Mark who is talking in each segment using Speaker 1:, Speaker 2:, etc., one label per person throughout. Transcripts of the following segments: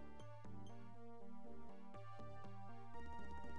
Speaker 1: Thank you.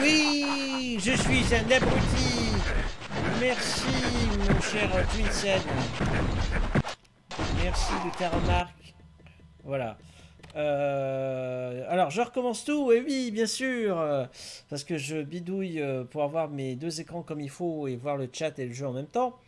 Speaker 1: Oui, je suis un abruti. Merci, mon cher Twinsen. Merci de ta remarque. Voilà. Euh, alors, je recommence tout, et oui, bien sûr, euh, parce que je bidouille euh, pour avoir mes deux écrans comme il faut et voir le chat et le jeu en même temps.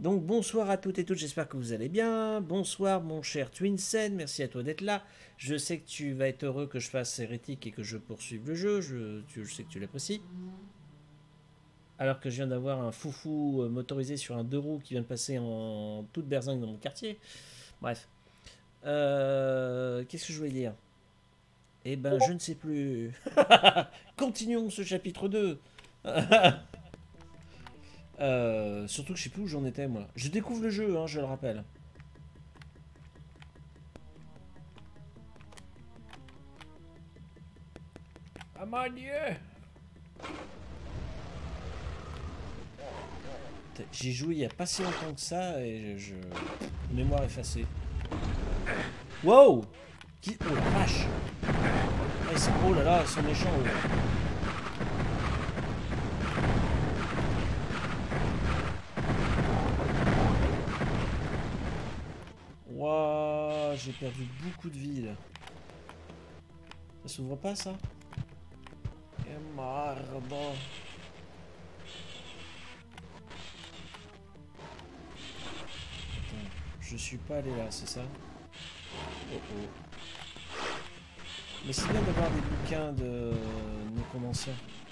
Speaker 1: Donc, bonsoir à toutes et toutes, j'espère que vous allez bien. Bonsoir, mon cher Twinsen, merci à toi d'être là. Je sais que tu vas être heureux que je fasse hérétique et que je poursuive le jeu, je, je sais que tu l'apprécies. Alors que je viens d'avoir un foufou motorisé sur un deux roues qui vient de passer en toute berzingue dans mon quartier. Bref. Euh, Qu'est-ce que je voulais dire? Eh ben, je ne sais plus. Continuons ce chapitre 2. euh, surtout que je sais plus où j'en étais, moi. Je découvre le jeu, hein, je le rappelle. Ah mon dieu J'ai joué il y a pas si longtemps que ça et je... je... Mémoire effacée. Wow Qui... Oh la vache. Oh là là, ils sont méchants. Waouh, j'ai perdu beaucoup de vie là. Ça s'ouvre pas ça? Et marbre. Je suis pas allé là, c'est ça Oh oh. Mais c'est bien d'avoir des bouquins de nécromanciens. Attends,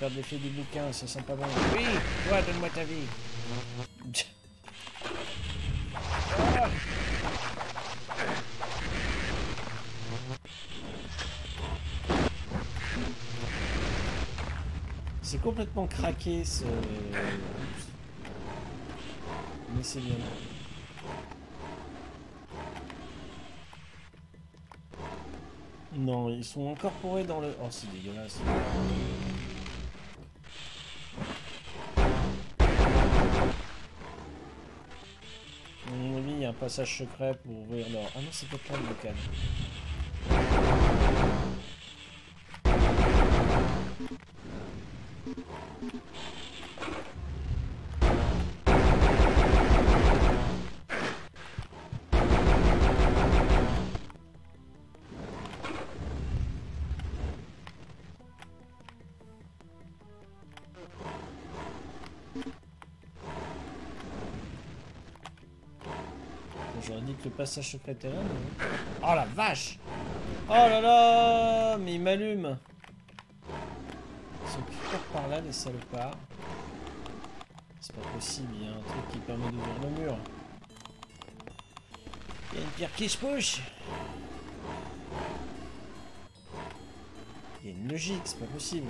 Speaker 1: Perds l'effet du bouquin, ça sent pas bon. Oui, toi, donne-moi ta vie. Ah. C'est complètement craqué ce... Mais c'est bien. Non, ils sont incorporés dans le... Oh, c'est dégueulasse. Un passage secret pour ouvrir leur... Ah non, c'est peut-être là le local. Oh la vache Oh là là Mais ils m'allument Ils sont forts par là, les salopards. C'est pas possible, il y a un truc qui permet d'ouvrir le mur. Il y a une pierre qui se push. Il y a une logique, c'est pas possible.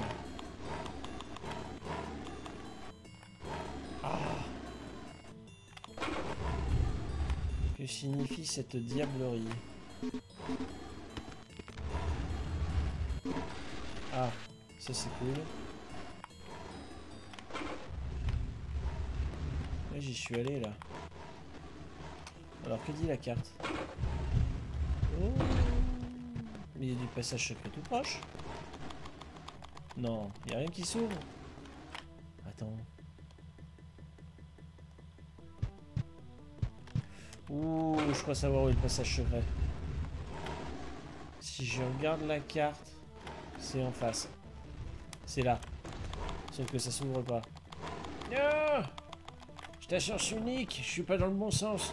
Speaker 1: Que signifie cette diablerie Ah, ça c'est cool. J'y suis allé là. Alors que dit la carte? Oh. Mais il y a du passage secret tout proche? Non, il a rien qui s'ouvre. Attends. Ouh, je crois savoir où le passage secret. Si je regarde la carte, c'est en face. C'est là. Sauf que ça s'ouvre pas. Non Je t'assure unique, je suis pas dans le bon sens.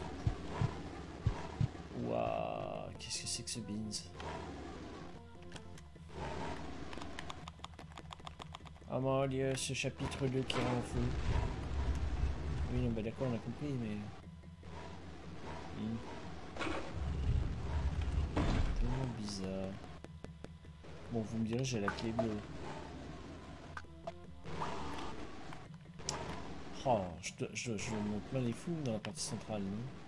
Speaker 1: Waouh, qu'est-ce que c'est que ce beans Oh mon dieu, ce chapitre 2 qui rend fou. Oui, non, bah d'accord, on a compris, mais... Tellement bizarre. Bon, vous me direz, j'ai la clé bleue. Oh, je, je, je me plains les fous dans la partie centrale, non?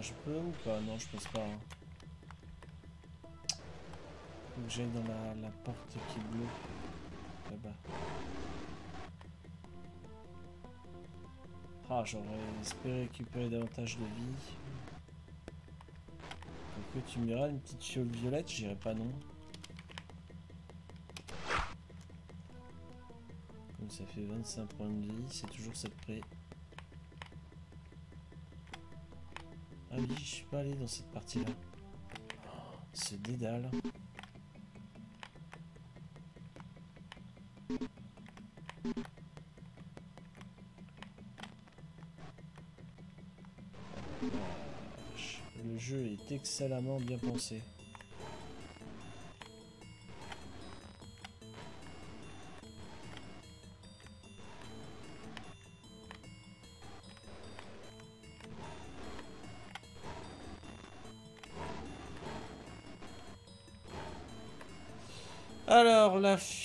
Speaker 1: Je peux ou pas? Non, je pense pas. Hein. Faut dans la, porte qui est bleue. Là-bas. Ah, j'aurais espéré récupérer davantage de vie. que tu m'iras une petite fiole violette, j'irai pas non. Comme ça fait 25 points de vie, c'est toujours cette près. Pas allé dans cette partie-là. Oh, ce dédale. Le jeu est excellemment bien pensé.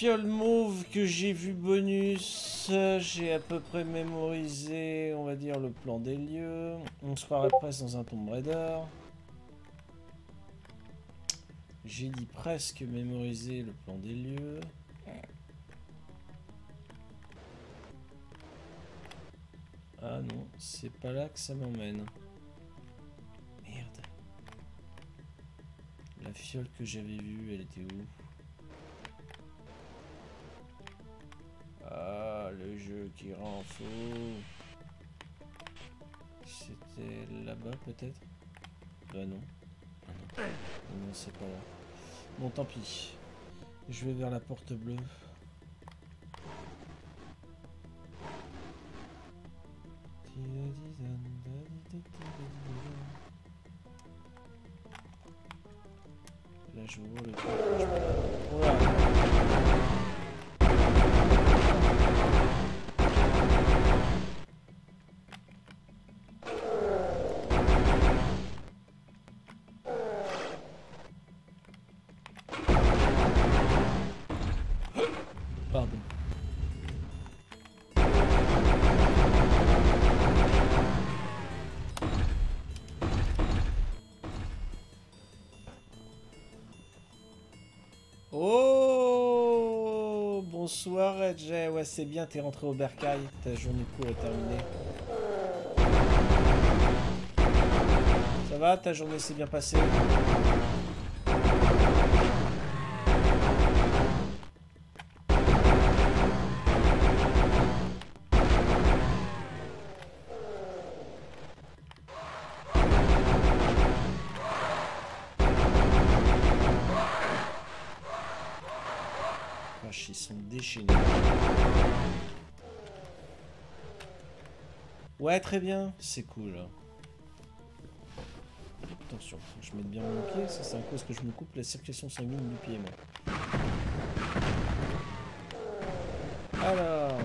Speaker 1: Fiole mauve que j'ai vu bonus, j'ai à peu près mémorisé, on va dire, le plan des lieux. On se croirait presque dans un Tomb Raider. J'ai dit presque mémoriser le plan des lieux. Ah non, c'est pas là que ça m'emmène. Merde. La fiole que j'avais vue, elle était où? Le jeu qui rend fou. C'était là-bas peut-être? Bah non. Ah non, non c'est pas là. Bon, tant pis. Je vais vers la porte bleue. Là, je vois le... Red Jay, c'est bien, t'es rentré au bercail, ta journée cool est terminée. Ça va, ta journée s'est bien passée? Très bien, c'est cool. Attention, je mets bien mon pied, ça c'est à cause que je me coupe la circulation sanguine du pied, moi. Alors...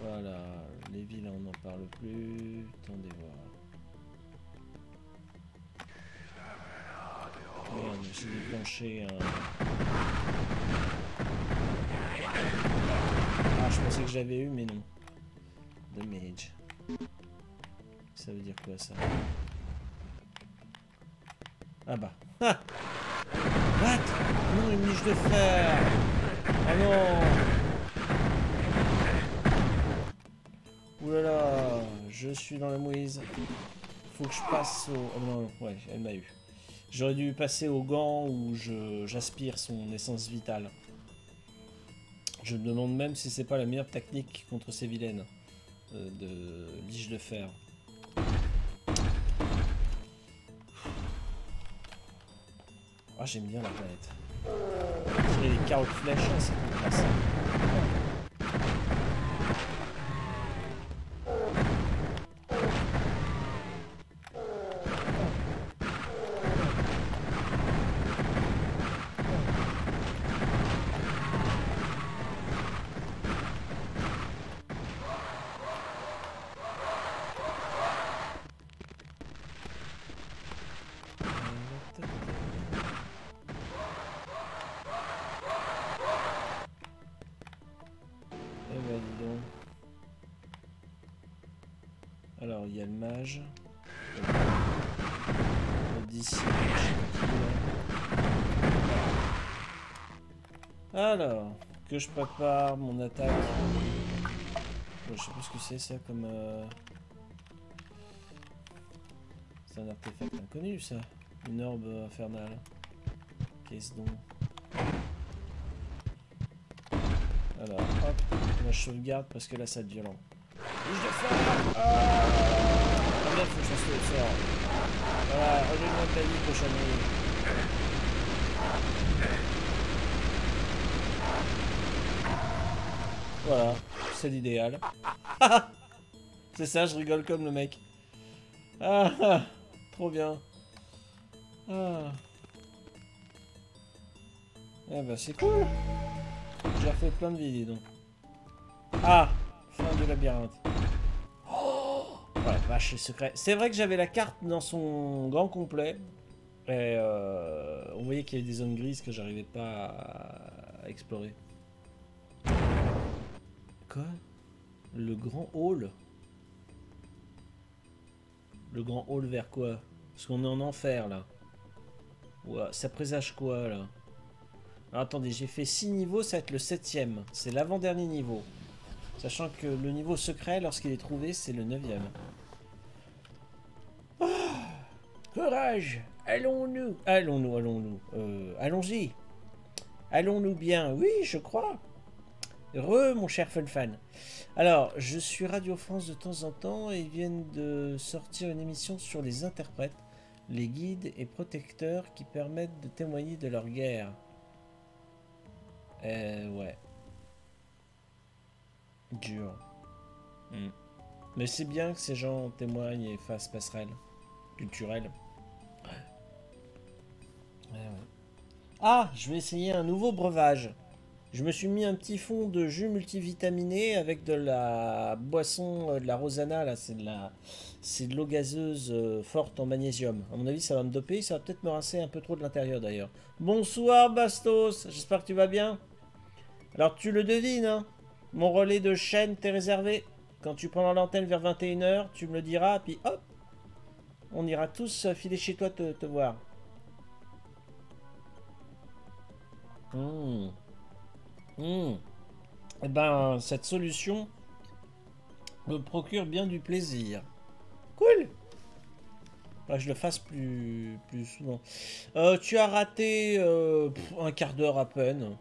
Speaker 1: Voilà, les villes on n'en parle plus. Attendez voir. Merde, j'ai déclenché un je pensais que j'avais eu, mais non. Damage. Ça veut dire quoi, ça? Ah bah. Ah What? Non, une niche de fer? Ah non Oulala Je suis dans la mouise. Faut que je passe au... Oh non, ouais, elle m'a eu. J'aurais dû passer au gant où j'aspire son essence vitale. Je me demande même si c'est pas la meilleure technique contre ces vilaines euh, de lige de fer. Ah, j'aime bien la planète. Tirer les carottes flèches, hein, c'est classe. Que je prépare mon attaque. je sais pas ce que c'est ça comme... Euh, c'est un artefact inconnu ça. Une orbe infernale. Qu'est-ce donc? Alors, hop, je sauvegarde parce que là ça devient violent. je dois faire Ah Combien faut que je fasse le sort Voilà, rejoins-moi de la vie, cochonnerie. Voilà, c'est l'idéal. c'est ça, je rigole comme le mec. Ah, ah trop bien. Ah. Eh ben c'est cool. J'ai refait plein de vies, donc. Ah, fin du labyrinthe. Oh ouais, vache, c'est secret. C'est vrai que j'avais la carte dans son grand complet. Et euh, on voyait qu'il y avait des zones grises que j'arrivais pas à explorer. Le grand hall Le grand hall vers quoi? Parce qu'on est en enfer, là. ça présage quoi, là? Attendez, j'ai fait 6 niveaux, ça va être le 7ème. C'est l'avant-dernier niveau. Sachant que le niveau secret, lorsqu'il est trouvé, c'est le 9ème. Ah, courage Allons-nous Allons-nous, allons-nous. Euh, allons-y Allons-nous bien? Oui, je crois. Re, mon cher Funfan. Alors, je suis Radio France de temps en temps et ils viennent de sortir une émission sur les interprètes, les guides et protecteurs qui permettent de témoigner de leur guerre. Euh, ouais. Dur. Hmm. Mais c'est bien que ces gens témoignent et fassent passerelle culturelle. Ah, je vais essayer un nouveau breuvage. Je me suis mis un petit fond de jus multivitaminé avec de la boisson, euh, de la Rosana, là, c'est de la, c'est de l'eau gazeuse euh, forte en magnésium. À mon avis, ça va me doper, ça va peut-être me rincer un peu trop de l'intérieur d'ailleurs. Bonsoir Bastos, j'espère que tu vas bien. Alors tu le devines, hein Mon relais de chaîne t'est réservé. Quand tu prendras l'antenne vers 21h, tu me le diras, puis hop On ira tous filer chez toi te, te voir. Hmm. Hmm. Eh ben, cette solution me procure bien du plaisir. Cool que je le fasse plus, plus souvent. Euh, tu as raté euh, un quart d'heure à peine.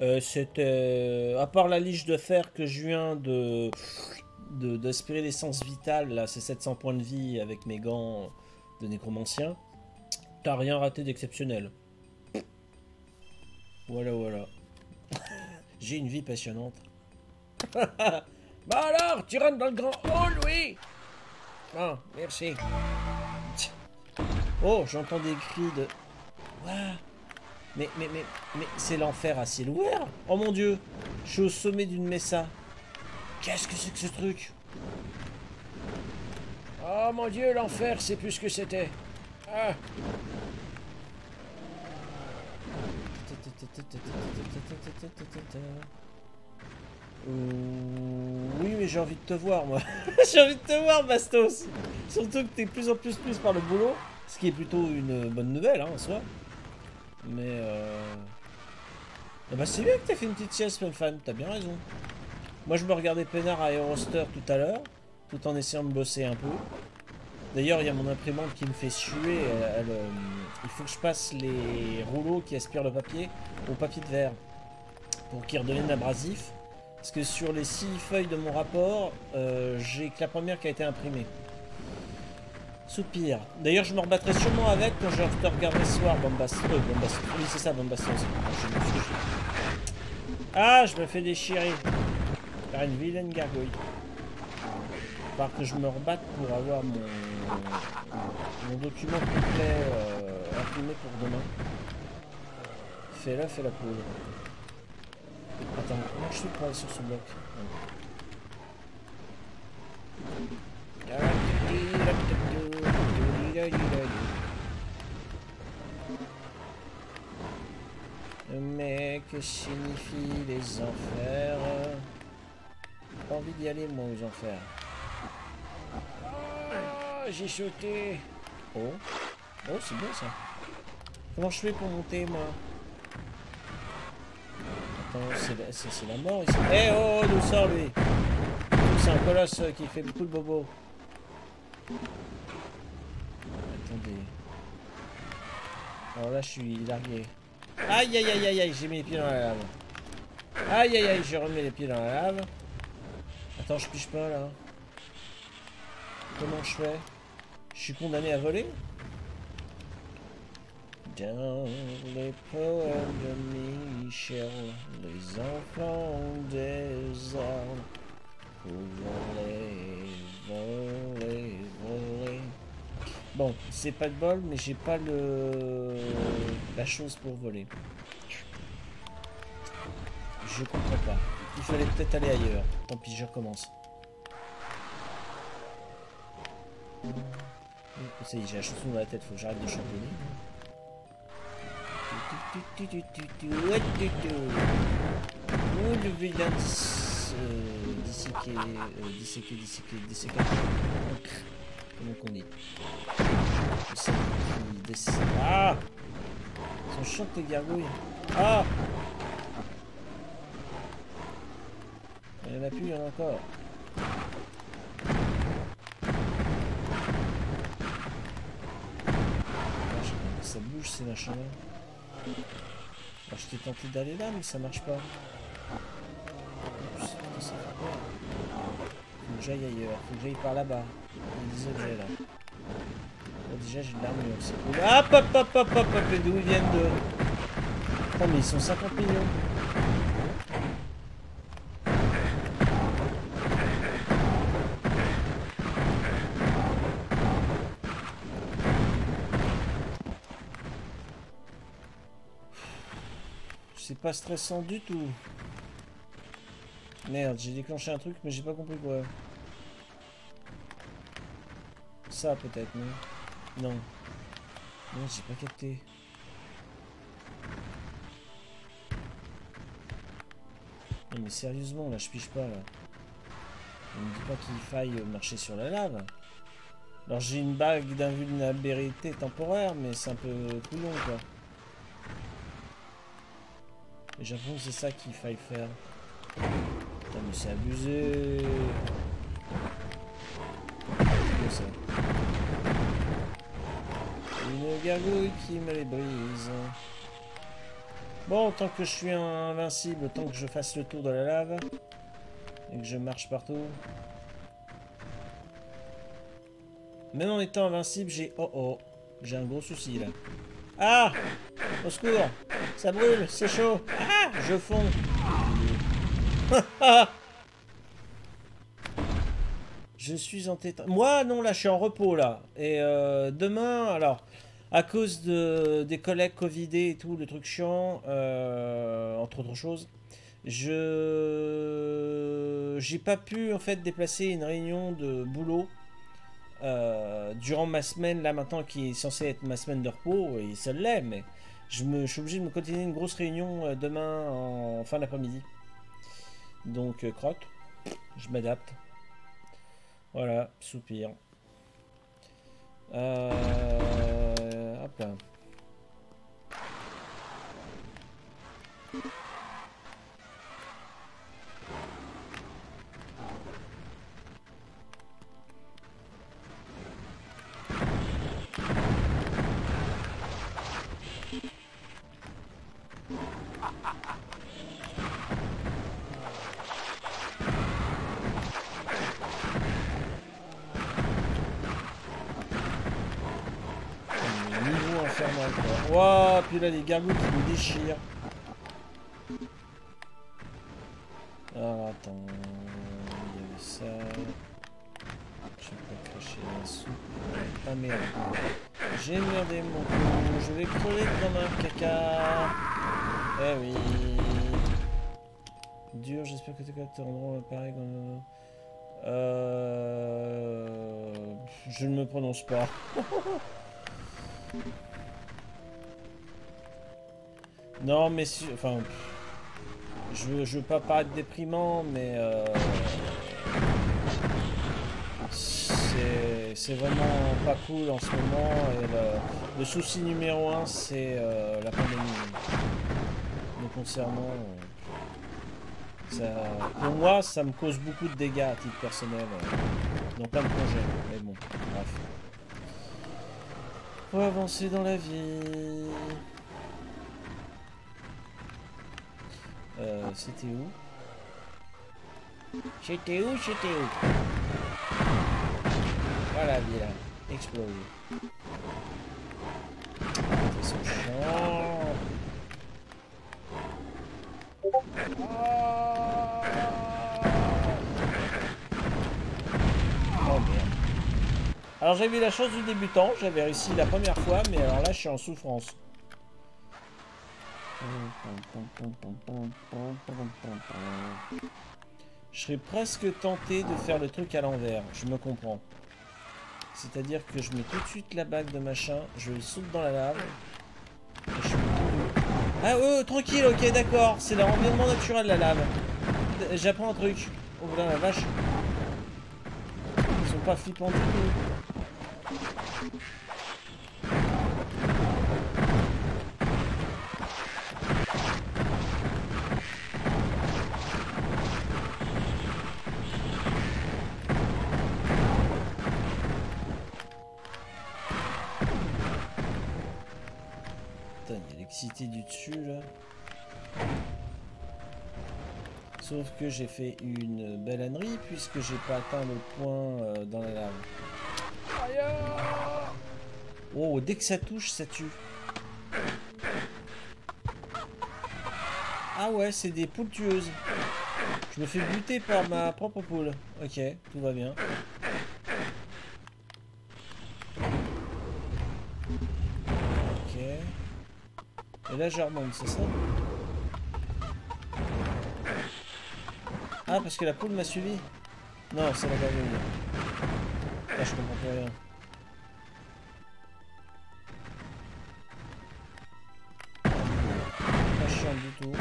Speaker 1: Euh, c'était... À part la liche de fer que je viens de d'aspirer l'essence vitale, là, c'est 700 points de vie avec mes gants de nécromancien. T'as rien raté d'exceptionnel. Voilà, voilà. J'ai une vie passionnante. bah alors, tu rentres dans le grand hall, oui Ah, merci. Oh, j'entends des cris de... Mais, mais, mais, mais, c'est l'enfer à ciel Oh mon dieu Je suis au sommet d'une mesa. Qu'est-ce que c'est que ce truc? Oh mon dieu, l'enfer, c'est plus ce que c'était. Ah. Oui, mais j'ai envie de te voir, moi. j'ai envie de te voir, Bastos. Surtout que t'es plus en plus plus par le boulot. Ce qui est plutôt une bonne nouvelle, hein, en soi. Mais, euh... Ah bah c'est bien que t'aies fait une petite sieste, même fan. T'as bien raison. Moi, je me regardais peinard à Aeroster tout à l'heure. Tout en essayant de bosser un peu. D'ailleurs, il y a mon imprimante qui me fait suer. Euh, il faut que je passe les rouleaux qui aspirent le papier au papier de verre pour qu'il redevienne abrasif. Parce que sur les six feuilles de mon rapport, euh, j'ai que la première qui a été imprimée. Soupir. D'ailleurs, je me rebattrai sûrement avec quand je te regarderai ce soir, Bombastos. Euh, oui, c'est ça, Bombastos. Ah, je me fais déchirer par une vilaine gargouille. Par que je me rebatte pour avoir mon, mon document complet euh, imprimé pour demain. Fais-la, fais la poule. Attends, comment je fais pour aller sur ce bloc? Mais que signifient les enfers Pas envie d'y aller moi aux enfers. J'ai sauté. Oh, oh c'est bien ça. Comment je fais pour monter moi? C'est la mort ici. Eh oh, d'où sort lui? C'est un colosse qui fait beaucoup de bobo. Attendez. Alors là, je suis largué. Aïe, aïe, aïe, aïe, aïe, j'ai mis les pieds dans la lave. Aïe, aïe, aïe, j'ai remis les pieds dans la lave. Attends, je piche pas, là. Comment je fais? Je suis condamné à voler dans les poèmes de Michel, les enfants des arbres, voler, voler, voler. Bon, c'est pas de bol, mais j'ai pas le la chose pour voler. Je comprends pas. Il fallait peut-être aller ailleurs. Tant pis, je recommence. J'ai la chanson dans la tête, faut que j'arrête de chantonner. Où le vilain disséqué, disséqué, disséqué, disséqué. Comment qu'on dit Ah Ils sont chiants tes gargouilles. Ah Il y en a plus, il y en a encore. Ça bouge ces machins là. T'ai tenté d'aller là, mais ça marche pas. Faut que j'aille ailleurs. Faut que j'aille par là-bas. Déjà, j'ai de l'armure. C'est cool. Hop, hop, hop, hop, hop. D'où ils viennent de. Oh, mais ils sont 50 millions. Pas stressant du tout. Merde, j'ai déclenché un truc, mais j'ai pas compris quoi. Ça peut-être, non Non. Non, j'ai pas capté. Non mais sérieusement, là, je piche pas, là. On me dit pas qu'il faille marcher sur la lave. Alors j'ai une bague d'invulnérabilité temporaire, mais c'est un peu long, quoi. Et j'ai que c'est ça qu'il faille faire. Putain, mais c'est abusé. C'est ça Une gargouille qui me les brise. Bon, tant que je suis invincible, tant que je fasse le tour de la lave et que je marche partout. Même en étant invincible, j'ai... Oh oh, j'ai un gros souci là. Ah Au secours Ça brûle, c'est chaud Je fonds Je suis en tête. Moi, non, là, je suis en repos, là. Et euh, demain, alors, à cause de, des collègues Covidés et tout, le truc chiant, euh, entre autres choses, je j'ai pas pu, en fait, déplacer une réunion de boulot euh, durant ma semaine, là, maintenant, qui est censée être ma semaine de repos, et ça l'est, mais je, me, suis obligé de me continuer une grosse réunion euh, demain en fin d'après-midi. Donc, euh, crotte, je m'adapte. Voilà, soupir. Euh, hop là. Les gargouilles qui me déchirent. Alors attends, il y avait ça. Je vais pas cracher la soupe. Ah merde. J'ai merdé mon coup. Je vais crever comme un caca. Eh oui. Dur, j'espère que tes capteurs te rendront pareil comme... Euh... Je ne me prononce pas. Non, mais si, enfin, je veux, pas paraître déprimant, mais euh, c'est vraiment pas cool en ce moment. Et le, souci numéro un, c'est euh, la pandémie. Me concernant, euh, pour moi, ça me cause beaucoup de dégâts à titre personnel euh, dans plein de projets. Mais bon, bref. Faut avancer dans la vie. Euh, c'était où? C'était où? C'était où? Voilà, vie là. Explose. Son. Oh merde. Alors j'avais la chance du débutant, j'avais réussi la première fois, mais alors là je suis en souffrance. Je serais presque tenté de faire le truc à l'envers, je me comprends. C'est-à-dire que je mets tout de suite la bague de machin, je saute dans la lave. et je Ah oh, tranquille, ok, d'accord, c'est l'environnement naturel la lave. J'apprends un truc. Oh putain la vache. Ils sont pas flippants du tout. Sauf que j'ai fait une belle ânerie puisque j'ai pas atteint le point euh, dans la lave. Oh, dès que ça touche, ça tue. Ah ouais, c'est des poules tueuses. Je me fais buter par ma propre poule. Ok, tout va bien. Ok. Et là, je remonte, c'est ça Ah, parce que la poule m'a suivi Non, c'est la gargouille. Ah, je comprends plus rien. Pas chiant du tout.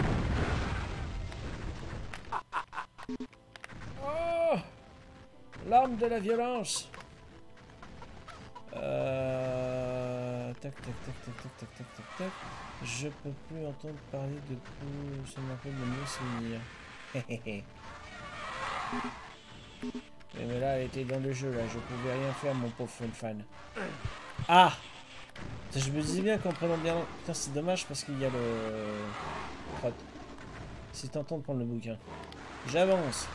Speaker 1: Oh L'arme de la violence Euh... tac, tac, tac, tac, tac, tac, tac, tac, tac. Je peux plus entendre parler de tout. Ça me rappelle de mieux souvenirs. Hé mais là, elle était dans le jeu, là. Je pouvais rien faire, mon pauvre fan. Ah Je me disais bien qu'en prenant bien... Putain, c'est dommage parce qu'il y a le... C'est tentant de prendre le bouquin. J'avance.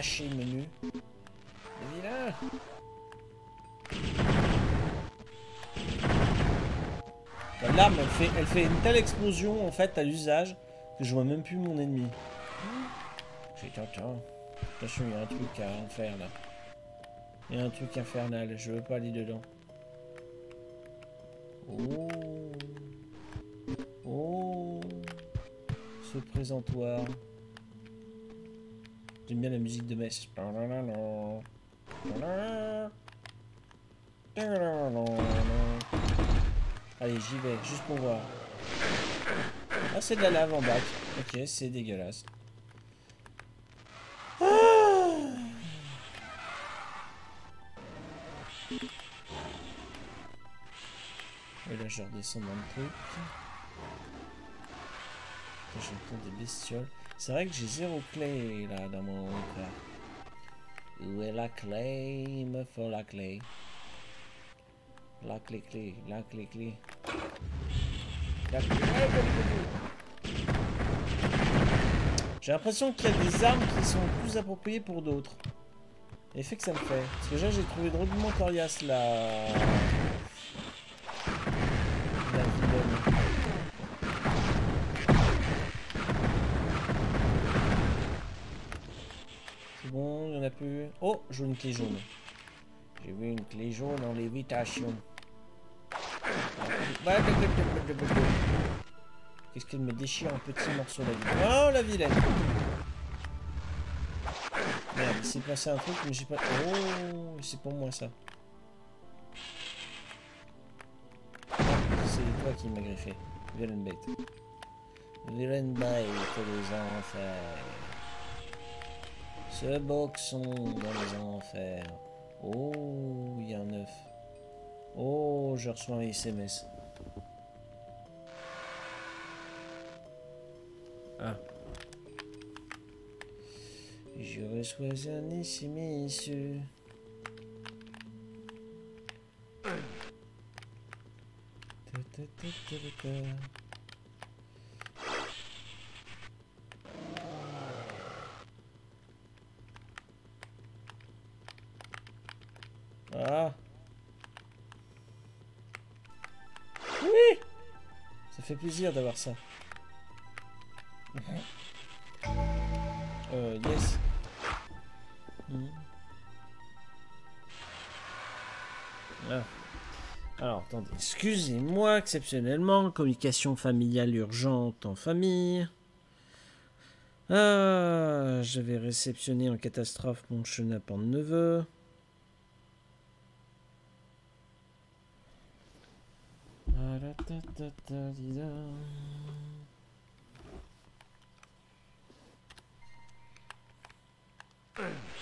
Speaker 1: Le menu. Le vilain L'arme, elle fait, elle fait une telle explosion en fait à l'usage que je vois même plus mon ennemi. J'ai Attention, il y a un truc à en faire là. Il y a un truc infernal, je veux pas aller dedans. Oh. Oh. Ce présentoir. J'aime bien la musique de messe. Allez, j'y vais, juste pour voir. Ah, c'est de la lave en bac. Ok, c'est dégueulasse. Ah Et là, je redescends dans le truc. J'entends des bestioles. C'est vrai que j'ai zéro clé là dans mon cas. Où est la clé? Il me faut la clé. La clé clé, la clé clé. J'ai l'impression qu'il y a des armes qui sont plus appropriées pour d'autres. Effet que ça me fait. Parce que déjà j'ai trouvé drôlement coriace la... bon, il y en a plus. Oh, j'ai une clé jaune. J'ai vu une clé jaune en lévitation. Qu'est-ce qu'elle me déchire en petits morceaux la vie Oh, la vilaine Merde, il s'est passé un truc, mais j'ai pas... Oh, c'est pour moi, ça. C'est toi qui m'as griffé. Vilaine bête. Vilaine bête les enfers. Ce boxon dans les enfers. Oh, il y a un œuf. Oh, je reçois un SMS. Ah. Je reçois un SMS. Ta, ta, ta, Ah. Oui Ça fait plaisir d'avoir ça. euh, yes. Hmm. Ah. Alors, attendez. Excusez-moi, exceptionnellement, communication familiale urgente en famille. Ah, je vais réceptionner en catastrophe mon chenapan de neveu. Ugh.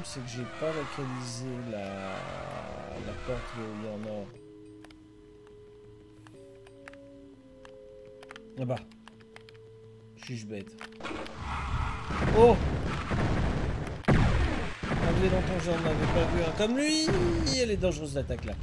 Speaker 1: Problème, c'est que j'ai pas localisé la, porte où il y en a. Là-bas. Suis-je bête Oh Arrivé dans ton on n'avait pas vu un comme lui Elle est dangereuse l'attaque là.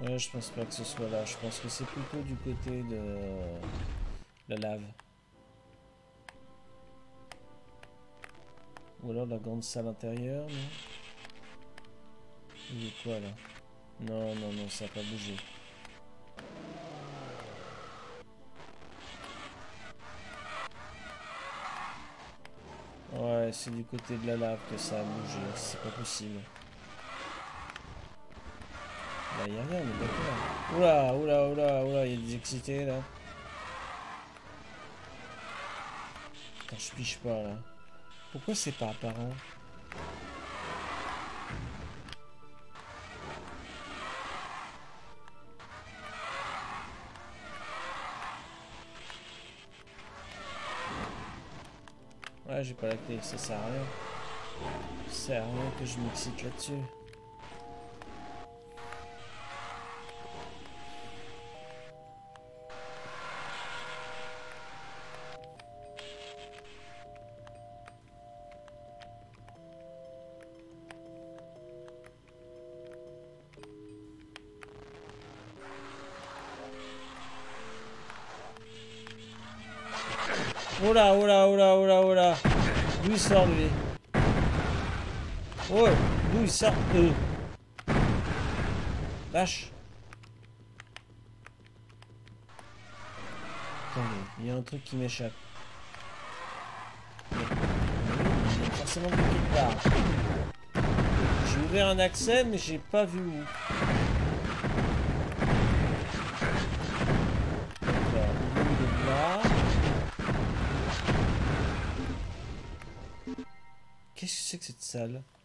Speaker 1: Ouais, je pense pas que ce soit là. Je pense que c'est plutôt du côté de la lave. Ou alors la grande salle intérieure, non? Quoi là? Non, non, non, ça n'a pas bougé. Ouais, c'est du côté de la lave que ça a bougé. C'est pas possible. Bah, y'a rien, on est d'accord. Oula, oula, oula, oula, il y a des excités là. Attends, je piche pas là. Pourquoi c'est pas apparent? J'ai pas la clé, ça sert à rien. Ça sert à rien que je m'excite là-dessus. Sort, eux Vache. Attendez, il y a un truc qui m'échappe. J'ai forcément quelque part. J'ai ouvert un accès, mais j'ai pas vu où.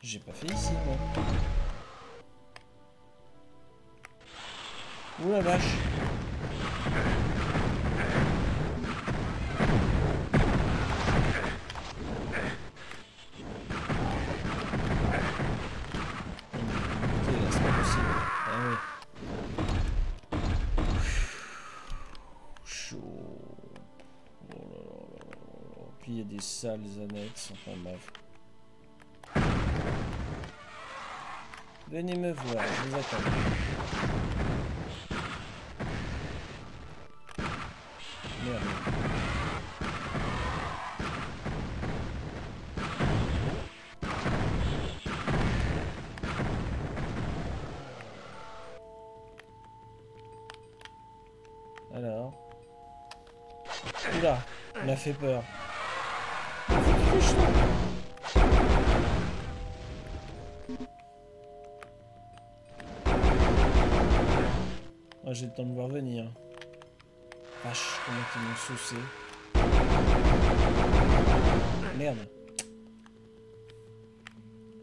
Speaker 1: J'ai pas fait ici, moi. Ouh la vache là, c'est pas possible. Chaud. Oh. Puis il y a des salles annexes, enfin bref. Venez me voir, je vous attends. Alors. Oula, il m'a fait peur. De voir venir. Vache, comment ils m'ont saucé. Merde.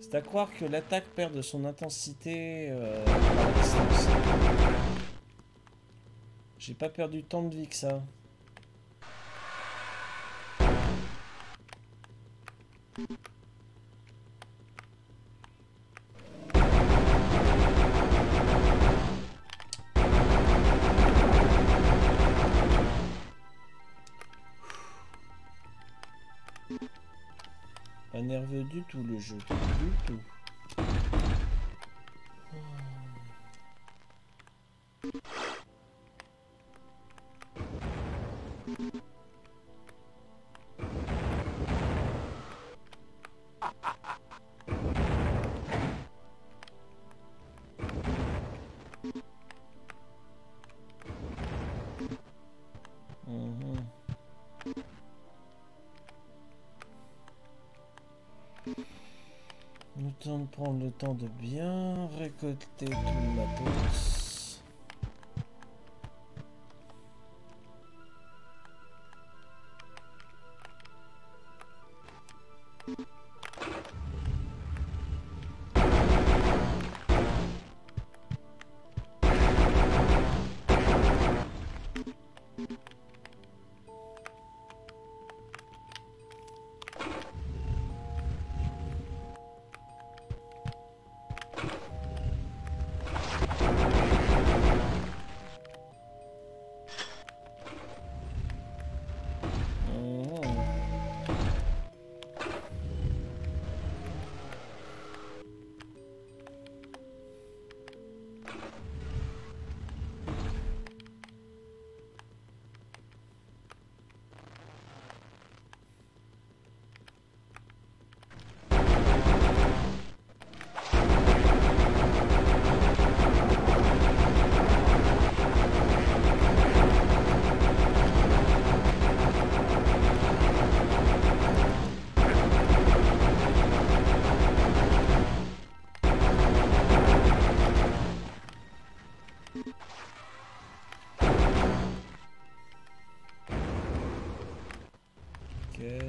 Speaker 1: C'est à croire que l'attaque perd de son intensité euh. J'ai pas perdu tant de vie que ça. Du tout le jeu. Du tout. Prendre le temps de bien récolter tout le matos.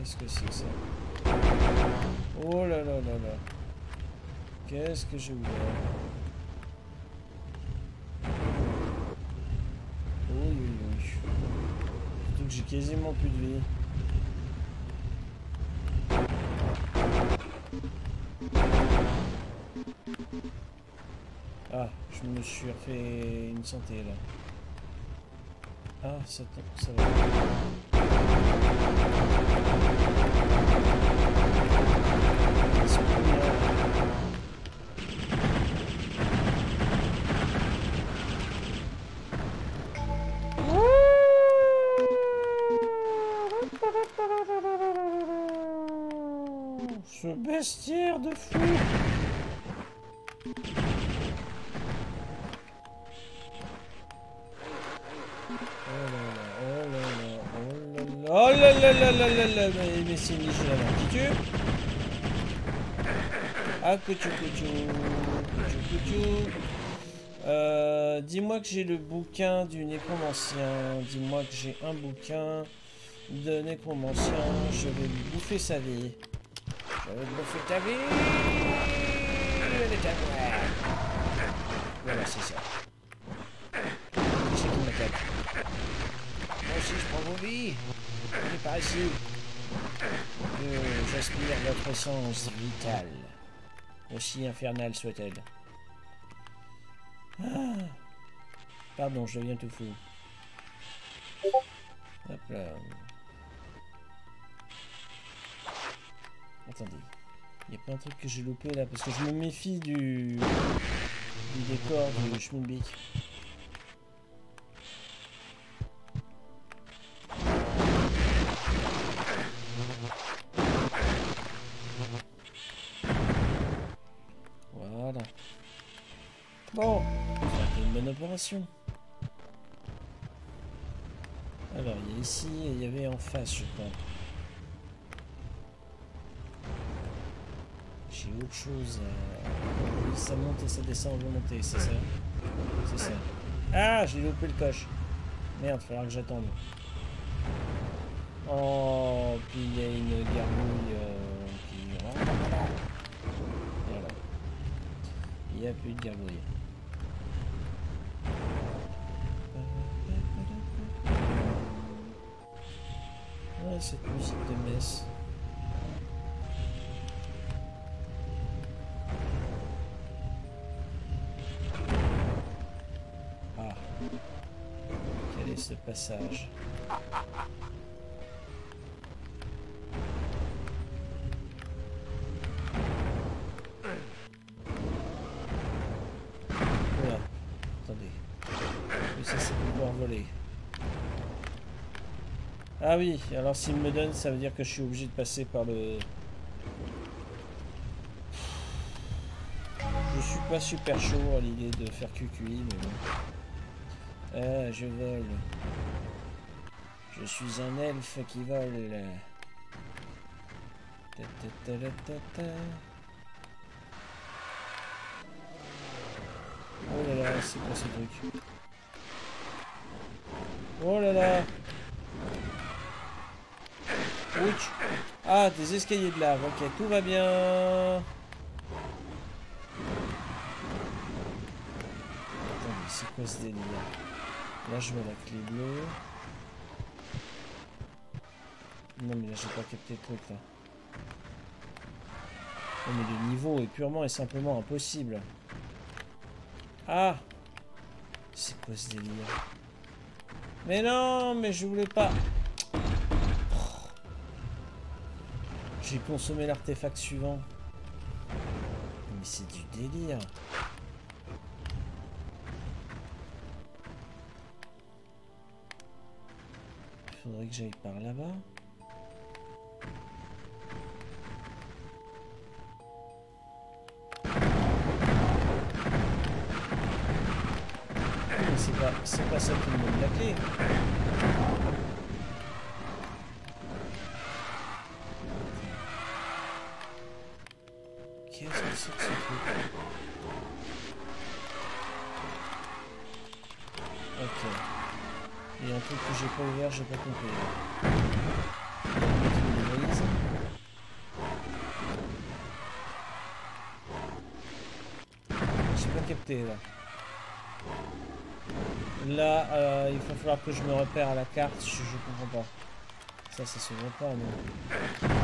Speaker 1: Qu'est-ce que c'est que ça Oh là là là là. Qu'est-ce que j'ai ouvert Oui, oui, oui. Surtout que j'ai quasiment plus de vie. Ah, je me suis refait une santé là. Ah, ça, ça va. Ce bestiaire de fou là Mais, c'est une Ah Couchou couchou euh, Dis-moi que j'ai le bouquin du nécromancien. Dis-moi que j'ai un bouquin de nécromancien. Je vais lui bouffer sa vie. Je vais bouffer ta vie Voilà, c'est ça. Qui c'est qui m'attaque Moi aussi, je prends vos vies. Venez par ici. J'aspire votre essence vitale. Aussi infernale soit-elle. Ah. Pardon, je deviens tout fou. Hop là. Attendez. Il n'y a pas un truc que j'ai loupé là Parce que je me méfie du, décor du Schmilblick. Bon, ça une bonne opération. Alors, il y a ici et il y avait en face, je crois. J'ai autre chose. Ça monte et ça descend en volonté, c'est ça? C'est ça. Ah, j'ai loupé le coche. Merde, il faudra que j'attende. Oh, puis il y a une gargouille euh, qui... Voilà. Il n'y a plus de gargouille. Ah, cette musique de messe. ce passage? Ah oui, alors s'il me donne, ça veut dire que je suis obligé de passer par le... Je suis pas super chaud à l'idée de faire QQI, mais bon. Ah, je vole. Je suis un elfe qui vole. Ta, ta, ta, oh là là, c'est quoi ce truc? Oh là là Ah, des escaliers de lave, ok, tout va bien. Attendez, c'est quoi ce délire Là, je mets la clé bleue. Non, mais là, j'ai pas capté le truc, là. Oh, mais le niveau est purement et simplement impossible. Ah! C'est quoi ce délire Mais non, mais je voulais pas... J'ai consommé l'artefact suivant. Mais c'est du délire. faudrait que j'aille par là-bas. c'est pas, pas ça qui me donne la clé. J'ai pas compris. J'ai pas capté là. Là, euh, il va falloir que je me repère à la carte, je, je comprends pas. Ça, ça se voit pas, non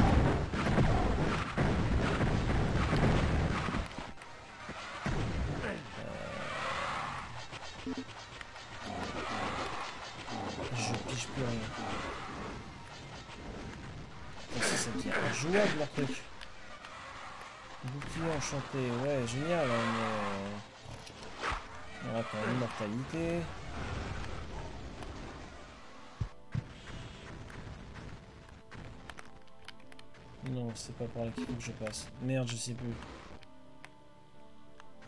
Speaker 1: Je pige plus rien. Putain, Ça, ça devient injouable leur truc. Bouclier ouais, génial, hein, mais... euh, On attend l'immortalité. Non, c'est pas par là qu'il faut que je passe. Merde, je sais plus.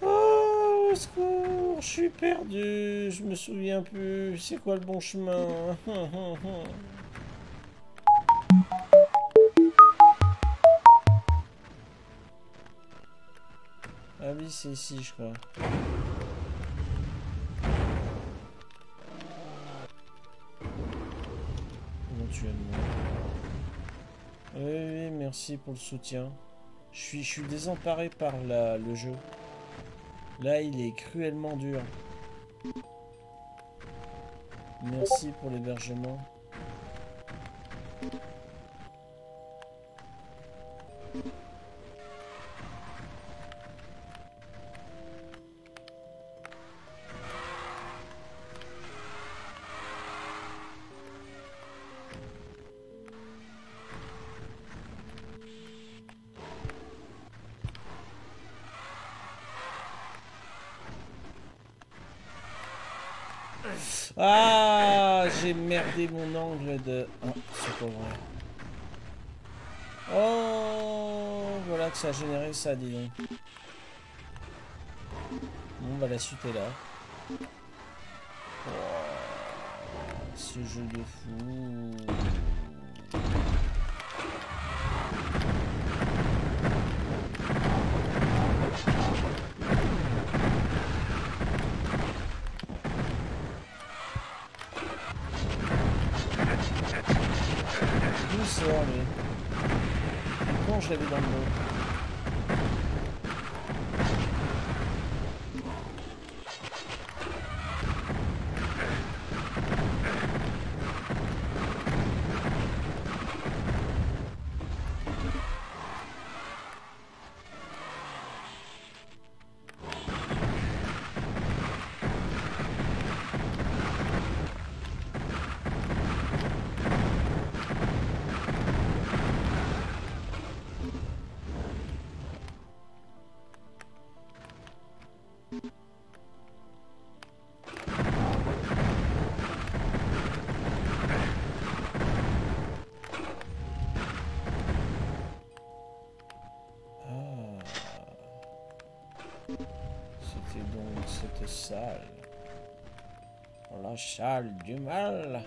Speaker 1: Oh, au secours, je suis perdu, je me souviens plus. C'est quoi le bon chemin? C'est ici, je crois. Éventuellement. Oui, oui, merci pour le soutien. Je suis, je suis désemparé par la, le jeu. Là, il est cruellement dur. Merci pour l'hébergement. Mon angle de... Ah, c'est pas vrai. Oh, voilà que ça a généré ça, dis donc. Bon, bah la suite est là. Oh, ce jeu de fou. Et Quand je l'avais La salle du mal.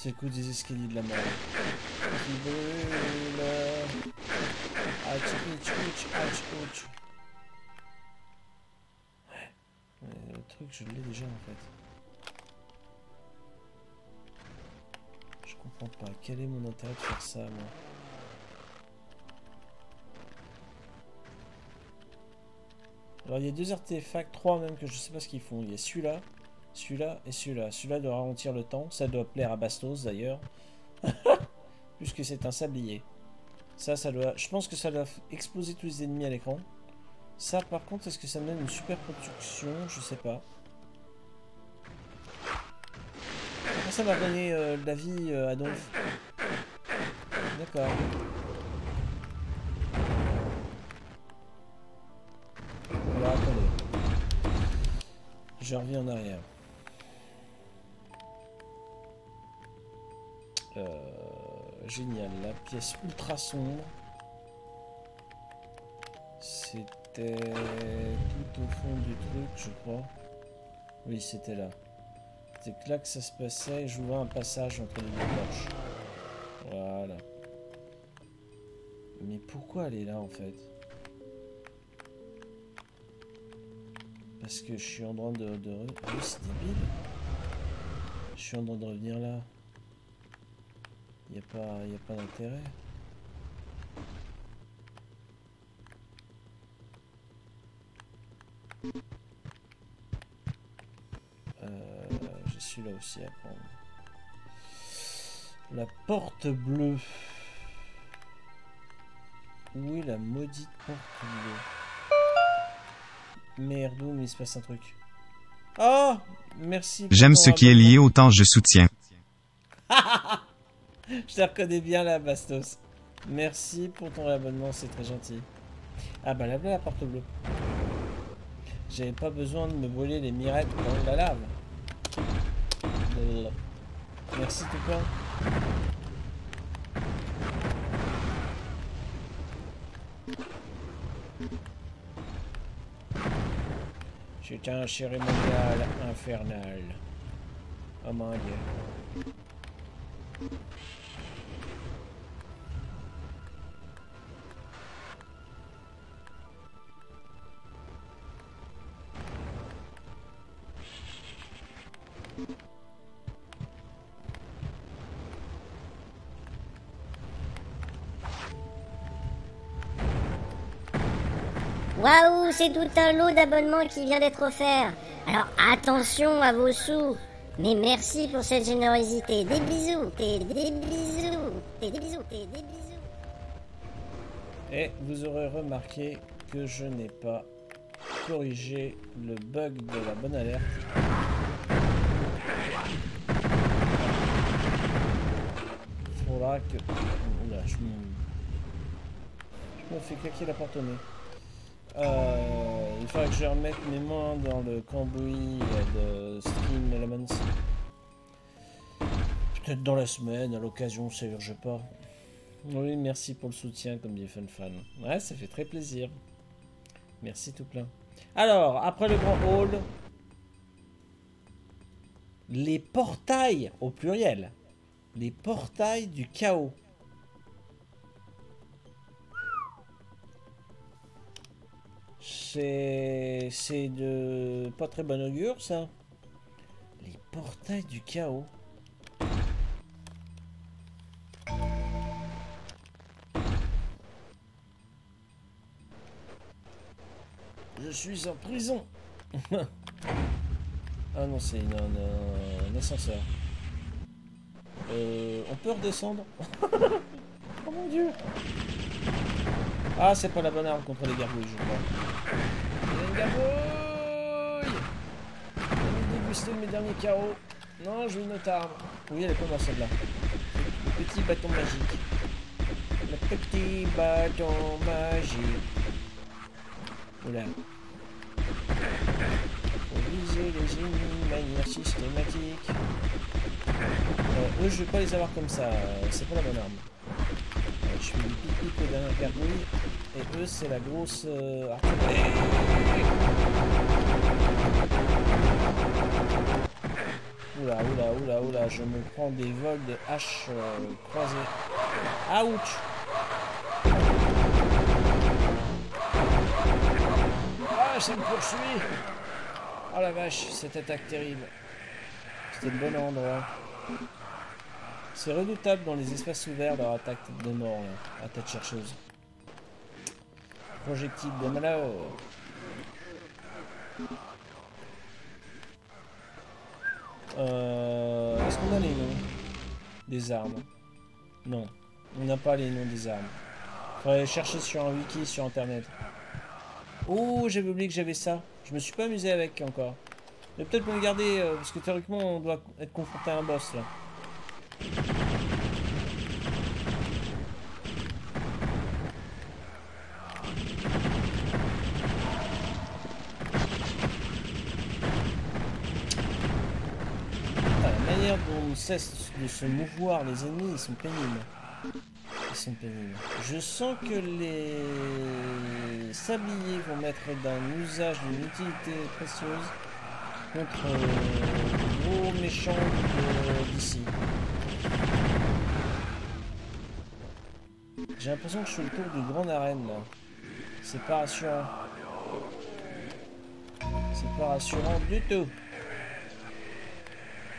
Speaker 1: C'est le coup des escaliers de la mort. Qui brûle. Ouais. Mais Le truc, je l'ai déjà en fait. Je comprends pas. Quel est mon intérêt de faire ça, moi? Alors, il y a deux artefacts, trois même, que je sais pas ce qu'ils font. Il y a celui-là, celui-là et celui-là. Celui-là doit ralentir le temps. Ça doit plaire à Bastos, d'ailleurs. Puisque c'est un sablier. Ça, ça doit... Je pense que ça doit exploser tous les ennemis à l'écran. Ça, par contre, est-ce que ça me donne une super production? Je sais pas. Ça m'a donné euh, de la vie, euh, Adolphe? D'accord. Alors, attendez. Je reviens en arrière. Génial, la pièce ultra sombre. C'était tout au fond du truc, je crois. Oui, c'était là. C'est là que ça se passait. Je vois un passage entre les deux porches. Voilà. Mais pourquoi elle est là en fait? Parce que je suis en train de... de... Oui, c'est débile. Je suis en train de revenir là. Il n'y a pas, y a pas d'intérêt. Euh, je suis là aussi à prendre. La porte bleue. Où est la maudite porte bleue? Merde, mais il se passe un truc. Oh Merci.
Speaker 2: J'aime ce qui est lié au temps, je soutiens.
Speaker 1: je te reconnais bien là, Bastos. Merci pour ton réabonnement, c'est très gentil. Ah bah là, la porte bleue. J'avais pas besoin de me brûler les mirettes dans la lave. Merci tout plein. C'est un cérémonial infernal. Oh mon dieu.
Speaker 3: C'est tout un lot d'abonnements qui vient d'être offert. Alors attention à vos sous. Mais merci pour cette générosité. Des bisous, des, des bisous, des, des bisous, des, des bisous.
Speaker 1: Et vous aurez remarqué que je n'ai pas corrigé le bug de la bonne alerte. Faudra que... Oula, je me... Je me fais claquer la porte au nez. Euh, il faudrait que je remette mes mains dans le cambouis de Stream Elements. Peut-être dans la semaine, à l'occasion, ça urge pas. Oui, merci pour le soutien, comme dit FunFan. Ouais, ça fait très plaisir. Merci tout plein. Alors, après le grand hall, les portails, au pluriel, les portails du chaos. C'est de pas très bon augure, ça. Les portails du chaos. Je suis en prison. ah non, c'est un, ascenseur. Euh, on peut redescendre? Oh mon dieu ah, c'est pas la bonne arme contre les gargouilles, je crois. Gargouille J'ai dégusté mes derniers carreaux. Non, je veux une autre arme. Oui, elle est mal celle-là. Le petit bâton magique. Le petit bâton magique. Oula. Faut les ennemis de manière systématique. Euh, je vais pas les avoir comme ça. C'est pas la bonne arme. Je suis pic-pic aux dernières gargouilles. Et eux, c'est la grosse euh, Oula, oula, oula, oula, je me prends des vols de hache euh, croisées. Ouch Ah, ça me poursuit Oh la vache, cette attaque terrible. C'était le bon endroit. C'est redoutable dans les espaces ouverts leur attaque de mort, à tête chercheuse. Projectile de malheur. Euh, Est-ce qu'on a les noms des armes? Non, on n'a pas les noms des armes. Faudrait chercher sur un wiki sur internet. Oh, j'avais oublié que j'avais ça. Je me suis pas amusé avec encore. Mais peut-être pour le garder, euh, parce que théoriquement on doit être confronté à un boss là. Cesse de se mouvoir. Les ennemis, ils sont pénibles. Ils sont pénibles. Je sens que les sabliers vont mettre d'un usage d'une utilité précieuse contre euh, le gros méchant de- d'ici. J'ai l'impression que je fais le tour du grand arène là. C'est pas rassurant. C'est pas rassurant du tout.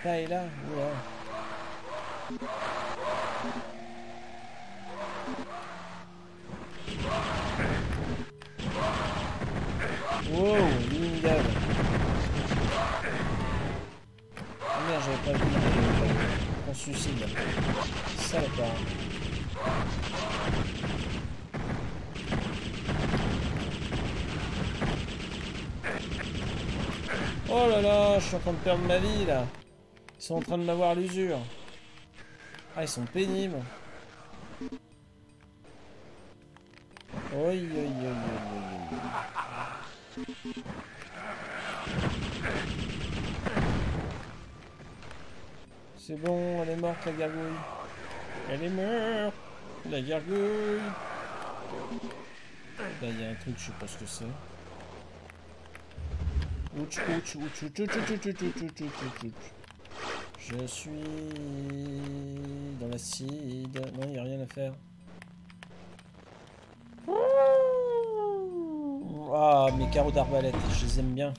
Speaker 1: Pas est là, oula. Wow, Lindel. Ah merde, j'avais pas vu qu'on suicide. Salopard. Oh là là, je suis en train de perdre ma vie là. Ils sont en train de m'avoir l'usure. Ah, ils sont pénibles. Oi. C'est bon, elle est morte la gargouille. Elle est morte, la gargouille. Là, il y a un truc, je sais pas ce que c'est. Je suis dans l'acide. Non, il n'y a rien à faire. Ah, mes carreaux d'arbalète, je les aime bien.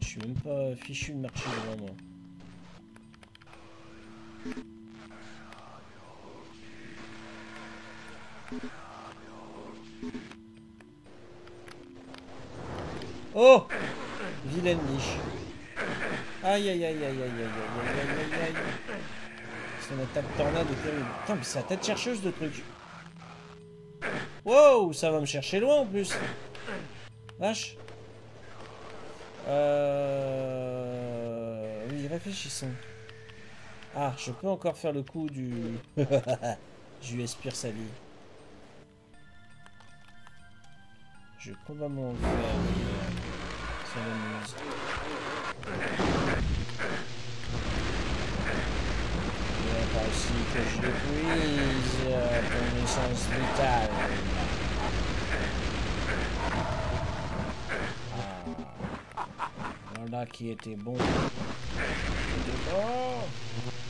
Speaker 1: Je suis même pas fichu de marcher devant moi. Oh Vilaine niche. Aïe aïe aïe aïe aïe aïe aïe aïe aïe aïe aïe. Son attaque tornade est terrible. Putain, mais c'est la tête chercheuse de truc. Wow, ça va me chercher loin en plus. Vache. Euh... Oui, réfléchissons. Ah, je peux encore faire le coup du... je lui aspire sa vie. Je vais probablement le faire. mais, Ça. Il ici que je l'épuise euh, essence vitale. Ah. Voilà qui était bon. Bon.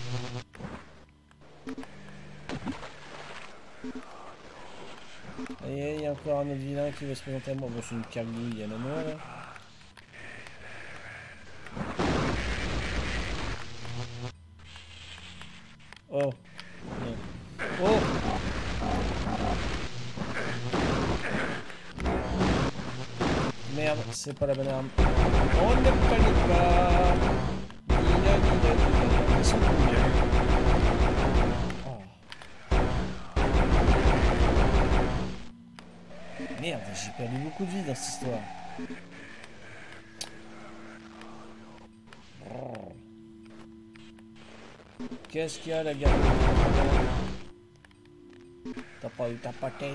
Speaker 1: Et il y a encore un autre vilain qui va se présenter à moi. Bon, c'est une cagouille, il y en a moins là. Oh. Oh Merde, c'est pas la bonne arme. On ne panique pas Nina, nina, nina. Oh. Merde, j'ai perdu beaucoup de vie dans cette histoire. Qu'est-ce qu'il y a la gare T'as pas eu ta pâté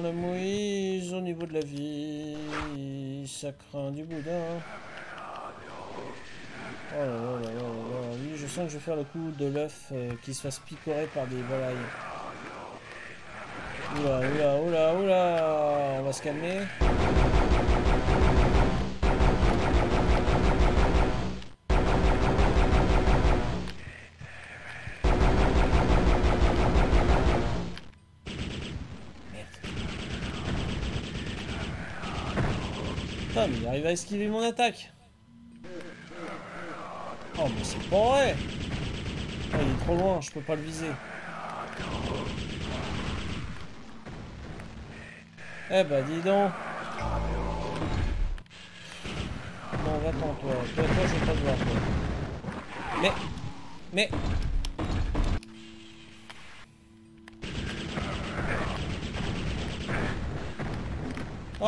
Speaker 1: dans la mouise au niveau de la vie. Ça craint du boudin. Oh là là là là là. Oui, je sens que je vais faire le coup de l'œuf euh, qui se fasse picorer par des volailles. Oula, oula, oula, oula On va se calmer. Mais il arrive à esquiver mon attaque. Oh, mais c'est pas vrai. Oh, il est trop loin, je peux pas le viser. Eh bah dis donc. Non, va-t'en toi. Toi, toi, je vais pas te voir toi. Mais, mais.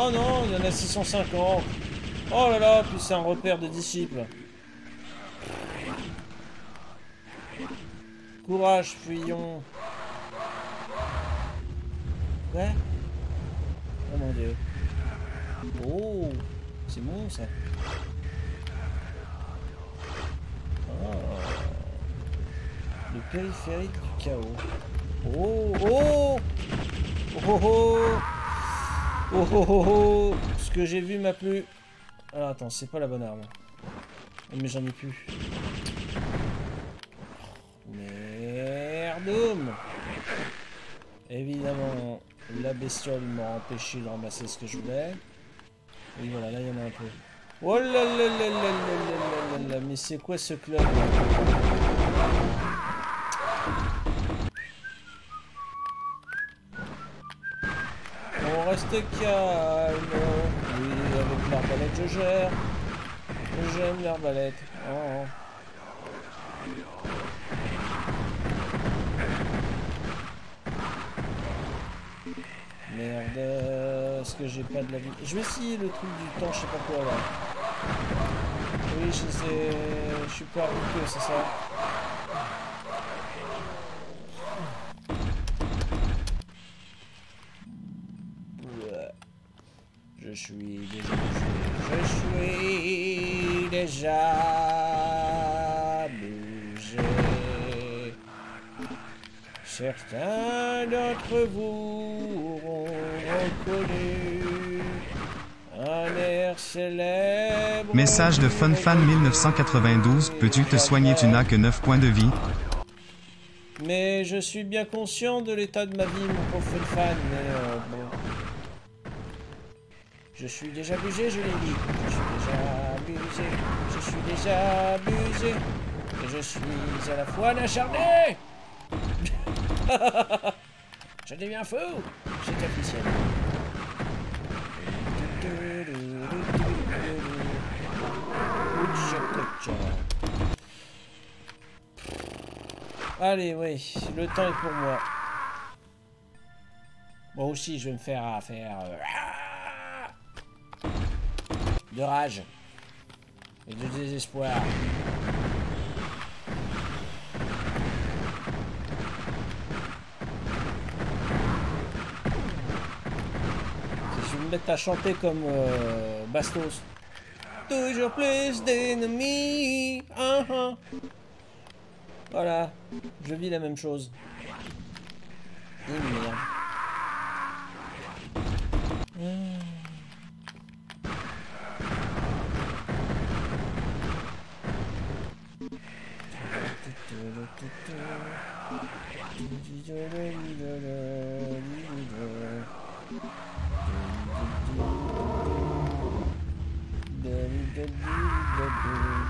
Speaker 1: Oh non, il y en a 650. Oh là là, puis c'est un repère de disciples. Courage, fuyons. Ouais. Oh mon dieu. Oh, c'est bon ça. Oh. Le périphérique du chaos. Oh, oh Oh oh oh Oh oh oh Ce que j'ai vu m'a plu. Alors attends, c'est pas la bonne arme. Mais j'en ai plus. Merdoum Évidemment, la bestiole m'a empêché de ramasser ce que je voulais. Et voilà, là il y en a un peu. Oh là là là là là là là là Mais c'est quoi ce club On calme. Oui, avec l'arbalète je gère. J'aime l'arbalète. Oh. Merde, est-ce que j'ai pas de la vie? Je vais essayer le truc du temps, je sais pas quoi là. Oui, je sais, je suis pas habitué, c'est ça. Certains d'entre vous auront reconnu un air célèbre.
Speaker 2: Message de FunFan 1992, peux-tu te soigner Tu n'as que 9 points de vie?
Speaker 1: Mais je suis bien conscient de l'état de ma vie, mon pauvre fan, mais euh, bon. Je suis déjà abusé, je l'ai dit. Je suis déjà abusé. Je suis déjà abusé. Et je suis à la fois un acharné. je deviens fou. C'est officiel. Allez, oui, le temps est pour moi. Moi aussi, je vais me faire à faire euh, de rage et de désespoir. Si je vais me à chanter comme euh, Bastos. Toujours plus d'ennemis. ah, ah. Voilà, je vis la même chose.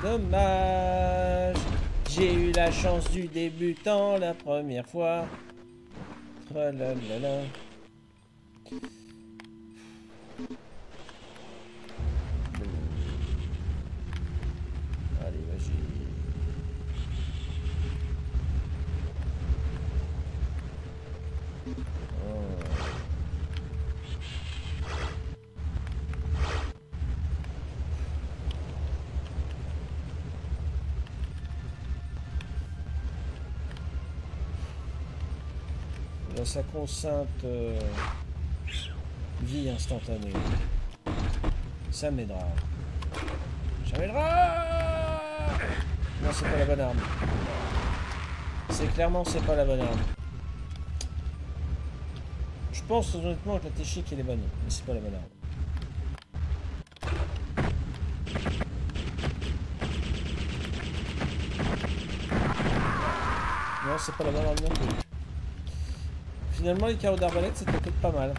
Speaker 1: Dommage. J'ai eu la chance du débutant la première fois. Sa consciente euh, vie instantanée. Ça m'aidera. Ça m'aidera Non, c'est pas la bonne arme. C'est clairement, c'est pas la bonne arme. Je pense honnêtement que la technique elle est bonne, mais c'est pas la bonne arme. Non, c'est pas la bonne arme non plus. Finalement, les carreaux d'arbalète, c'était peut-être pas mal.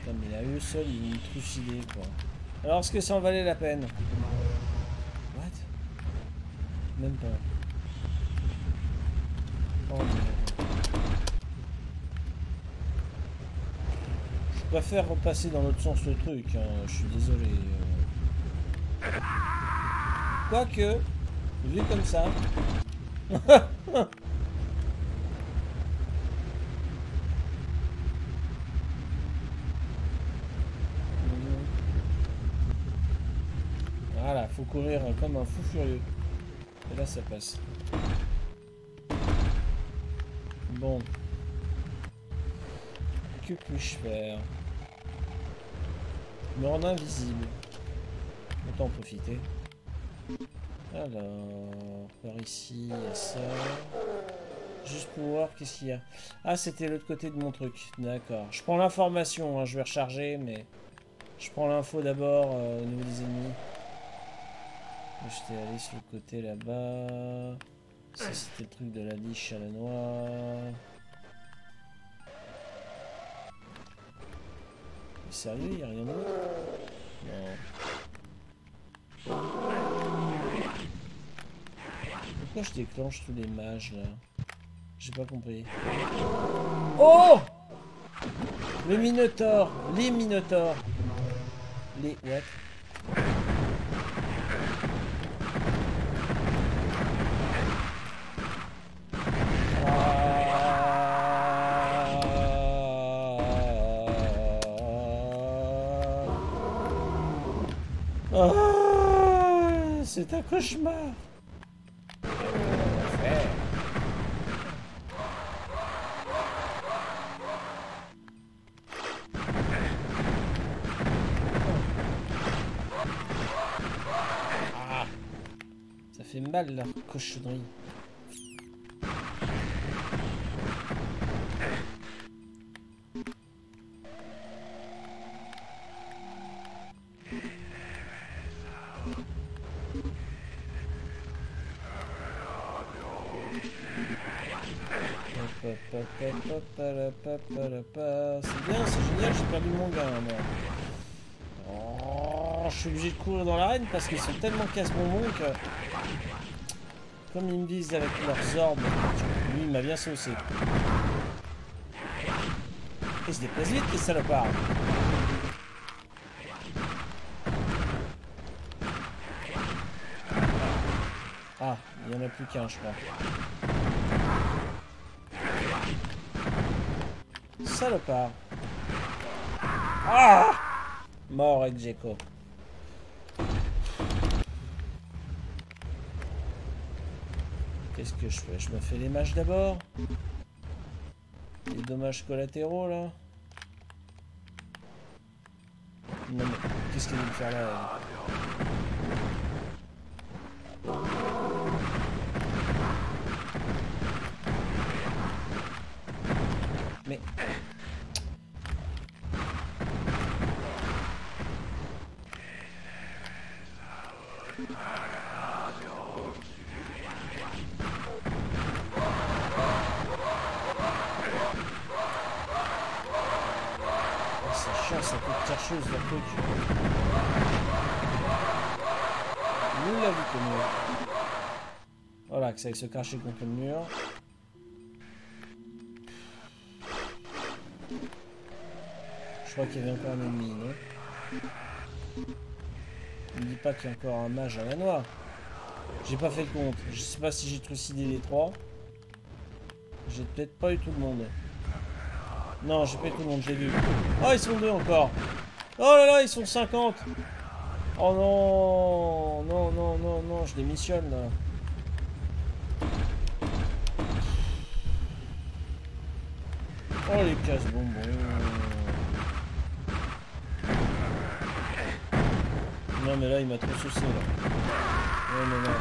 Speaker 1: Putain, mais il a eu sol, il est trucidé, quoi. Alors, est-ce que ça en valait la peine? What? Même pas. Oh. Je préfère repasser dans l'autre sens le truc, hein, je suis désolé. euh. Quoique, vu comme ça... Voilà, faut courir comme un fou furieux. Et là, ça passe. Bon. Que puis-je faire? Me rendre invisible. Autant en profiter. Alors, par ici, il y a ça. Juste pour voir qu'est-ce qu'il y a. Ah, c'était l'autre côté de mon truc. D'accord. Je prends l'information, hein, je vais recharger, mais... Je prends l'info d'abord euh, au niveau des ennemis. J'étais allé sur le côté là-bas. Ça, c'était le truc de la liche à la noix. Mais Sérieux, il a rien d'autre? Non. Pourquoi je déclenche tous les mages là J'ai pas compris. Oh! Le Minotaure Les Minotaures Les... What? Ah, C'est un cauchemar. Leur cochonnerie. C'est bien, c'est génial, j'ai perdu mon gars. Oh, je suis obligé de courir dans l'arène parce qu'ils sont tellement casse-bonbons que... Comme ils me visent avec leurs orbes, lui il m'a bien saucé. Il se déplace vite, les salopards Ah, il n'y en a plus qu'un, je crois. Salopard. Ah Mort avec Gecko. Qu'est-ce que je fais? Je me fais les mages d'abord. Les dommages collatéraux là. Non mais qu'est-ce qu'elle veut me faire là elle Mais... Oh, c'est chiant, ça coûte chercheuse le truc. Nous l'a vu comme Aille se cacher contre le mur. Je crois qu'il y avait encore un ennemi, non? Ne me dis pas qu'il y a encore un mage à la noix. J'ai pas fait le compte. Je sais pas si j'ai trucidé les trois. J'ai peut-être pas eu tout le monde. Non, j'ai pas eu tout le monde, j'ai vu. Oh, ils sont deux encore. Oh là là, ils sont 50. Oh non, non, non, non, non, je démissionne là. Oh les casse-bonbons. Non mais là il m'a trop saucé là. Non.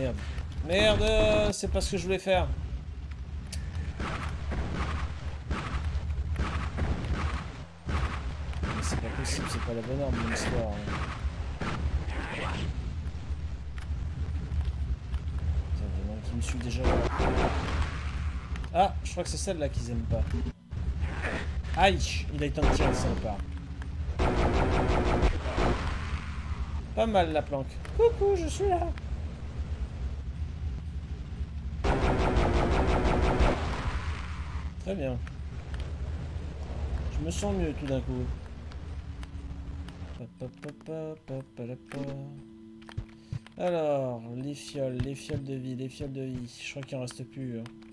Speaker 1: Merde. Merde, euh, c'est pas ce que je voulais faire. Mais c'est pas possible, c'est pas la bonne arme de l'histoire. hein. Il y qui me suit déjà crois que c'est celle-là qu'ils aiment pas. Aïe Il a été un tir, salopard. Pas mal la planque. Coucou, je suis là Très bien. Je me sens mieux tout d'un coup. Alors, les fioles, les fioles de vie, les fioles de vie. Je crois qu'il en reste plus. hein.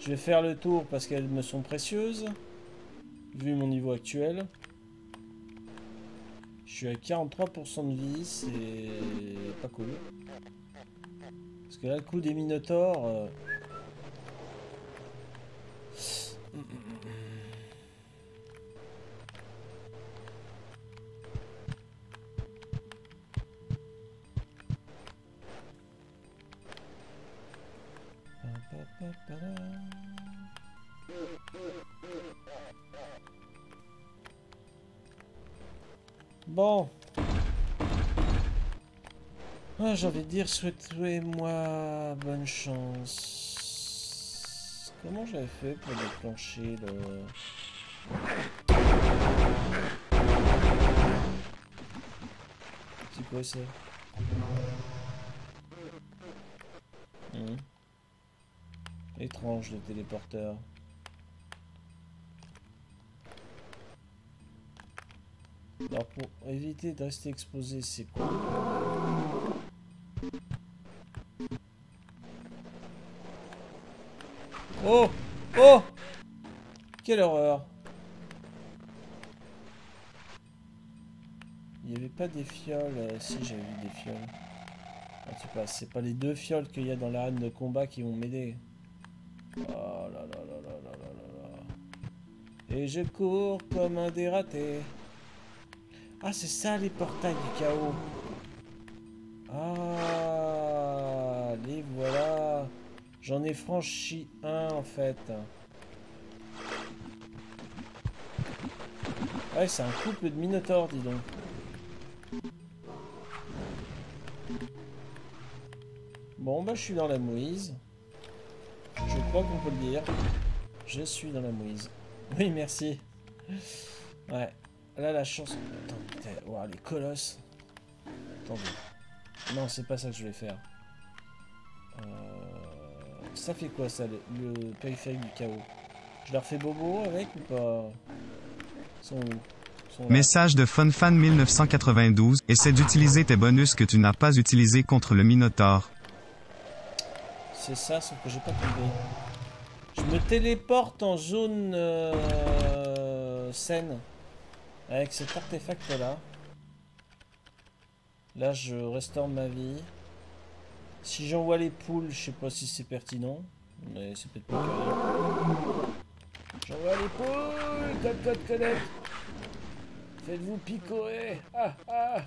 Speaker 1: Je vais faire le tour parce qu'elles me sont précieuses. Vu mon niveau actuel. Je suis à 43% de vie, c'est pas cool. Parce que là, le coup des minotaures... euh, Bon. Ah, J'ai envie de dire, souhaitez-moi bonne chance. Comment j'avais fait pour déclencher le... C'est quoi ça? Étrange le téléporteur. Alors pour éviter de rester exposé, c'est quoi Oh Oh Quelle horreur Il n'y avait pas des fioles. euh, si, j'avais vu des fioles. Ah. C'est pas les deux fioles qu'il y a dans l'arène de combat qui vont m'aider. Oh là là là là là. Et je cours comme un dératé. Ah, c'est ça les portails du chaos. Ah, les voilà. J'en ai franchi un en fait. Ouais, c'est un couple de minotaures, dis donc. Bon, bah, je suis dans la Moïse. Je crois qu'on peut le dire. Je suis dans la mouise. Oui, merci. Ouais. Là, la chance. Attends, ouah, les colosses. Attendez. Non, c'est pas ça que je vais faire. Euh, Ça fait quoi, ça, le, périphérique du chaos? Je leur fais bobo avec ou pas?
Speaker 2: Message de FunFan 1992, essaie d'utiliser tes bonus que tu n'as pas utilisés contre le Minotaur.
Speaker 1: C'est ça, sauf que j'ai pas trouvé. Je me téléporte en zone euh, saine. Avec cet artefact là. Là, je restaure ma vie. Si j'envoie les poules, je sais pas si c'est pertinent. Mais c'est peut-être pas. J'envoie les poules Code, code, connect Faites-vous picorer Ah, ah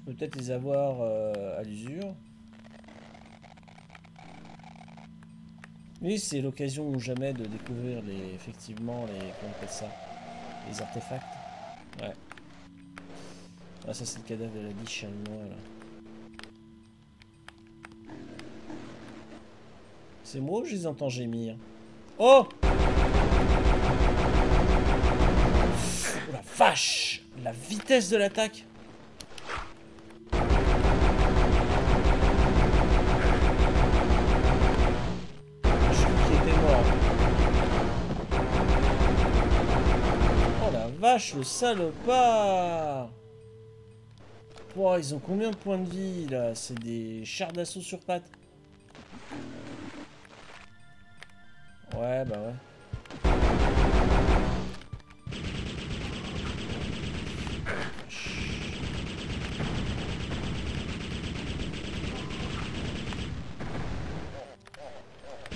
Speaker 1: Je peux peut-être les avoir euh, à l'usure. Oui, c'est l'occasion ou jamais de découvrir les, effectivement les, comment ça, les artefacts. Ouais. Ah, ça c'est le cadavre de la biche chinois là. C'est moi ou je les entends gémir? Oh Oh la vache La vitesse de l'attaque vache, le salopard ils ont combien de points de vie là? C'est des chars d'assaut sur pattes. Ouais, bah ouais.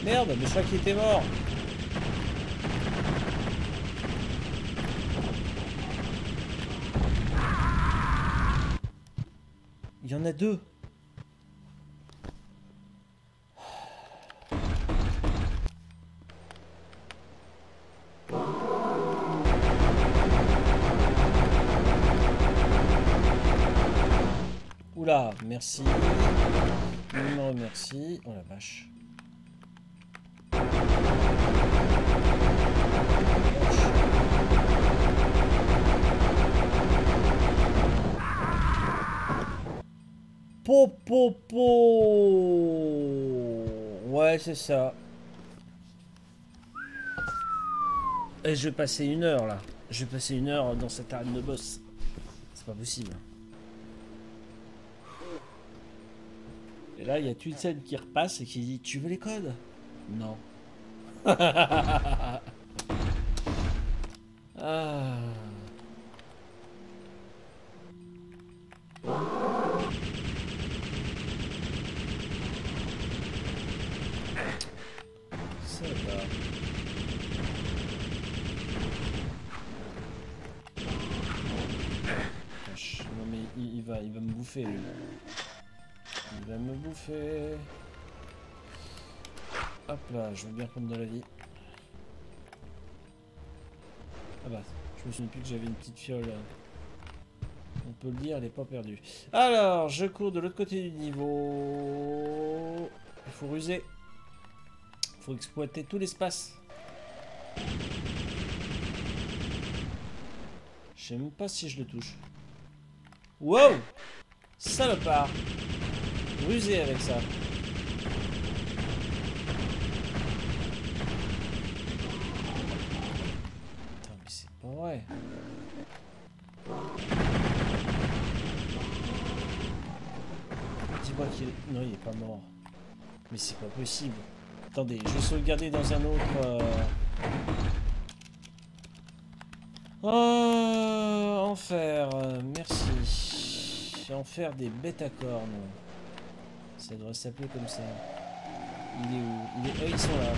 Speaker 1: Merde, mais je crois qu'il était mort. Y en a deux. Oula, merci. Il me remercie. Oh la vache. Po, po, po. Ouais, c'est ça. Et je vais passer une heure là. Je vais passer une heure dans cette arène de boss. C'est pas possible. Et là, il y a Twitsen qui repasse et qui dit Tu veux les codes? Non. ah. Il, va, me bouffer lui. Il va me bouffer. Hop là, je veux bien prendre de la vie. Ah bah, je me souviens plus que j'avais une petite fiole. On peut le dire, elle est pas perdue. Alors, je cours de l'autre côté du niveau. Il faut ruser. Il faut exploiter tout l'espace. Je sais même pas si je le touche. Wow Salopard Rusé avec ça. Putain, mais c'est pas vrai. Dis-moi qu'il est... Non, il est pas mort. Mais c'est pas possible. Attendez, je vais sauvegarder dans un autre... Euh... Oh, enfer, merci. Enfer des bêtes à cornes. Ça devrait s'appeler comme ça. Il est où? Il est... Ah, ils sont là.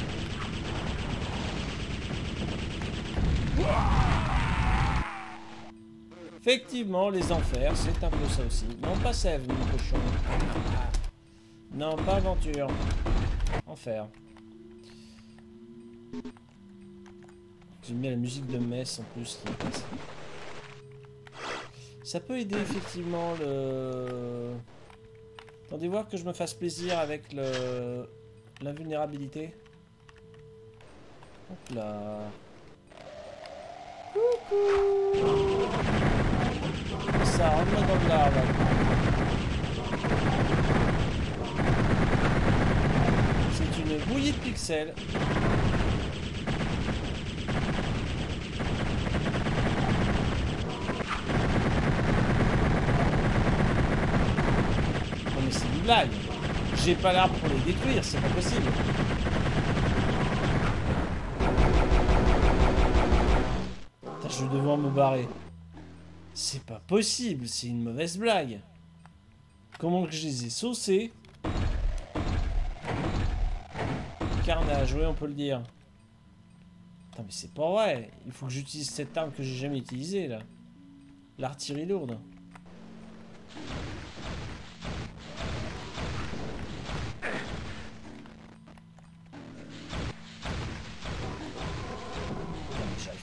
Speaker 1: Effectivement, les enfers, c'est un peu ça aussi. Non, pas sève, mon cochon. Non, pas aventure. Enfer. J'aime bien la musique de messe en plus. Ça peut aider effectivement le... Attendez voir que je me fasse plaisir avec le l'invulnérabilité. Hop là. Coucou Ça rentre dans l'arbre. C'est une bouillie de pixels. Non mais c'est une J'ai pas l'arbre pour les détruire, c'est pas possible. Je vais devoir me barrer. C'est pas possible, c'est une mauvaise blague. Comment que je les ai saucés? Carnage, oui on peut le dire. Putain mais c'est pas vrai. Il faut que j'utilise cette arme que j'ai jamais utilisée là. L'artillerie lourde.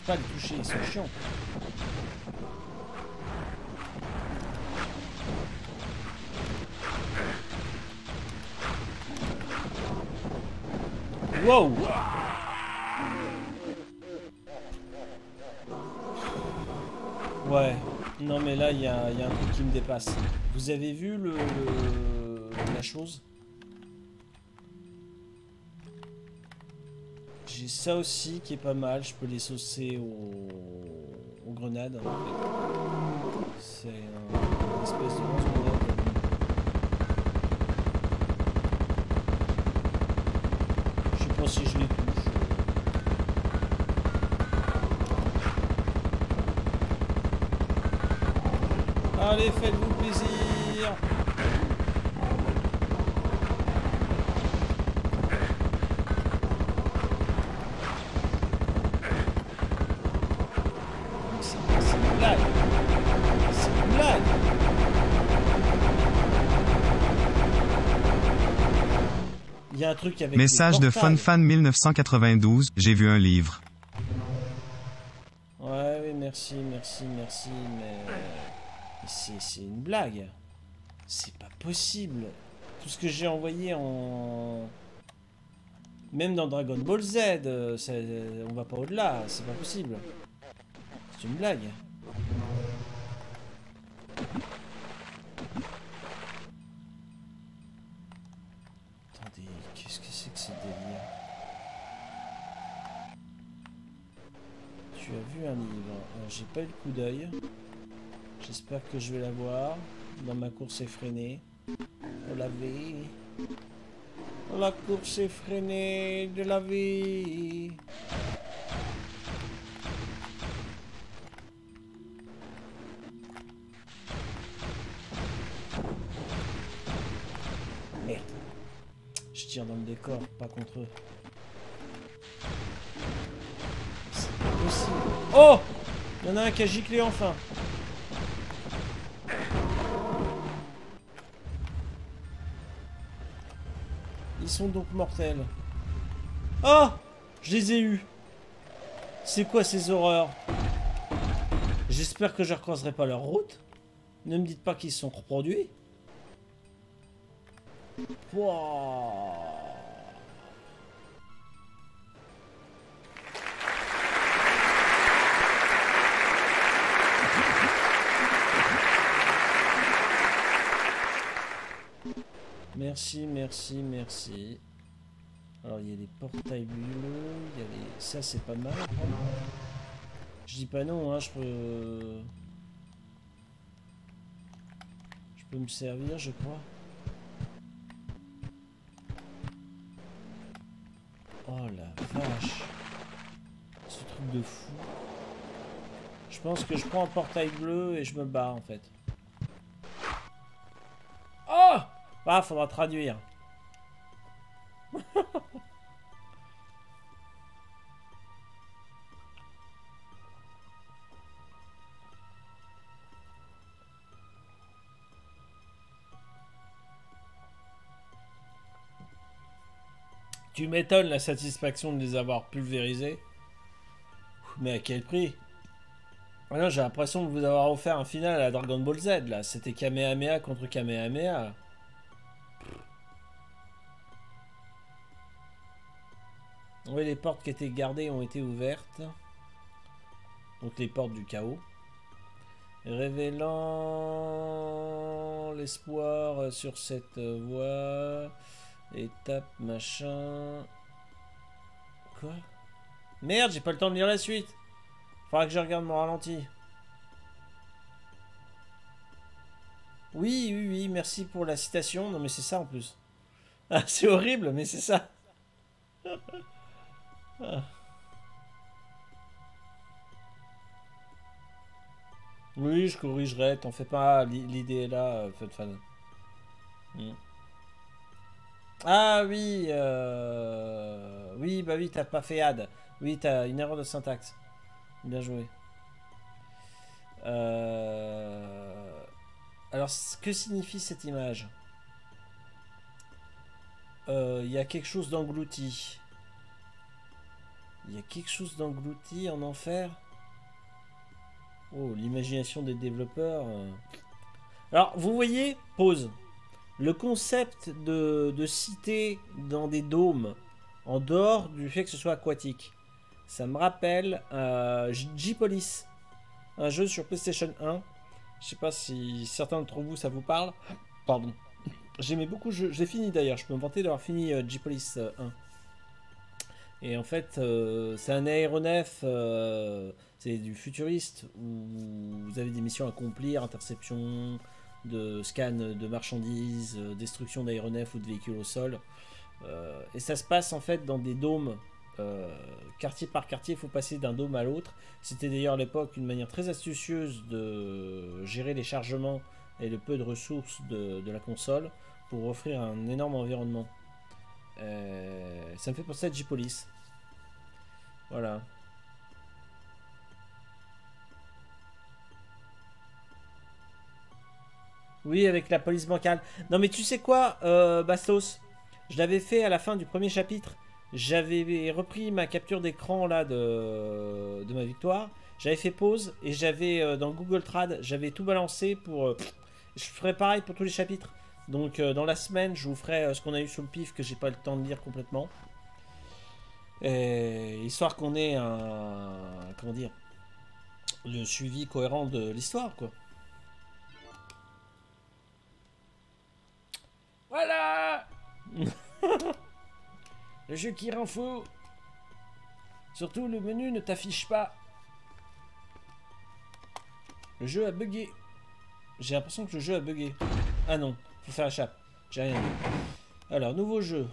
Speaker 1: Pas à les toucher, ils sont chiants. Wow Ouais. Non mais là, il y a, il y a un truc qui me dépasse. Vous avez vu le, le- la chose? Ça aussi qui est pas mal. Je peux les saucer aux, grenades. C'est un, une espèce de lance-grenade. Je sais pas si je les touche. Allez, faites-vous plaisir. Truc avec les
Speaker 2: Message de. FunFan 1992, j'ai vu un livre.
Speaker 1: Ouais, oui, merci, merci, merci, mais mais c'est une blague. C'est pas possible Tout ce que j'ai envoyé en... Même dans Dragon Ball Z, euh, c'est- on va pas au-delà, c'est pas possible. C'est une blague. Attendez, qu'est-ce que c'est que ce délire Tu as vu un livre. J'ai pas eu le coup d'œil. J'espère que je vais l'avoir dans ma course effrénée. Oh la vie. La course effrénée de la vie. Merde. Je tire dans le décor, pas contre eux. En a un qui enfin. Ils sont donc mortels. Oh Je les ai eus. C'est quoi ces horreurs? J'espère que je recroiserai pas leur route. Ne me dites pas qu'ils sont reproduits. Merci, merci, merci. Alors, il y a des portails bleus, il y a. Ça, c'est pas mal. Je dis pas non, hein, je peux... Je peux me servir, je crois. Oh la vache. Ce truc de fou. Je pense que je prends un portail bleu et je me barre, en fait. Ah, faudra traduire. Tu m'étonnes la satisfaction de les avoir pulvérisés. Mais à quel prix? Ah J'ai l'impression de vous avoir offert un final à Dragon Ball Z là. C'était Kamehameha contre Kamehameha. Oui, les portes qui étaient gardées ont été ouvertes. Donc les portes du chaos. Révélant l'espoir sur cette voie. Étape, machin. Quoi? Merde, j'ai pas le temps de lire la suite. Faudra que je regarde mon ralenti. Oui, oui, oui, merci pour la citation. Non, mais c'est ça en plus. Ah, c'est horrible, mais c'est ça. Ah. Oui, je corrigerai, t'en fais pas, l'i- l'idée est là, euh, Fun Fan. Hmm. Ah oui, euh... oui, bah oui, t'as pas fait ad. Oui, t'as une erreur de syntaxe. Bien joué. Euh... Alors, que signifie cette image? Euh, Il y a quelque chose d'englouti. Il y a quelque chose d'englouti en enfer Oh, l'imagination des développeurs. euh. Alors, vous voyez, pause. Le concept de, de cité dans des dômes, en dehors du fait que ce soit aquatique, ça me rappelle euh, J-Police, un jeu sur PlayStation 1. Je sais pas si certains d'entre vous ça vous parle. Pardon. J'aimais beaucoup, j'ai fini d'ailleurs, je peux me vanter d'avoir fini euh, J-Police euh, 1. Et en fait, euh, c'est un aéronef, euh, c'est du futuriste où vous avez des missions à accomplir, interception, de scan de marchandises, euh, destruction d'aéronefs ou de véhicules au sol. Et ça se passe en fait dans des dômes, quartier par quartier, il faut passer d'un dôme à l'autre. C'était d'ailleurs à l'époque une manière très astucieuse de gérer les chargements et le peu de ressources de, la console pour offrir un énorme environnement. Ça me fait penser à J-Police. Voilà. Oui, avec la police bancale. Non, mais tu sais quoi, euh, Bastos? Je l'avais fait à la fin du premier chapitre. J'avais repris ma capture d'écran là de, ma victoire. J'avais fait pause et j'avais euh, dans Google Trad, j'avais tout balancé pour. euh, je ferai pareil pour tous les chapitres. Donc dans la semaine, je vous ferai ce qu'on a eu sur le pif que j'ai pas le temps de lire complètement. Et, histoire qu'on ait un comment dire le suivi cohérent de l'histoire quoi. Voilà Le jeu qui rend fou Surtout le menu ne t'affiche pas. Le jeu a bugué. J'ai l'impression que le jeu a bugué. Ah non, faut faire la chape. J'ai rien. Alors, nouveau jeu.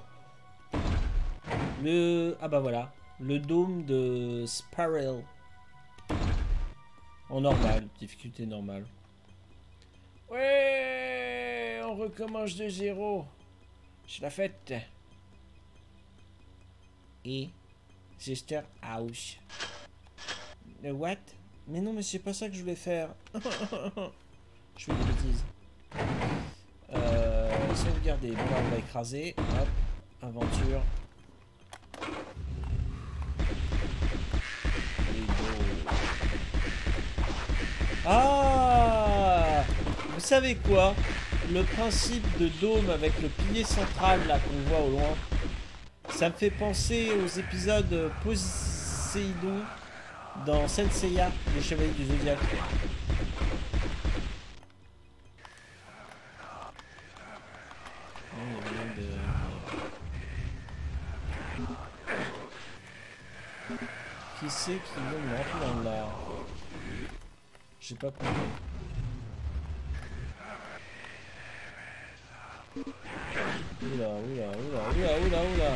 Speaker 1: Le... Ah bah voilà. Le dôme de Sparrow. En normal, difficulté normale. Ouais, on recommence de zéro. C'est la fête. Et Sister House. Le what? Mais non, mais c'est pas ça que je voulais faire. je fais des bêtises. Euh, sauvegarder. On va écraser. Hop. Aventure. Ah Vous savez quoi? Le principe de dôme avec le pilier central là qu'on voit au loin, ça me fait penser aux épisodes Poséidon dans Senseiya, les Chevaliers du Zodiac. Qui c'est qui me dans l'art J'ai pas compris. Oula, oula, oula, oula, oula, oula.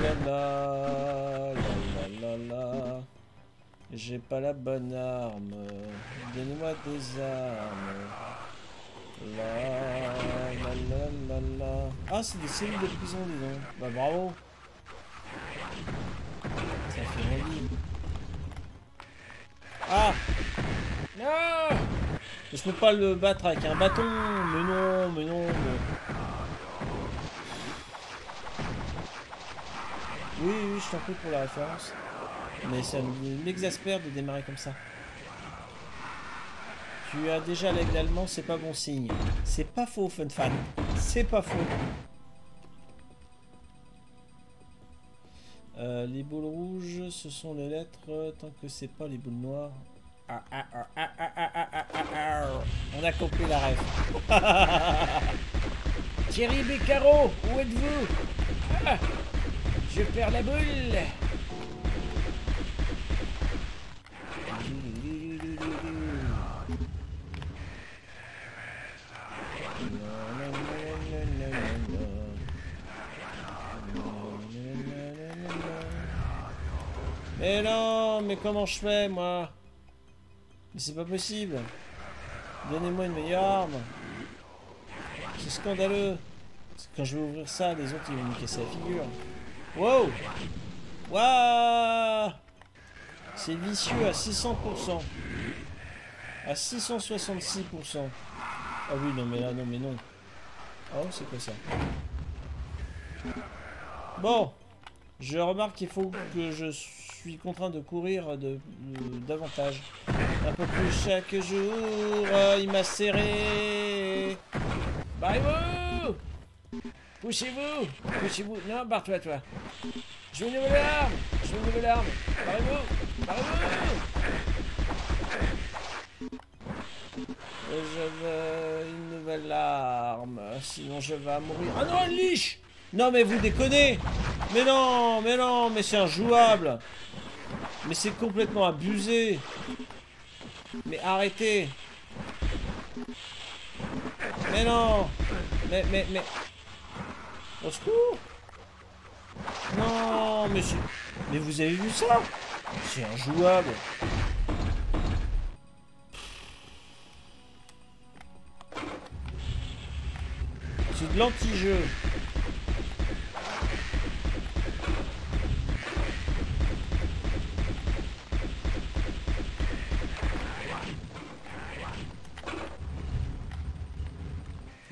Speaker 1: La la, la la. J'ai pas la bonne arme. Donnez-moi des armes. La la la la la. Ah, c'est des cellules de prison, dis donc. Bah bravo. Ah Non Je peux pas le battre avec un bâton. Mais non, mais non. mais- Oui, oui, je t'en prie pour la référence. Mais ça m'exaspère de démarrer comme ça. Tu as déjà l'aigle allemand, c'est pas bon signe. C'est pas faux, fun fan. C'est pas faux. Euh, les boules rouges, ce sont les lettres, tant que c'est pas les boules noires. On a compris la rêve. Thierry Beccaro, où êtes-vous? Ah, je perds la boule Mais non, mais comment je fais moi? Mais c'est pas possible. Donnez-moi une meilleure arme. C'est scandaleux. Quand je vais ouvrir ça, les autres ils vont me casser la figure. Wow Waouh C'est vicieux à 600%. À 666%. Ah oui, non mais là, non mais non. Oh, c'est quoi ça? Bon, je remarque qu'il faut que je suis contraint de courir de, davantage. Un peu plus chaque jour. Euh, il m'a serré. Barrez-vous Poussez-vous Poussez-vous Non, barre-toi, toi. Je veux une nouvelle arme Je veux une nouvelle arme Barrez-vous Barrez-vous Je veux une nouvelle arme, sinon je vais mourir. Ah non, un liche Non mais vous déconnez. Mais non, mais non, mais c'est injouable. Mais c'est complètement abusé. Mais arrêtez. Mais non. Mais, mais, mais... Au secours. Non, mais. Mais vous avez vu ça? C'est injouable. C'est de l'anti-jeu.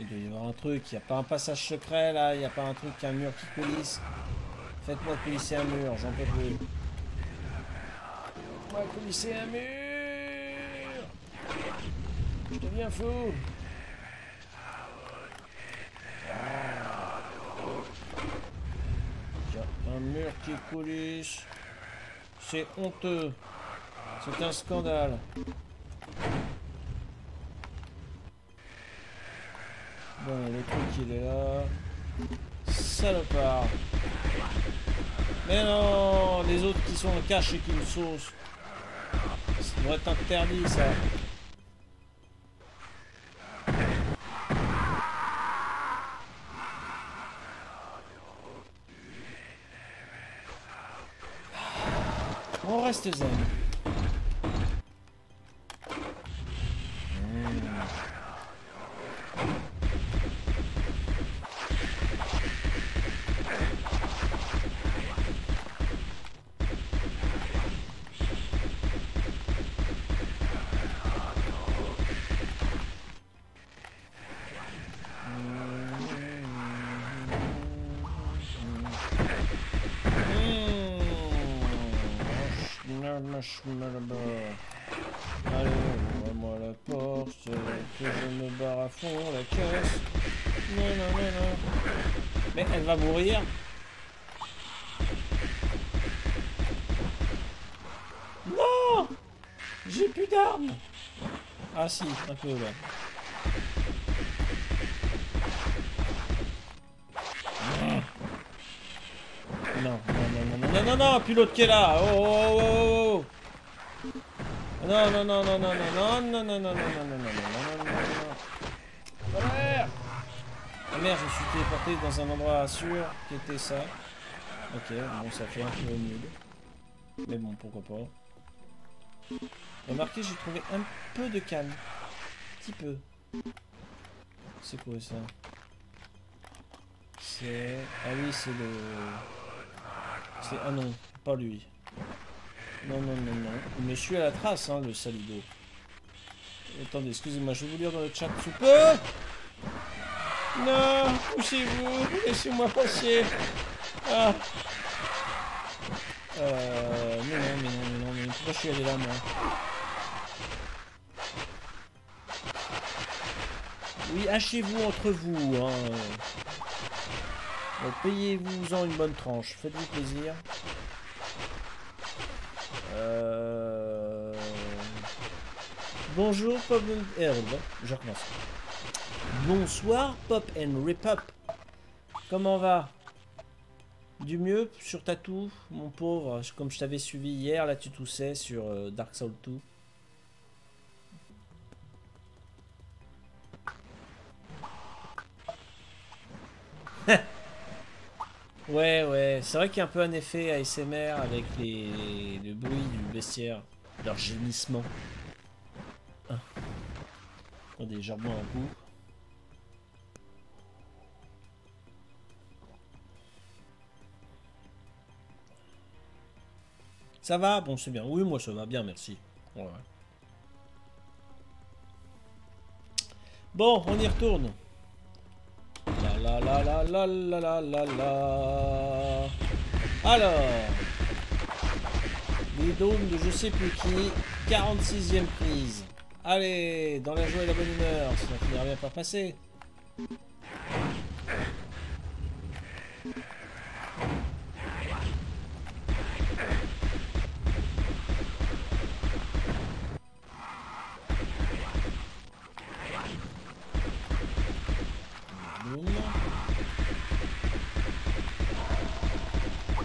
Speaker 1: Il doit y avoir un truc, il n'y a pas un passage secret là, il n'y a pas un truc, un mur qui coulisse. Faites-moi coulisser un mur, j'en peux plus. Faites-moi coulisser un mur Je deviens fou Y a un mur qui coulisse. C'est honteux. C'est un scandale. Bon, le truc il est là. Salopard. Mais non, les autres qui sont en cache et qui me saucent. Ça devrait être interdit ça. On reste zen. Allez, ouvre-moi la porte, que je me barre à fond la caisse. Non, non, non, non. Mais elle va mourir. Non J'ai plus d'armes Ah si, un peu là. Non, non, non, non, non, non, non, puis l'autre qui est là. Oh, oh, oh, oh, oh. Non, non, non, non, non, non, non, non, non, non, non, non, non, non, non, non, non, non. Ah je suis téléporté dans un endroit sûr qui était ça. Ok, bon, ça fait un peu nul. Mais bon, pourquoi pas. Remarquez, j'ai trouvé un peu de canne. Petit peu. C'est quoi ça C'est... Ah oui, c'est le... C'est... Ah non, pas lui. Non, non, non, non. Mais je suis à la trace, hein, le salido. Attendez, excusez-moi, je vais vous lire dans le chat sous peu. Non, couchez-vous, laissez-moi passer. Ah. Euh, mais non, mais non, mais non, mais pourquoi je suis allé là, moi Oui, hachez-vous entre vous, hein. Payez-vous-en une bonne tranche, faites-vous plaisir. Euh... Bonjour Pop and... Eh, je recommence. Bonsoir Pop and Rip Up. Comment va? Du mieux sur Tatou, mon pauvre. Comme je t'avais suivi hier, là tu toussais sur euh, Dark Soul 2. Ouais, ouais, c'est vrai qu'il y a un peu un effet ASMR avec les, le bruit du bestiaire, leur gémissement. Ah. Attendez, je rebois un coup. Ça va? Bon, c'est bien. Oui, moi, ça va bien, merci. Ouais. Bon, on y retourne. La la la la la la la la. Alors. Les dômes de je sais plus qui. 46ème prise. Allez, dans la joie et la bonne humeur, ça finira bien par passer.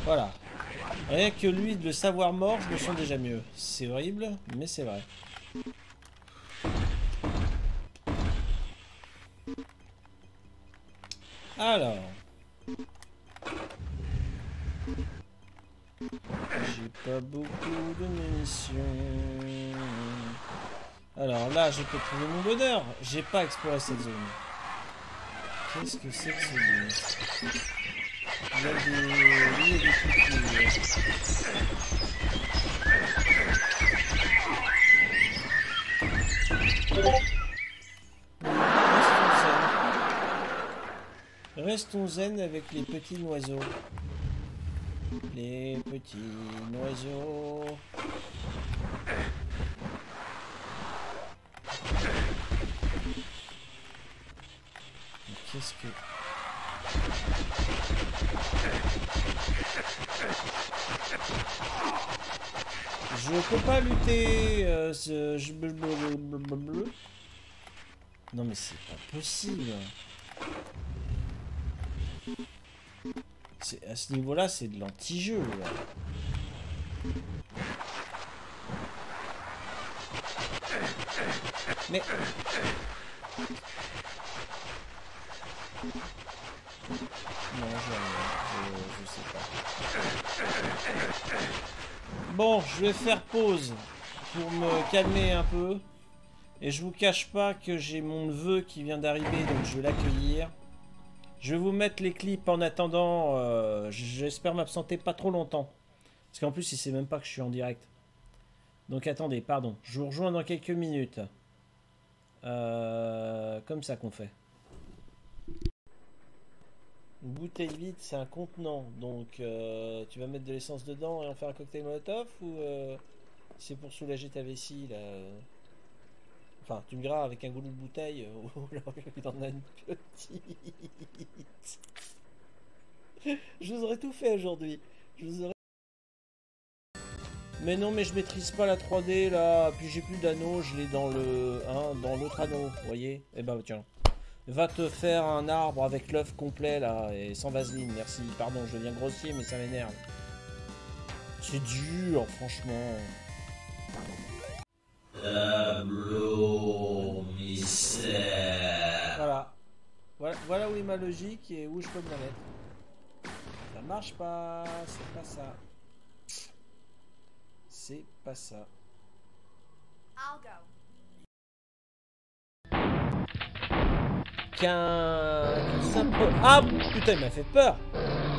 Speaker 1: Voilà. Rien que lui de le savoir mort, je me sens déjà mieux. C'est horrible, mais c'est vrai. Alors. J'ai pas beaucoup de munitions. Alors là, je peux trouver mon bonheur. J'ai pas exploré cette zone. Qu'est-ce que c'est que cette zone Restons zen avec les petits oiseaux. Les petits oiseaux. Qu'est-ce que... Je peux pas lutter. euh. Non mais c'est pas possible. C'est- À ce niveau-là, c'est de l'anti-jeu. Bon, je vais faire pause pour me calmer un peu. Et je vous cache pas que j'ai mon neveu qui vient d'arriver, donc je vais l'accueillir. Je vais vous mettre les clips en attendant. euh, J'espère m'absenter pas trop longtemps. Parce qu'en plus, il sait même pas que je suis en direct. Donc attendez, pardon. Je vous rejoins dans quelques minutes. Euh, comme ça qu'on fait. Une bouteille vide, c'est un contenant. Donc euh, tu vas mettre de l'essence dedans et en faire un cocktail molotov ou euh, c'est pour soulager ta vessie là euh Enfin, tu me diras avec un goulot de bouteille euh, ou alors il en a une petite. Je vous aurais tout fait aujourd'hui. Je vous aurais. Mais non, mais je maîtrise pas la 3D là. Puis j'ai plus d'anneau, je l'ai dans le, dans l'autre anneau. Vous voyez? Eh ben tiens. Va te faire un arbre avec l'œuf complet là et sans vaseline. Merci. Pardon, je deviens grossier, mais ça m'énerve. C'est dur, franchement. Voilà. voilà. Voilà où est ma logique et où je peux me la mettre. Ça marche pas, c'est pas ça. C'est pas ça.
Speaker 4: I'll.
Speaker 1: Qu'un simple... Ah putain, il m'a fait peur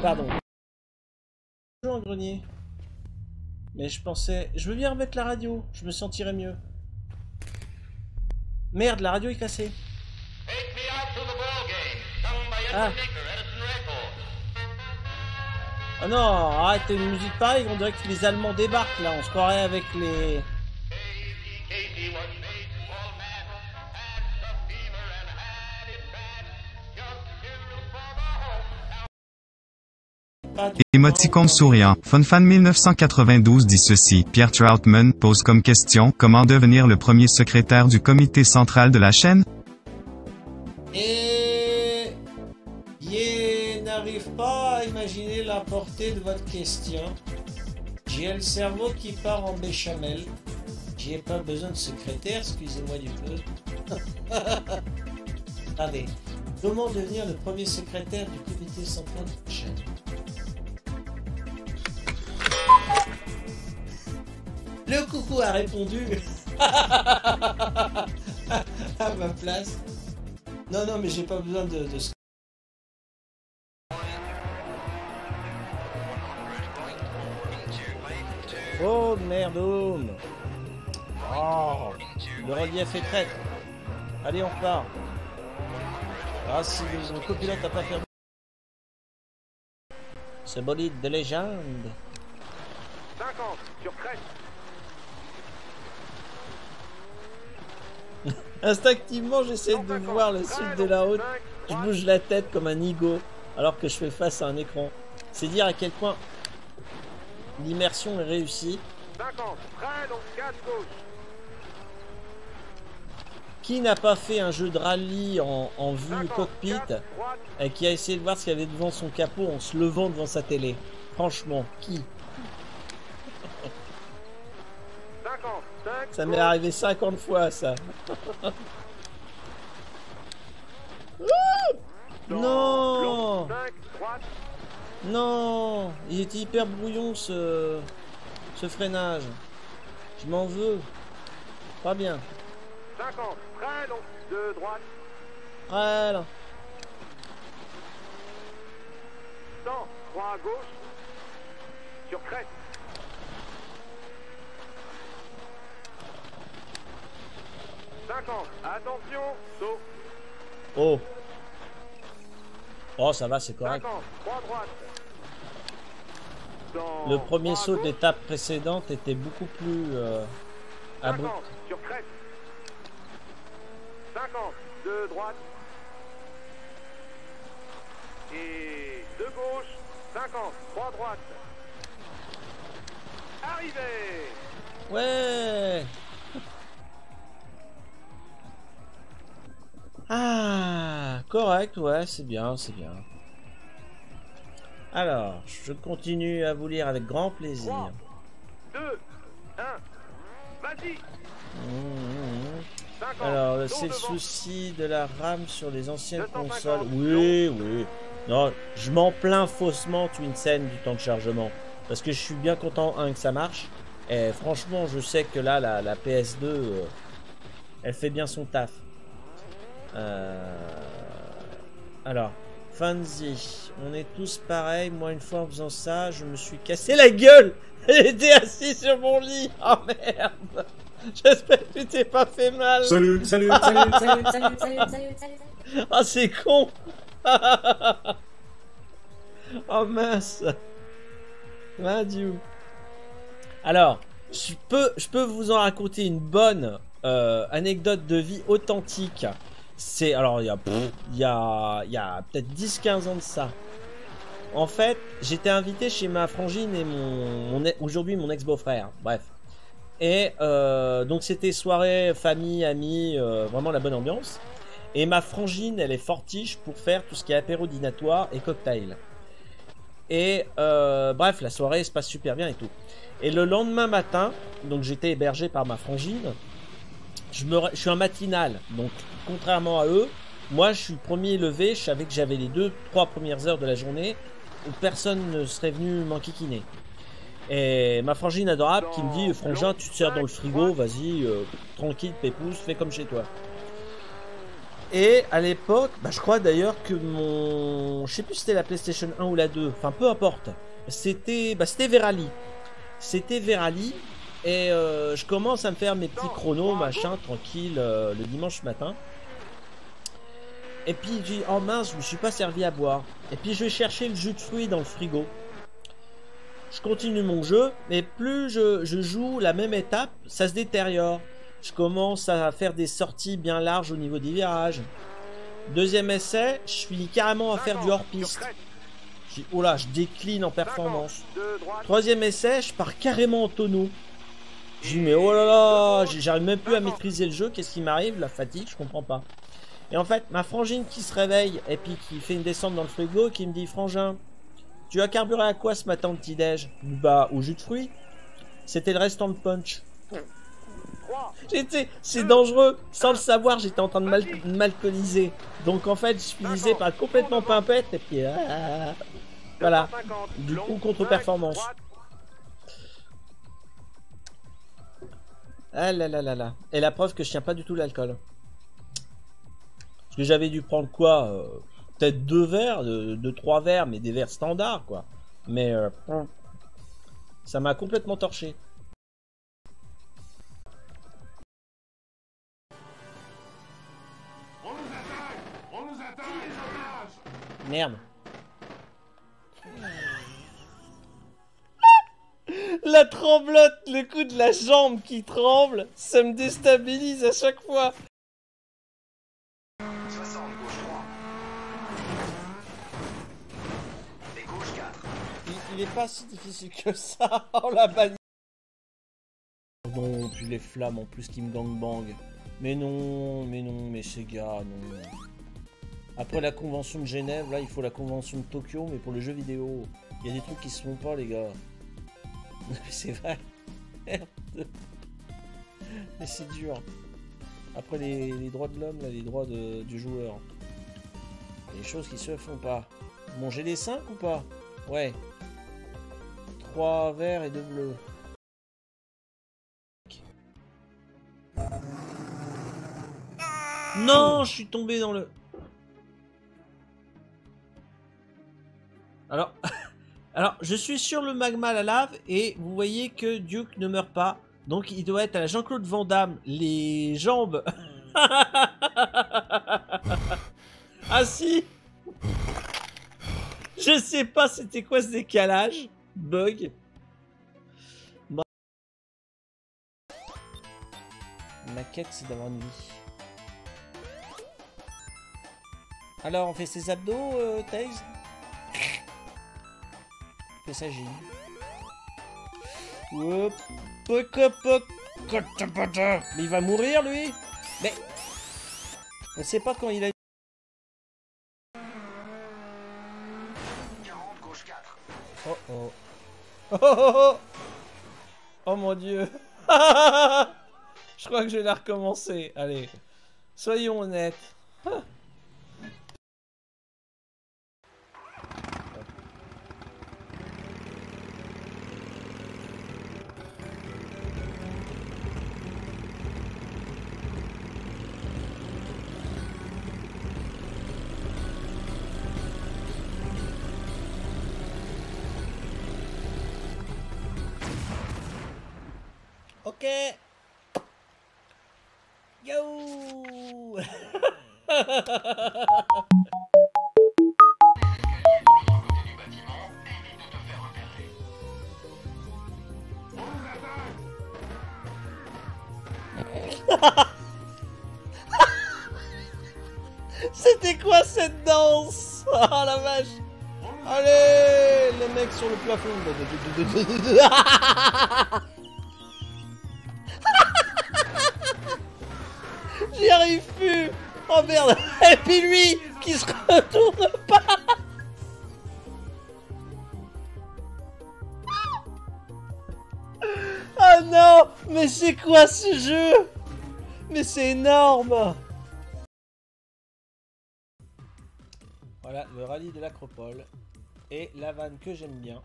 Speaker 1: Pardon. Bonjour, grenier. Mais je pensais... Je veux bien remettre la radio, je me sentirais mieux. Merde, la radio est cassée. Ah. Ah non, arrête une musique pareille, on dirait que les Allemands débarquent là, on se croirait avec les...
Speaker 2: Émoticône souriant. FunFan 1992 dit ceci. Pierre Troutman pose comme question comment devenir le premier secrétaire du comité central de la chaîne?
Speaker 1: Et... Je n'arrive pas à imaginer la portée de votre question. J'ai le cerveau qui part en béchamel. J'y ai pas besoin de secrétaire, excusez-moi du peu. Attendez. Comment devenir le premier secrétaire du comité central de la chaîne? Le coucou a répondu à ma place. Non, non, mais j'ai pas besoin de, de... Oh merde, oh. Oh, le relief est traître. Allez, on repart. Ah, si le copilote n'a pas fermé. Ce bolide de légende.
Speaker 5: 50 sur crête.
Speaker 1: Instinctivement, j'essaie de voir le sud de la route. Je bouge la tête comme un nigo alors que je fais face à un écran. C'est dire à quel point l'immersion est réussie.
Speaker 5: 50, prêt, donc 4 gauche.
Speaker 1: Qui n'a pas fait un jeu de rallye en, en vue
Speaker 5: 50,
Speaker 1: cockpit
Speaker 5: 4, droite,
Speaker 1: et qui a essayé de voir ce qu'il y avait devant son capot en se levant devant sa télé? Franchement, qui?
Speaker 5: 50, 5,
Speaker 1: Ça m'est arrivé 50 fois ça. Non
Speaker 5: 5, droite,
Speaker 1: Non Il était hyper brouillon ce, ce freinage. Je m'en veux. Pas bien.
Speaker 5: 50, prêt, donc 2 droite,
Speaker 1: Voilà.
Speaker 5: 100, 3 gauche, sur crête. Cinquante, attention, saut.
Speaker 1: Oh. Oh, ça va, c'est correct.
Speaker 5: 50, 3 droite. Dans
Speaker 1: Le premier saut l'étape précédente était beaucoup plus euh,
Speaker 5: 50,
Speaker 1: abrupt.
Speaker 5: sur crête. 50, de droite. Et de gauche, 50, 3 droite. Arrivé
Speaker 1: Ouais Ah, correct, ouais, c'est bien, c'est bien. Alors, je continue à vous lire avec grand plaisir.
Speaker 6: 3, 2, 1, vas-y
Speaker 1: Mmh,
Speaker 6: 50,
Speaker 1: Alors, c'est le souci de la RAM sur les anciennes
Speaker 6: 250,
Speaker 1: consoles. Oui, oui. Non, je m'en plains faussement, Twinsen, du temps de chargement. Parce que je suis bien content, un, que ça marche. Et franchement, je sais que là, la, la PS2, euh, elle fait bien son taf. Euh, Alors, Fanzy, on est tous pareils. Moi, une fois en faisant ça, je me suis cassé la gueule. J'étais assis sur mon lit. Oh merde. J'espère que tu t'es pas fait mal.
Speaker 7: Salut, salut, salut, salut, salut, salut, salut, salut.
Speaker 1: Ah, c'est con Oh mince Adieu. Alors, je peux, je peux vous en raconter une bonne euh, anecdote de vie authentique. C'est alors il y a pff, il y a, il y a peut-être 10-15 ans de ça. En fait, j'étais invité chez ma frangine et mon, mon aujourd'hui mon ex-beau-frère. Bref. Et euh, donc c'était soirée, famille, amis, euh, vraiment la bonne ambiance. Et ma frangine, elle est fortiche pour faire tout ce qui est apéro dînatoire et cocktail. Et euh, bref, la soirée se passe super bien et tout. Et le lendemain matin, donc j'étais hébergé par ma frangine. Je, me, je suis un matinal, donc contrairement à eux, moi je suis le premier levé. Je savais que j'avais les deux, trois premières heures de la journée où personne ne serait venu m'enquiquiner. Et ma frangine adorable qui me dit Frangin, tu te sers dans le frigo, vas-y, euh, tranquille, pépouze, fais comme chez toi. Et à l'époque, bah, je crois d'ailleurs que mon. Je sais plus si c'était la PlayStation 1 ou la 2, enfin peu importe. C'était bah, c'était Verali. C'était Verali. Et euh, je commence à me faire mes petits chronos, machin, tranquille, euh, le dimanche matin. Et puis je dis, oh mince, je me suis pas servi à boire. Et puis je vais chercher le jus de fruits dans le frigo. Je continue mon jeu, mais plus je, je joue la même étape, ça se détériore. Je commence à faire des sorties bien larges au niveau des virages. Deuxième essai, je suis carrément à faire du hors-piste. Je dis, oh là, je décline en performance. Troisième essai, je pars carrément en tonneau. Je dis, mais oh là là, j'arrive même plus à maîtriser le jeu, qu'est-ce qui m'arrive? La fatigue, je comprends pas. Et en fait, ma frangine qui se réveille et puis qui fait une descente dans le frigo, qui me dit, Frangin, tu as carburé à quoi ce matin au petit-déj? Bah, au jus de fruits. C'était le restant de punch.
Speaker 6: 3,
Speaker 1: J'étais, c'est dangereux. Sans le savoir, j'étais en train de mal- de m'alcooliser. Donc en fait, je finissais par complètement pimpette et puis ah, voilà.
Speaker 6: 250,
Speaker 1: Du coup, contre-performance. Ah là là là là. Et la preuve que je tiens pas du tout l'alcool. Parce que j'avais dû prendre quoi euh, Peut-être deux verres, de, deux, trois verres, mais des verres standards quoi. Mais euh, ça m'a complètement torché.
Speaker 7: On nous attaque On nous attaque les otages
Speaker 1: Merde. La tremblote, le coup de la jambe qui tremble, ça me déstabilise à chaque fois.
Speaker 8: 60, gauche 3. Et gauche 4.
Speaker 1: Il, il est pas si difficile que ça. Oh la bagnole. Non, puis les flammes en plus qui me gangbang. Mais non, mais non, mais ces gars, non. Après la convention de Genève, là, il faut la convention de Tokyo, mais pour le jeu vidéo, il y a des trucs qui se font pas, les gars. C'est vrai. Merde. Mais c'est dur. Après les, les droits de l'homme, les droits du joueur. Des choses qui se font pas. J'ai les 5 ou pas? Ouais. 3 verts et 2 bleus. Non, je suis tombé dans le. Alors, alors, je suis sur le magma à la lave et vous voyez que Duke ne meurt pas. Donc, il doit être à la Jean-Claude Van Damme, les jambes. ah si Je sais pas c'était quoi ce décalage. Bug. Ma quête, c'est d'avoir une. Alors, on fait ses abdos, euh,
Speaker 9: Mais il va mourir lui Mais. On sait pas quand il a.
Speaker 10: 40, gauche 4.
Speaker 9: Oh oh. Oh oh oh oh Oh mon dieu Je crois que je vais la recommencer. Allez. Soyons honnêtes. C'était quoi cette danse? Ah la vache. Allez Les mecs sur le plafond. J'y arrive plus. Oh merde. Et puis lui qui se retourne pas. Oh non Mais c'est quoi ce jeu? Mais c'est énorme Le rallye de l'acropole. Et la vanne que j'aime bien.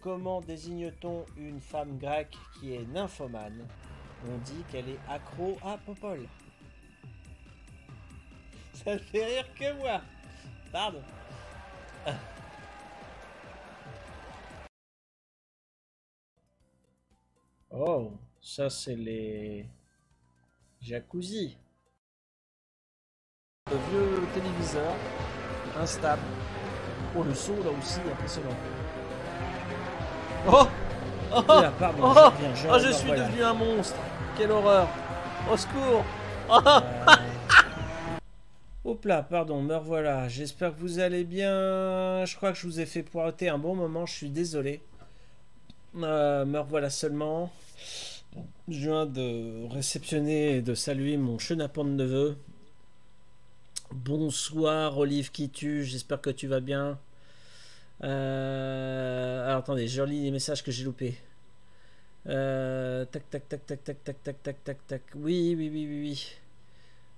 Speaker 9: Comment désigne-t-on une femme grecque qui est nymphomane? On dit qu'elle est accro à Popol. Ça fait rire que moi. Pardon. Oh, ça c'est les jacuzzi. Le vieux téléviseur, instable. Oh, le son là aussi, impressionnant. Oh Oh, oh,
Speaker 1: je reviens, je
Speaker 9: oh, je suis
Speaker 1: voilà.
Speaker 9: devenu un monstre Quelle horreur Au secours Oh,
Speaker 1: Hop là, pardon, me revoilà. J'espère que vous allez bien. Je crois que je vous ai fait poireauter un bon moment, je suis désolé. Euh, me revoilà seulement. Je viens de réceptionner et de saluer mon chenapan de neveu. Bonsoir Olive qui tue, j'espère que tu vas bien. Euh, Alors attendez, je relis les messages que j'ai loupés. Euh, Tac, tac, tac, tac, tac, tac, tac, tac, tac, oui, oui, oui, oui.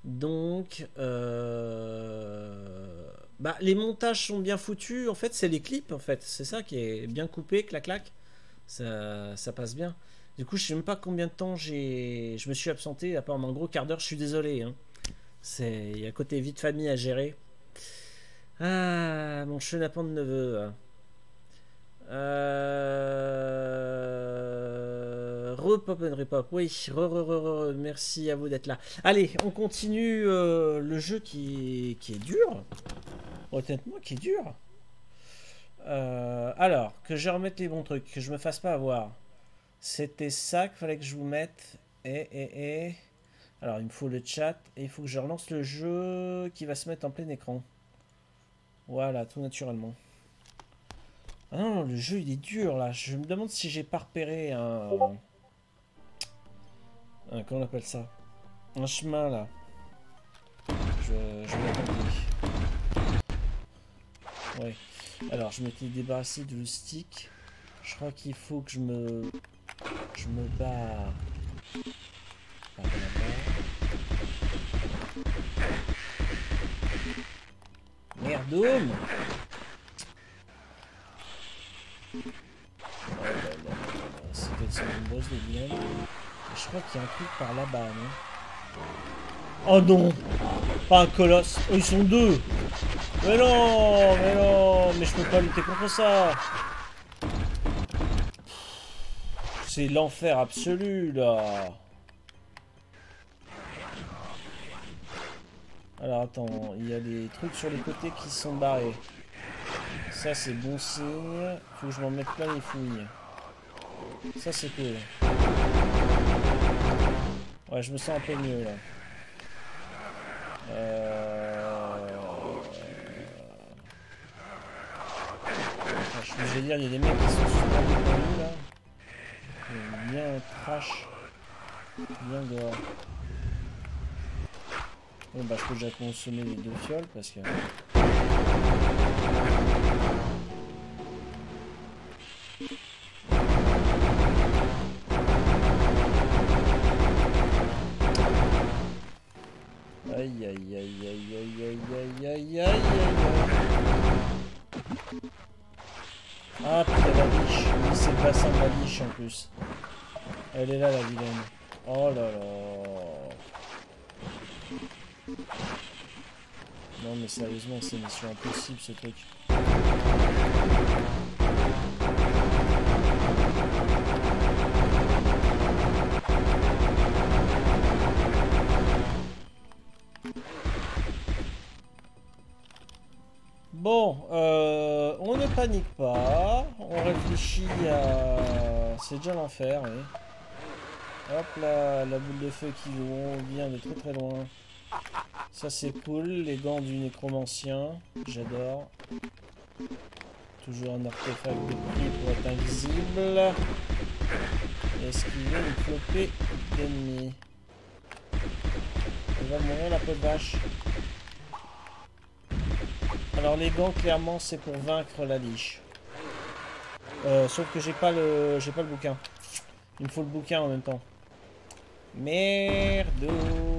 Speaker 1: Donc, euh, bah, les montages sont bien foutus. En fait, c'est les clips, en fait. C'est ça qui est bien coupé, clac, clac. Ça, ça passe bien. Du coup, je sais même pas combien de temps j'ai, je me suis absenté. À part en gros quart d'heure, je suis désolé. Hein. C'est, il y a côté vie de famille à gérer. Ah, mon chenapan de neveu. hein. Euh... Repop and repop, oui, merci à vous d'être là. Allez, on continue euh, le jeu qui, qui est dur. Honnêtement, qui est dur. Euh, alors, que je remette les bons trucs, que je me fasse pas avoir. C'était ça qu'il fallait que je vous mette. Et, et, et. Alors, il me faut le chat et il faut que je relance le jeu qui va se mettre en plein écran. Voilà, tout naturellement. Ah non, le jeu il est dur là. Je me demande si j'ai pas repéré un. un- comment on appelle ça? Un chemin là. Je, je vais. Ouais. Alors, je m'étais débarrassé du stick. Je crois qu'il faut que je me. Je me barre. par là-bas. Oh. Je crois qu'il y a un truc par là-bas, non? Oh non! Pas un colosse. Oh, ils sont deux. Mais non Mais non. Mais je peux pas lutter contre ça. C'est l'enfer absolu, là Alors, attends, il y a des trucs sur les côtés qui sont barrés. Ça, c'est bon signe. Faut que je m'en mette plein les fouilles. Ça, c'est cool. Ouais, je me sens un peu mieux, là. Euh... Je veux dire, il y a des mecs qui sont super nous, là. Bien trash. Bien dehors. Bon bah je peux déjà consommer les deux fioles parce que... Aïe aïe aïe aïe aïe aïe aïe aïe aïe aïe Ah la biche, c'est le bassin de la biche en plus. Elle est là la vilaine. Oh là là. Non mais sérieusement c'est mission impossible ce truc. Bon, euh, on ne panique pas, on réfléchit à... C'est déjà l'enfer, oui. Hop là, la boule de feu qui vient de très très loin. Ça c'est cool, les gants du nécromancien, j'adore. Toujours un artefact de prix pour être invisible. Et esquiver une flopée d'ennemis? Va mourir la peau de vache. Alors les gants clairement c'est pour vaincre la liche. Euh, sauf que j'ai pas le j'ai pas le bouquin. Il me faut le bouquin en même temps. Merdoum.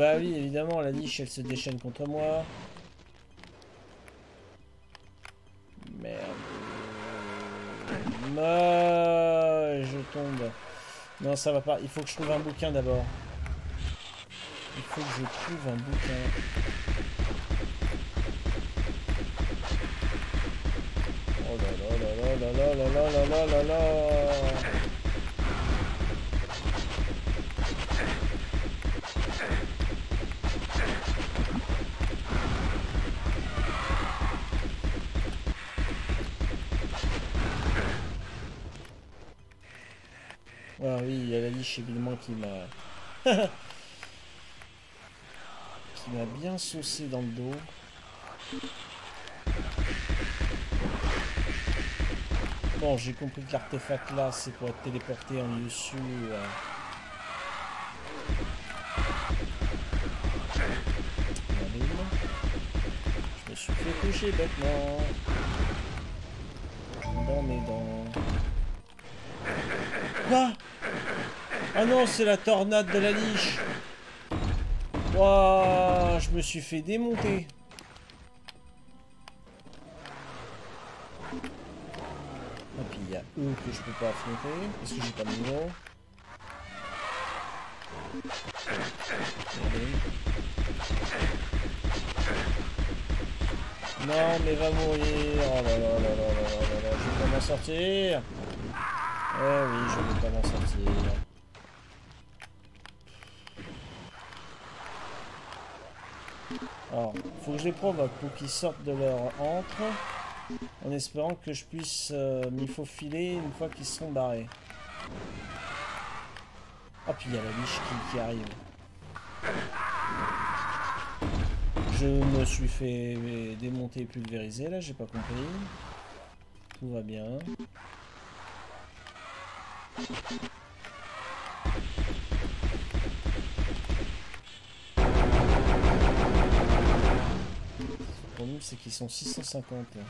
Speaker 1: Bah oui, évidemment, la liche, elle se déchaîne contre moi. Merde. Ah, je tombe. Non, ça va pas. Il faut que je trouve un bouquin d'abord. Il faut que je trouve un bouquin. Oh là là là là là là là là là Ah évidemment qui m'a... qui m'a bien saucé dans le dos. Bon, j'ai compris que l'artefact là, c'est pour être téléporté en lieu sûr. Allez. Je me suis fait toucher bêtement. Dans mes dents. Quoi? Ah non, c'est la tornade de la liche. Ouah, je me suis fait démonter. Ah, Et il y a eux que je peux pas affronter? Est-ce que j'ai pas de niveau Non mais va mourir Oh là là là là là là là, là. je vais pas m'en sortir Eh oui, je vais pas m'en sortir. Alors, faut que je les provoque pour qu'ils sortent de leur antre, en espérant que je puisse euh, m'y faufiler une fois qu'ils seront barrés. Ah, puis il y a la biche qui, qui arrive. Je me suis fait démonter et pulvériser, là, j'ai pas compris. Tout va bien. C'est qu'ils sont 650. là.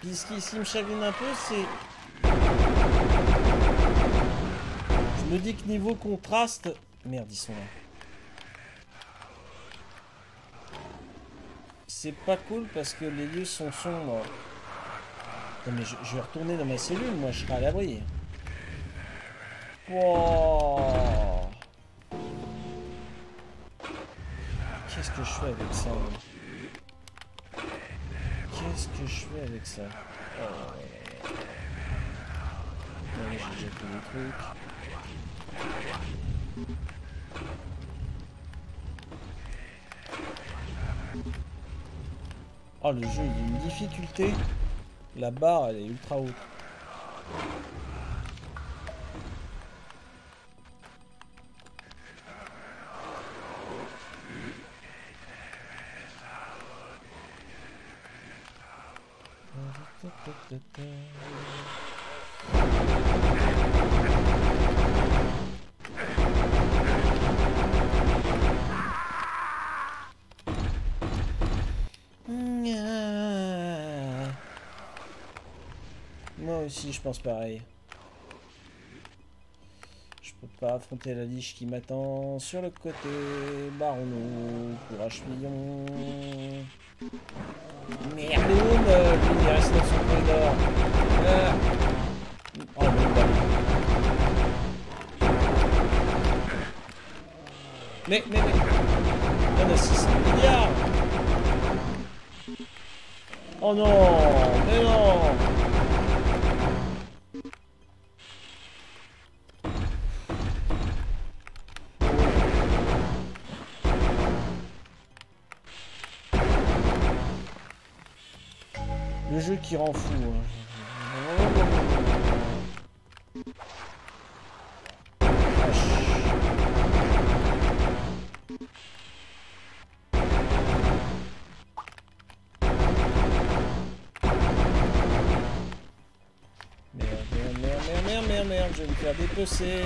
Speaker 1: Puis ce qui, qui me chagrine un peu, c'est... Je me dis que niveau contraste... Merde, ils sont là. C'est pas cool parce que les lieux sont sombres. Non mais je, je vais retourner dans ma cellule, moi je serai à l'abri. Qu'est-ce que je fais avec ça Qu'est-ce que je fais avec ça Oh j'ai déjà des trucs. Oh le jeu il a une difficulté. La barre elle est ultra haute. Moi aussi, je pense pareil. Je peux pas affronter la liche qui m'attend sur le côté. Baronneau, courage fillon. Merde, euh, lui, il est resté dans son corridor. Ah. Oh, bon, Le jeu qui rend fou. hein. Merde, merde, merde, merde, merde, merde, je vais me faire dépecer.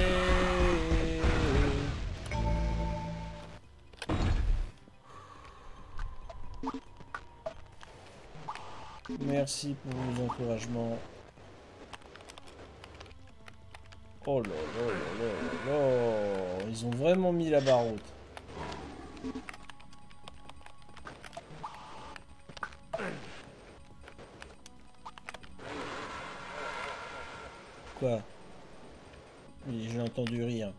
Speaker 1: Merci pour vos encouragements. Oh là là là là là. Ils ont vraiment mis la barre haute. Quoi j'ai entendu rire.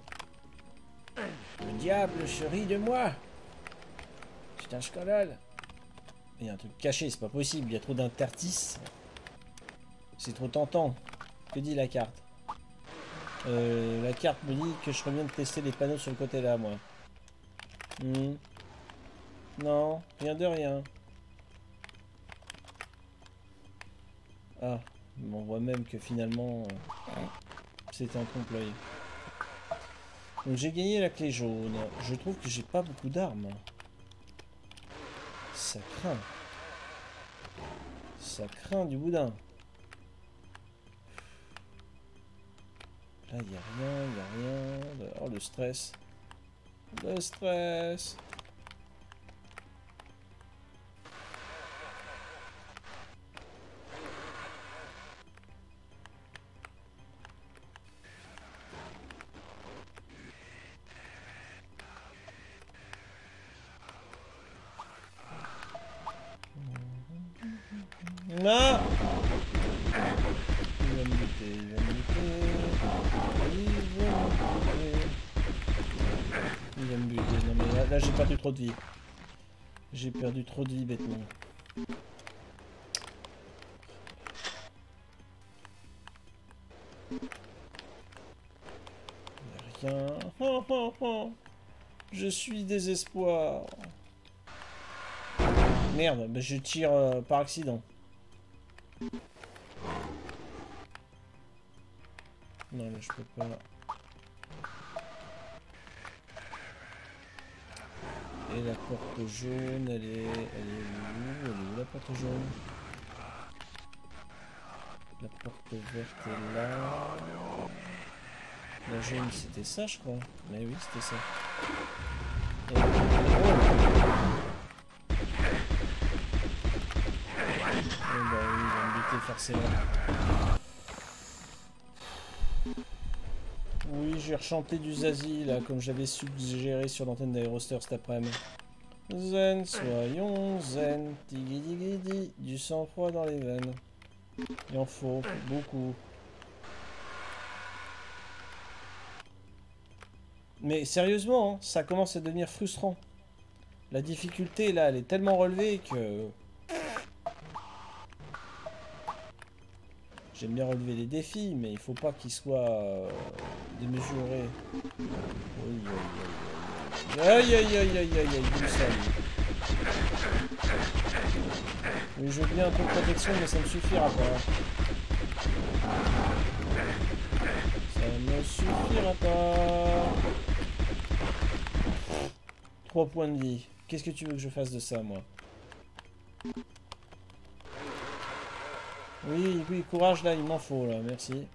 Speaker 1: Le diable se rit de moi C'est un scandale Il y a un truc caché, c'est pas possible, il y a trop d'interstices. C'est trop tentant. Que dit la carte Euh, La carte me dit que je reviens de tester les panneaux sur le côté là, moi. Hmm. Non, rien de rien. Ah, on voit même que finalement, euh, c'était un trompe-l'œil. Donc j'ai gagné la clé jaune. Je trouve que j'ai pas beaucoup d'armes. Ça craint. Ça craint du boudin. Là, il n'y a rien, il a rien. Oh, le stress. Le stress. Perdu trop de vie bêtement. Rien. Je suis désespoir. Merde, bah, je tire euh, par accident. Non, là, je peux pas. Et la porte jaune, elle est... Elle est où? Elle est où la porte jaune? La porte verte est là. La jaune, c'était ça, je crois. Mais oui, c'était ça. Et- oh Oh bah oui, il va me buter forcément. Oui, j'ai rechanté du Zazie là, comme j'avais suggéré sur l'antenne d'Aerostar cet après-midi. Zen, soyons zen, tigui digui di, du sang-froid dans les veines. Il en faut beaucoup. Mais sérieusement, hein, ça commence à devenir frustrant. La difficulté là, elle est tellement relevée que. J'aime bien relever les défis, mais il faut pas qu'ils soient démesurés. Oui, aïe, aïe, aïe, aïe, aïe, aïe, aïe, Oui, je veux un peu de protection, mais ça ne suffira pas. Ça ne suffira pas. 3 points de vie. Qu'est-ce que tu veux que je fasse de ça, moi? Oui, oui, courage là, il m'en faut là, merci.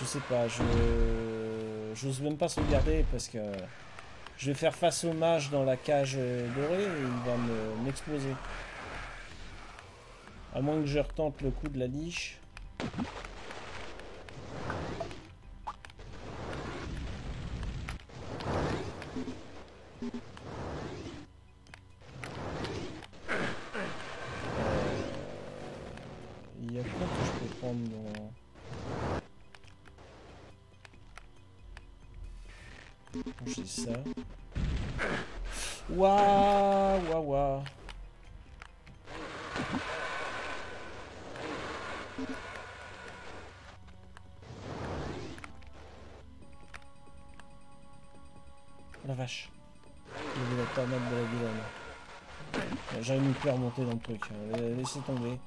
Speaker 1: Je sais pas, je. J'ose même pas sauvegarder parce que je vais faire face au mage dans la cage euh, dorée et il va me- m'exploser. À moins que je retente le coup de la niche. Dans le truc. Euh, Laissez tomber.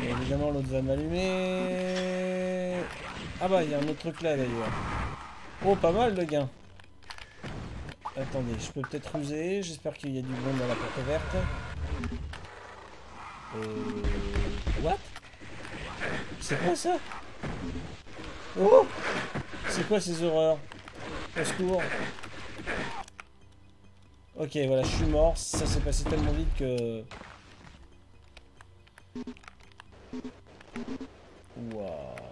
Speaker 1: Évidemment, l'autre va m'allumer. Ah bah, il y a un autre truc là d'ailleurs. Oh, pas mal le gain. Attendez, je peux peut-être ruser. J'espère qu'il y a du bon dans la porte verte. Euh... What? C'est quoi ça? Oh C'est quoi ces horreurs? Au secours. Ok, voilà, je suis mort. Ça s'est passé tellement vite que... Waouh.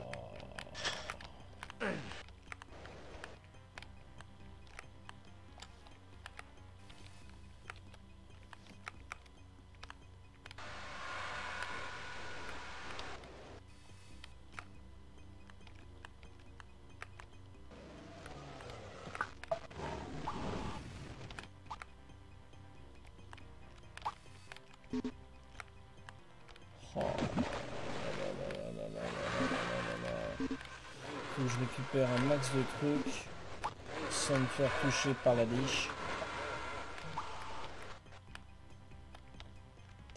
Speaker 1: De trucs sans me faire toucher par la biche.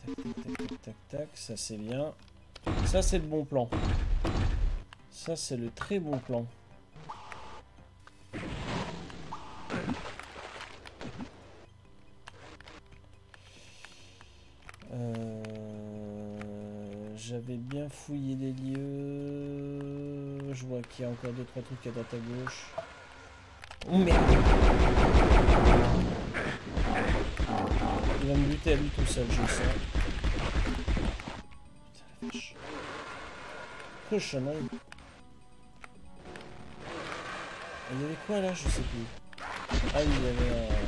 Speaker 1: Tac tac tac tac tac tac, ça c'est bien. Ça c'est le bon plan. Ça c'est le très bon plan. Euh, J'avais bien fouillé les lieux. Je vois qu'il y a encore deux trois trucs à droite à gauche. Oh merde Il va me buter à lui tout seul, je le sens. Putain la vache. Cochonnerie. Il y avait quoi là Je sais plus. Ah il y avait un...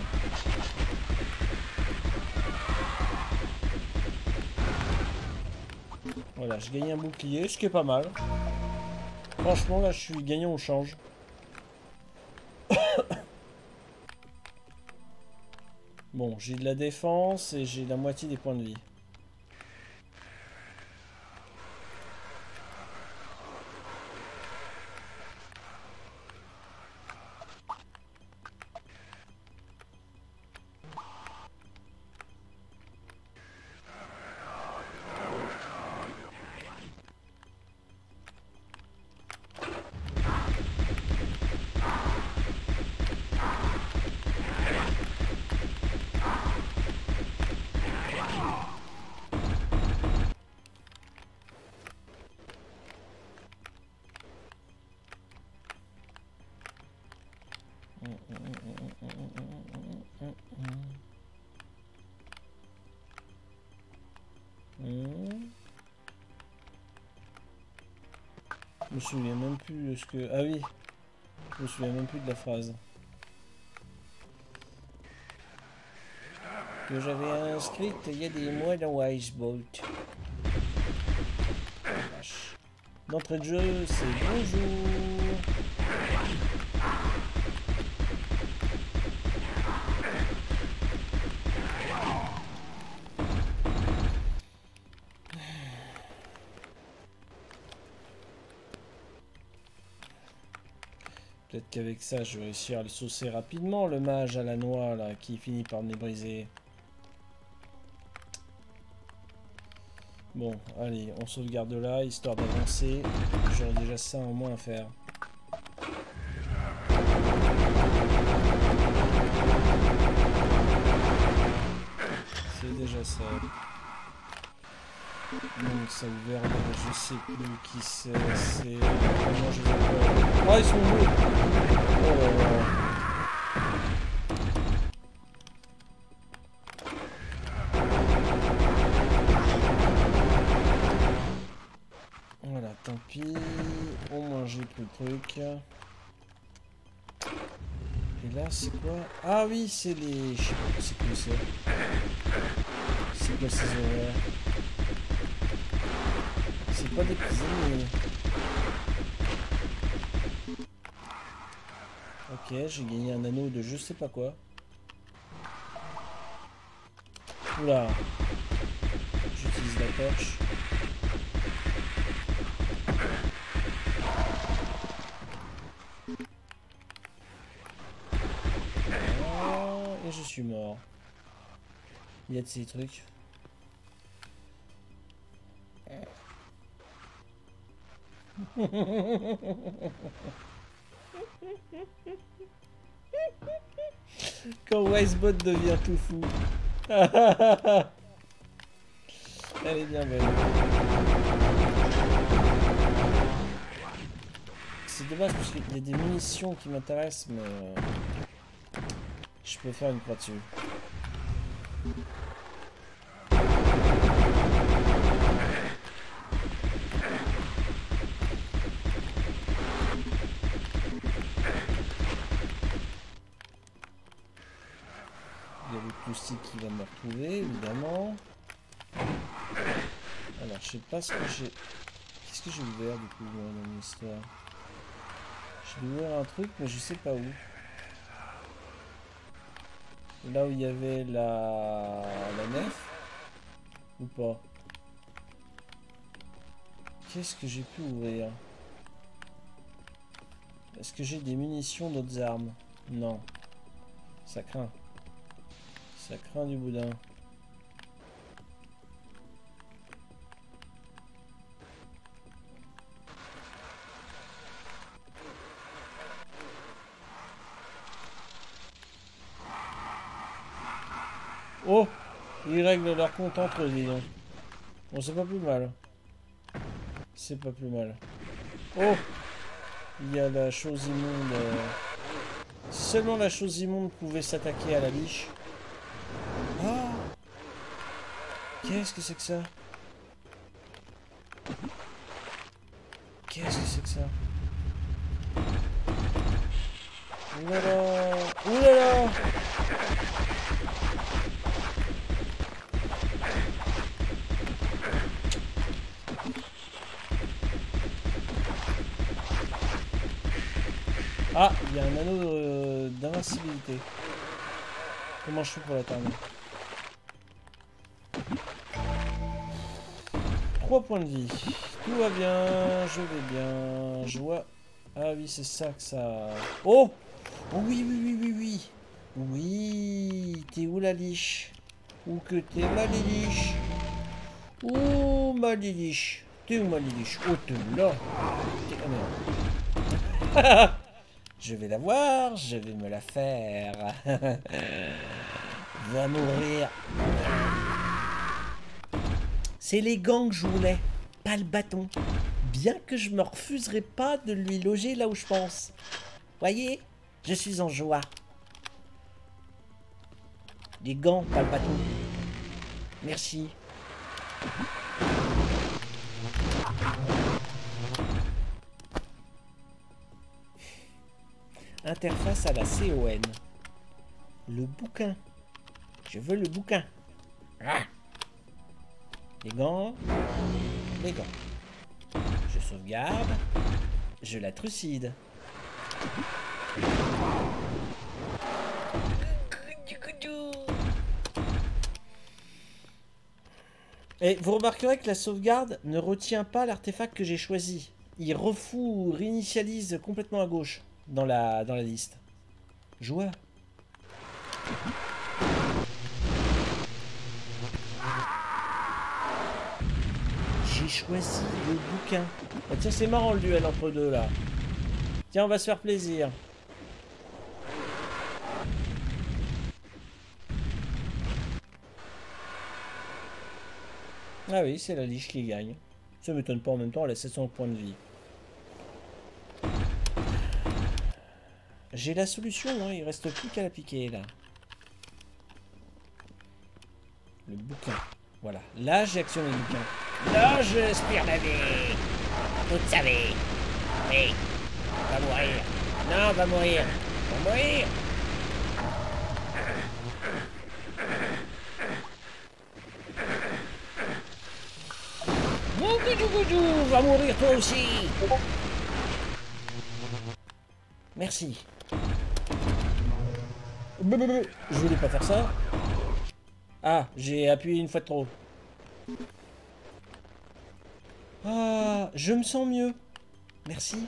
Speaker 1: Voilà, je gagne un bouclier, ce qui est pas mal. Franchement, là, je suis gagnant au change. bon, j'ai de la défense et j'ai la moitié des points de vie. Souviens même plus de ce que... Ah oui Je me souviens même plus de la phrase. Que j'avais inscrite il y a des mois dans vache. D'entrée de jeu, c'est bonjour Ça, je vais réussir à le saucer rapidement, le mage à la noix, là, qui finit par me briser. Bon, allez, on sauvegarde là, histoire d'avancer. J'aurai déjà ça en moins à faire. C'est déjà ça. Donc ça ouvert, je sais plus qui c'est. C'est. Comment je les appelle Ah, ils sont où Oh là là. Tant pis. Au moins j'ai plus le truc. Et là, c'est quoi? Ah oui, c'est les... Je sais pas, c'est quoi ça C'est quoi ces horaires? C'est des. Ok, j'ai gagné un anneau de je sais pas quoi. Oula. J'utilise la torche. Ah, et je suis mort. Il y a de ces trucs. Quand Wisebot devient tout fou. Elle est bien belle. C'est dommage parce qu'il y a des munitions qui m'intéressent, mais euh, je peux faire une croix. Évidemment. Alors, je sais pas ce que j'ai... Qu'est-ce que j'ai ouvert, du coup, dans mon histoire? J'ai ouvert un truc, mais je sais pas où. Là où il y avait la... la nef? Ou pas? Qu'est-ce que j'ai pu ouvrir? Est-ce que j'ai des munitions d'autres armes? Non. Ça craint. Ça craint du boudin. Oh Ils règlent leur compte entre eux, dis donc. Bon, c'est pas plus mal. C'est pas plus mal. Oh Il y a la chose immonde. euh. Seulement la chose immonde pouvait s'attaquer à la biche. Ah Qu'est-ce que c'est que ça Qu'est-ce que c'est que ça Oulala Oulala Ah, il y a un anneau euh, d'invincibilité. Comment je fais pour l'atteindre? 3 points de vie. Tout va bien, je vais bien. Je vois. Ah oui, c'est ça que ça. Oh Oh oui, oui, oui, oui, oui. Oui, t'es où la liche? Où que t'es ma liliche? Liliche? T'es où ma liliche? Oh, t'es là. Ah. Je vais la voir, je vais me la faire. Va mourir. C'est les gants que je voulais, pas le bâton. Bien que je me refuserai pas de lui loger là où je pense. Voyez, je suis en joie. Les gants, pas le bâton. Merci. Interface à la CON. Le bouquin. Je veux le bouquin. Ah. Les gants. Les gants. Je sauvegarde. Je la trucide. Et vous remarquerez que la sauvegarde ne retient pas l'artefact que j'ai choisi. Il refout, réinitialise complètement à gauche dans la, liste. Joie. Choisi le bouquin. Ah, tiens, c'est marrant le duel entre deux là. Tiens, on va se faire plaisir. Ah oui, c'est la liche qui gagne. Ça m'étonne pas en même temps, elle a 700 points de vie. J'ai la solution, hein, il reste plus qu'à la piquer là. Le bouquin. Voilà, là j'ai actionné le bouquin. Là je spire la vie. Vous savez. Oui. Va mourir. Non, va mourir. Va mourir. Goudou, goudou, va mourir toi aussi. Merci. Je voulais pas faire ça. Ah, j'ai appuyé une fois de trop. Ah, je me sens mieux. Merci.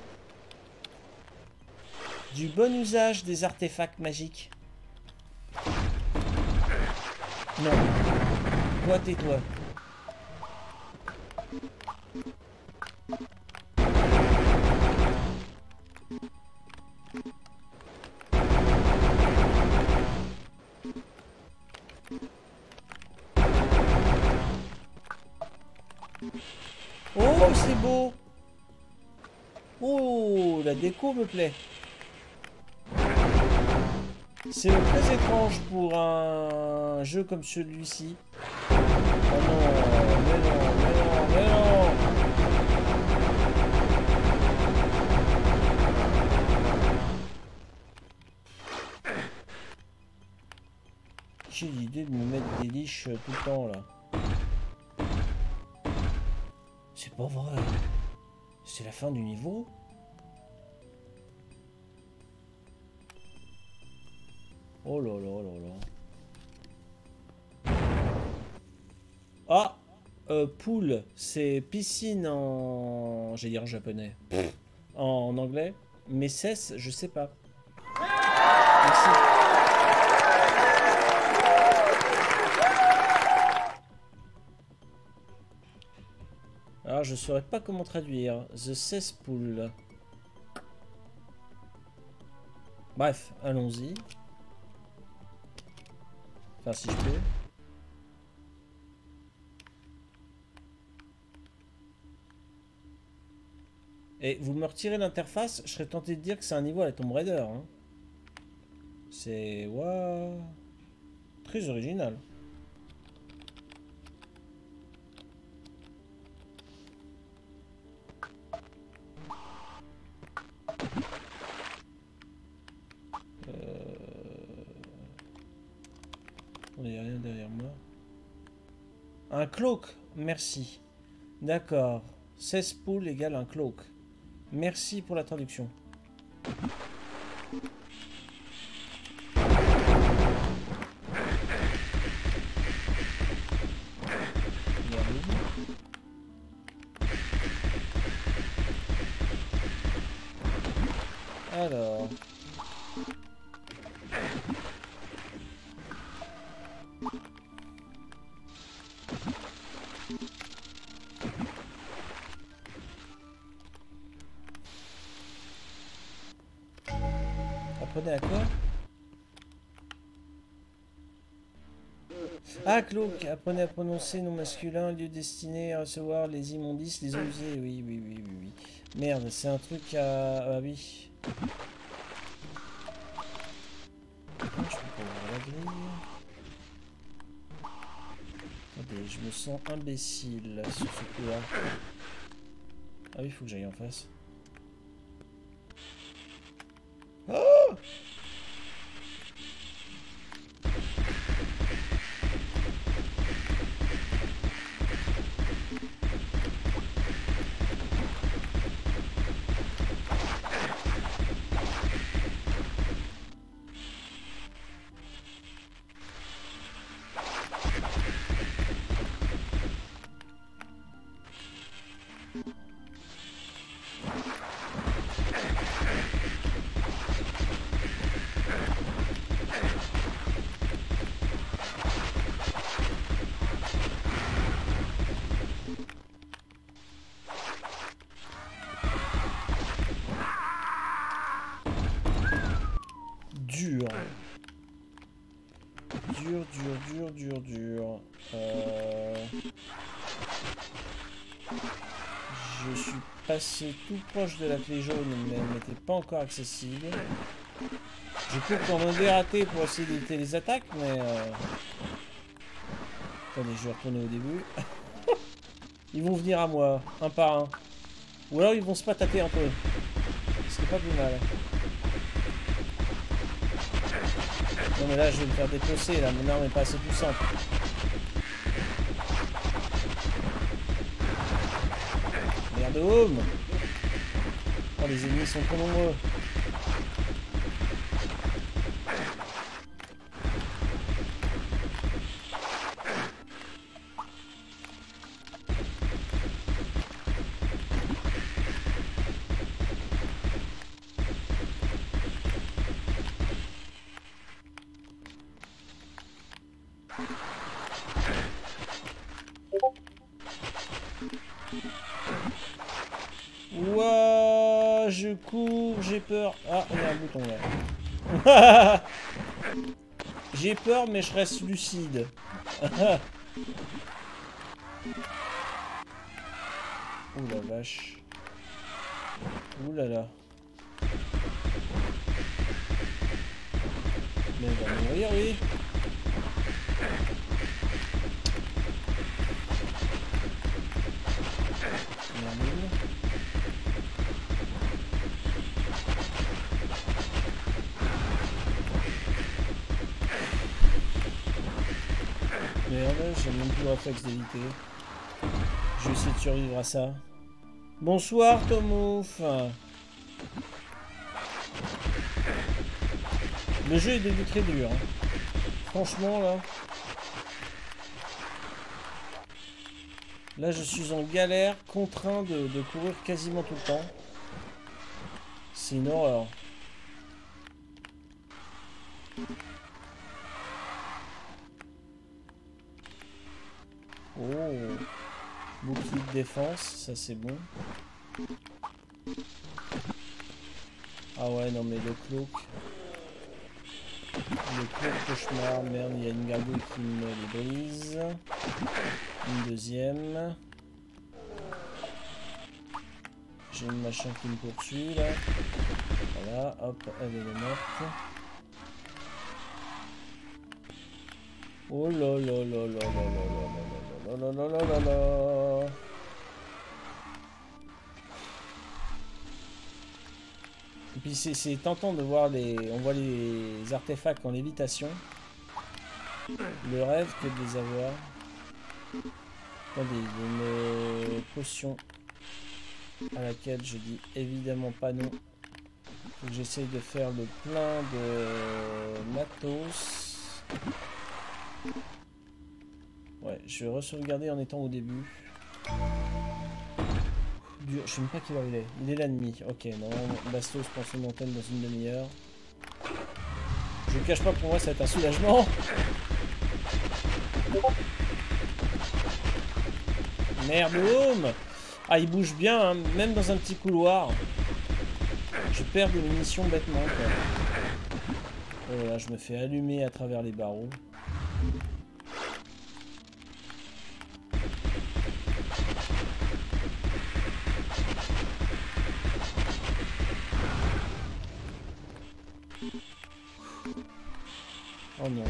Speaker 1: Du bon usage des artefacts magiques. Non. Toi, tais-toi. Oh, la déco me plaît. C'est très étrange pour un jeu comme celui-ci. Oh non, mais non, mais non, mais non J'ai l'idée de me mettre des liches tout le temps là. C'est pas vrai. C'est la fin du niveau Oh là là là là. Ah euh, Pool, c'est piscine en... J'ai dire en japonais. En anglais. Mais cesse, je sais pas. Merci. Alors, je saurais pas comment traduire. The cesspool. Bref, allons-y. Enfin, si je peux. Et vous me retirez l'interface, je serais tenté de dire que c'est un niveau à la Tomb Raider. hein. C'est... Waouh Très original. Un cloak, merci. D'accord. 16 poules égale un cloak. Merci pour la traduction. Apprenez à prononcer nom masculin, lieu destiné à recevoir les immondices, les usées. Oui, oui, oui, oui, oui. Merde, c'est un truc à... Ah oui. Je peux pas Attendez, je me sens imbécile sur ce coup-là. Ah oui, il faut que j'aille en face. Tout proche de la clé jaune, mais elle n'était pas encore accessible. Je coupe en mauvais raté pour essayer d'éviter les attaques, mais... euh, Attendez, je vais retourner au début. ils vont venir à moi, un par un. Ou alors ils vont se patater entre eux. Ce qui est pas plus mal. Non mais là je vais me faire dépecer, là mon arme est pas assez puissante. Merde home Charles e Wilson como uma peur. Ah, il y a un bouton là. j'ai peur, mais je reste lucide. Ouh la vache. Ouh là là. Mais il va mourir, oui. J'ai même plus le réflexe d'éviter. Je vais essayer de survivre à ça. Bonsoir Tomouf Le jeu est devenu très dur. hein. Franchement là. Là je suis en galère, contraint de, de courir quasiment tout le temps. C'est une horreur. Oh Bouclier de défense, ça c'est bon. Ah ouais, non mais le cloak. Le cloak cauchemar, merde, il y a une gargouille qui me les brise. Une deuxième. J'ai une machin qui me poursuit là. Voilà, hop, elle est morte. Oh là Et puis c'est- tentant de voir les... On voit les artefacts en lévitation. Le rêve que de les avoir. Attendez, il a une potion à laquelle je dis évidemment pas non. J'essaye de faire le plein de matos. Ouais, je vais re-sauvegarder en étant au début. Dur, je sais même pas quelle heure il est. Il est la nuit. Ok, non, Bastos prend son antenne dans une demi-heure. Je vous cache pas, pour moi, ça va être un soulagement. Merde, home Ah, il bouge bien, hein, même dans un petit couloir. Je perds des munitions bêtement, quoi. Oh là, je me fais allumer à travers les barreaux. Oh non.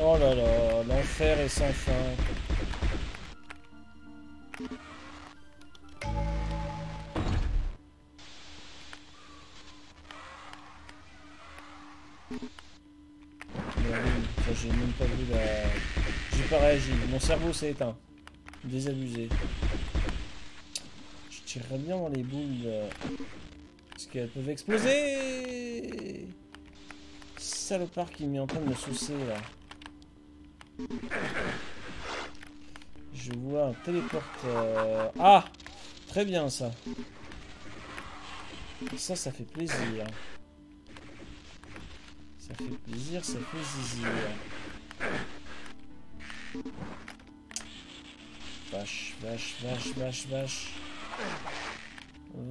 Speaker 1: Oh là là, l'enfer est sans fin. J'ai même pas vu la... J'ai pas réagi, mon cerveau s'est éteint. Désabusé. Je tirerais bien dans les boules. euh, Parce qu'elles peuvent exploser Salopard qui m'est en train de me saucer là. Je vois un téléporteur. Ah Très bien ça. Ça, ça fait plaisir. Ça fait plaisir, ça fait zizir. Vache, vache, vache, vache, vache.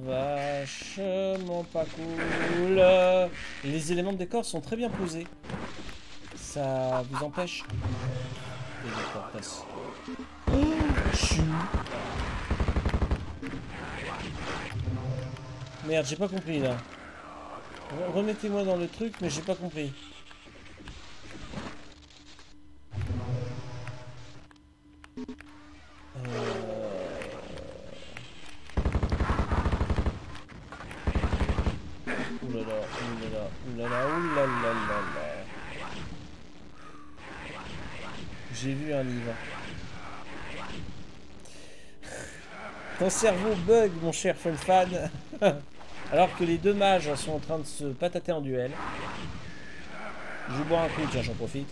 Speaker 1: Vachement pas cool. Euh, Les éléments de décor sont très bien posés. Ça vous empêche. Chou. Merde, j'ai pas compris là. Re- Remettez-moi dans le truc, mais j'ai pas compris. J'ai vu un livre. Ton cerveau bug, mon cher Funfan. Alors que les deux mages sont en train de se patater en duel. Je boire un coup, tiens, j'en profite.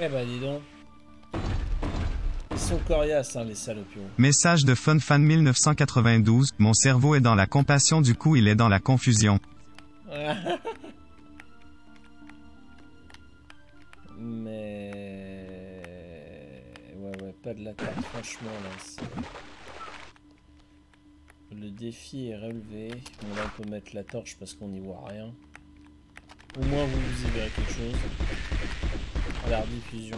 Speaker 1: Eh ben dis donc. Ils sont coriaces, hein, les salopions.
Speaker 2: Message de FunFan 1992, mon cerveau est dans la compassion du coup il est dans la confusion.
Speaker 1: Mais... Ouais, ouais, pas de la carte, franchement, là. Le défi est relevé. Bon, là, on peut mettre la torche parce qu'on n'y voit rien. Au moins, vous, vous y verrez quelque chose. À la rediffusion.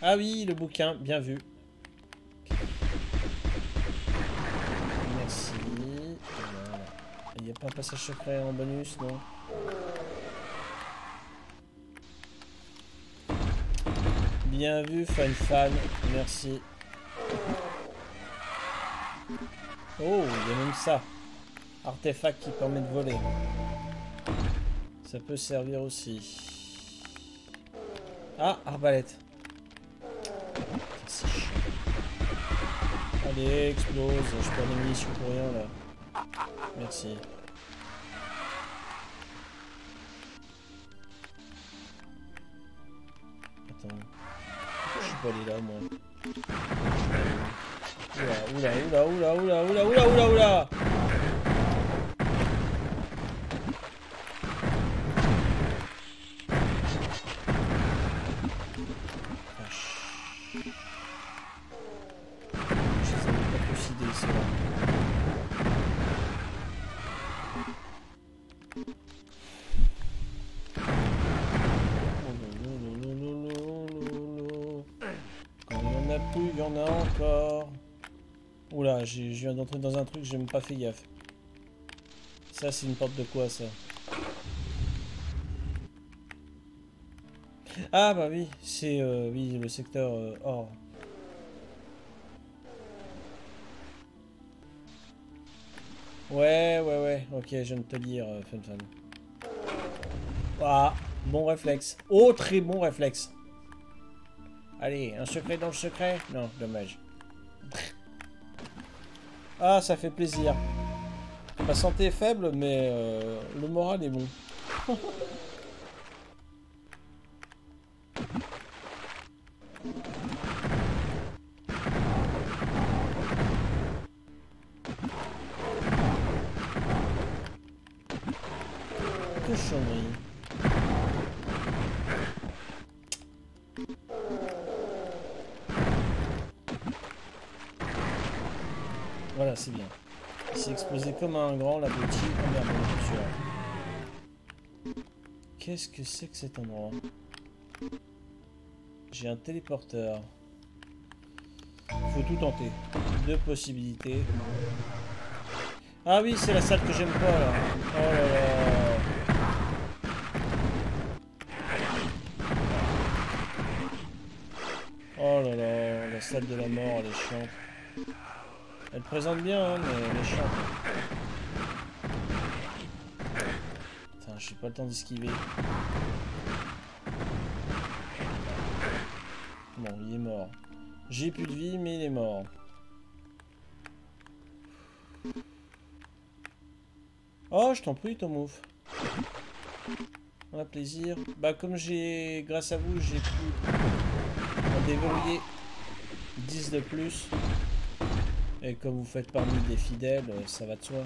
Speaker 1: Ah oui, le bouquin, bien vu. Merci. Il n'y a pas un passage secret en bonus, non? Bien vu, fan fan. Merci. Oh, il y a même ça. Artefact qui permet de voler. Ça peut servir aussi. Ah, arbalète. Allez, explose. Je perds des munitions pour rien là. Merci. Attends. Je suis pas allé là, moi. Oula, oula, oula, oula, oula, oula, oula, oula Vache. Dans un truc, j'ai même pas fait gaffe. Ça, c'est une porte de quoi, ça Ah, bah oui, c'est euh, oui, le secteur euh, or. Ouais, ouais, ouais, ok, je viens de te lire, euh, Fun Fan. Ah, bon réflexe. Oh, très bon réflexe. Allez, un secret dans le secret? Non, dommage. Ah, ça fait plaisir. Ma santé est faible, mais euh, le moral est bon. comme un grand, la petite. Qu'est-ce que c'est que cet endroit J'ai un téléporteur. Faut tout tenter. Deux possibilités. Ah oui, c'est la salle que j'aime pas là. Oh là là. Oh là là, la salle de la mort, elle est chiante. Elle présente bien, hein, mais elle est chiante. Pas le temps d'esquiver. Bon, il est mort. J'ai plus de vie, mais il est mort. Oh, je t'en prie, Tomouf. Un plaisir. Bah, comme j'ai, grâce à vous, j'ai pu en déverrouiller 10 de plus. Et comme vous faites parmi des fidèles, ça va de soi.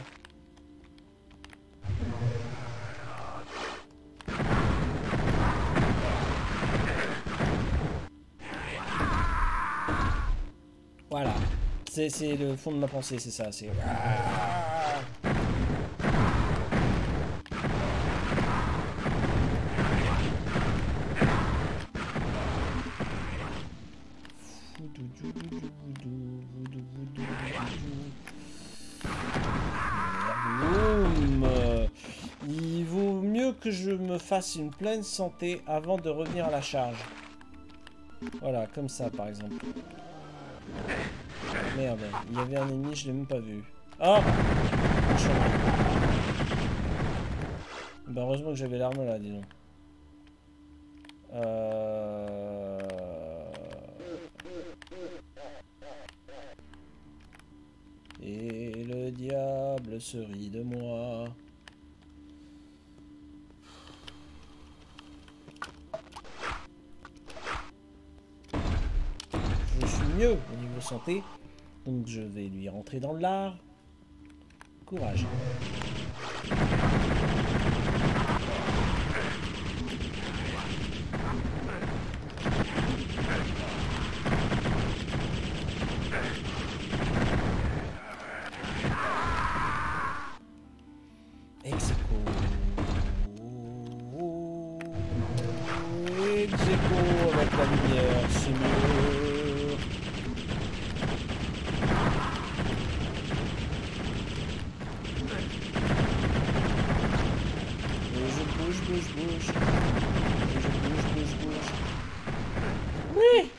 Speaker 1: C'est le fond de ma pensée, c'est ça. C'est. Il vaut mieux que je me fasse une pleine santé avant de revenir à la charge. Voilà, comme ça par exemple. Merde, il y avait un ennemi, je l'ai même pas vu. Oh Bah heureusement que j'avais l'arme là, dis donc. Euh... Et le diable se rit de moi. Je suis mieux au niveau santé, donc je vais lui rentrer dans l'art. Courage. Bouge, bouge, bouge, bouge. Bouge. Oui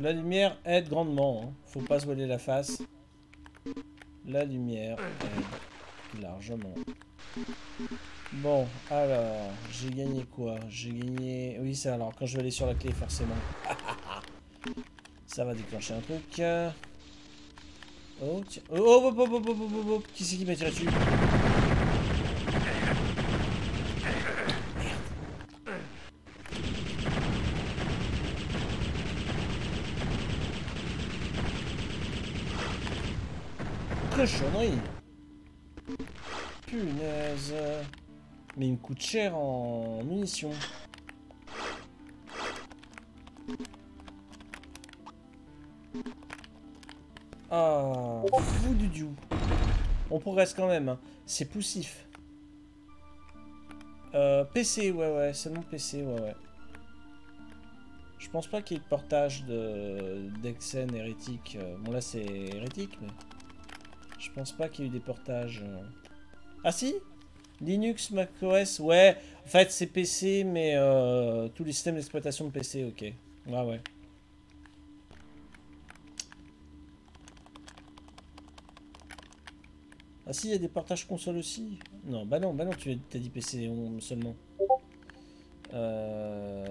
Speaker 1: La lumière aide grandement. hein. Faut pas se voiler la face. La lumière aide largement. Bon, alors, j'ai gagné quoi J'ai gagné... Oui, c'est alors, quand je vais aller sur la clé, forcément. Ça va déclencher un truc. Oh, tiens. Oh, oh, oh, oh, oh, oh, oh, oh. Qui c'est qui m'a tiré dessus Punaise Mais il me coûte cher en munitions. Ah, fou du dieu. On progresse quand même. hein. C'est poussif. Euh, PC, ouais, ouais, seulement PC, ouais, ouais. Je pense pas qu'il y ait de portage de d'Exen hérétique. Euh, Bon, là, c'est hérétique, mais... Je pense pas qu'il y ait eu des portages. euh. Ah si? Linux, macOS, ouais. En fait, c'est PC, mais euh, tous les systèmes d'exploitation de PC, ok. Ouais, ouais. Ah si, il y a des portages console aussi? Non, bah non, bah non, tu as dit PC seulement. Euh,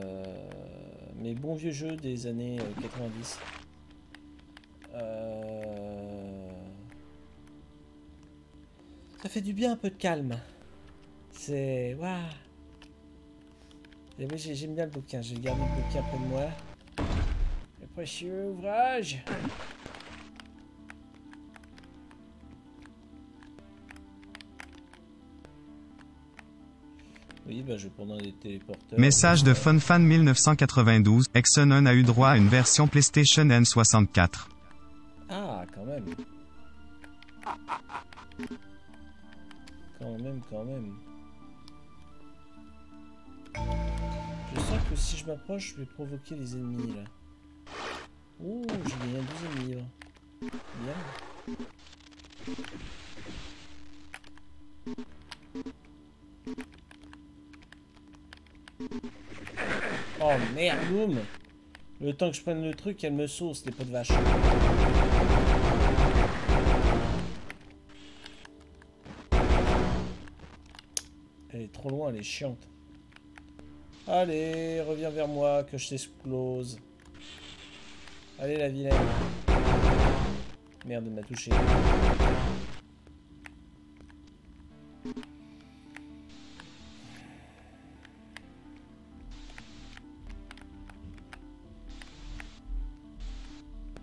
Speaker 1: mes bons vieux jeux des années euh, 90. Euh, Ça fait du bien un peu de calme. C'est... Waouh j'aime bien le bouquin, j'ai gardé le bouquin près de moi. Le précieux ouvrage Oui, bah je vais prendre des téléporteurs.
Speaker 2: Message de FunFan 1992, Exxon 1 a eu droit à une version PlayStation N64.
Speaker 1: Ah, quand même. Quand même, quand même. Je sens que si je m'approche, je vais provoquer les ennemis là. Ouh, j'ai gagné livre. Bien. Oh merde, boum Le temps que je prenne le truc, elle me sauce, les pots de vache. Trop loin, elle est chiante. Allez, reviens vers moi, que je t'explose. Allez, la vilaine. Merde, elle m'a touché.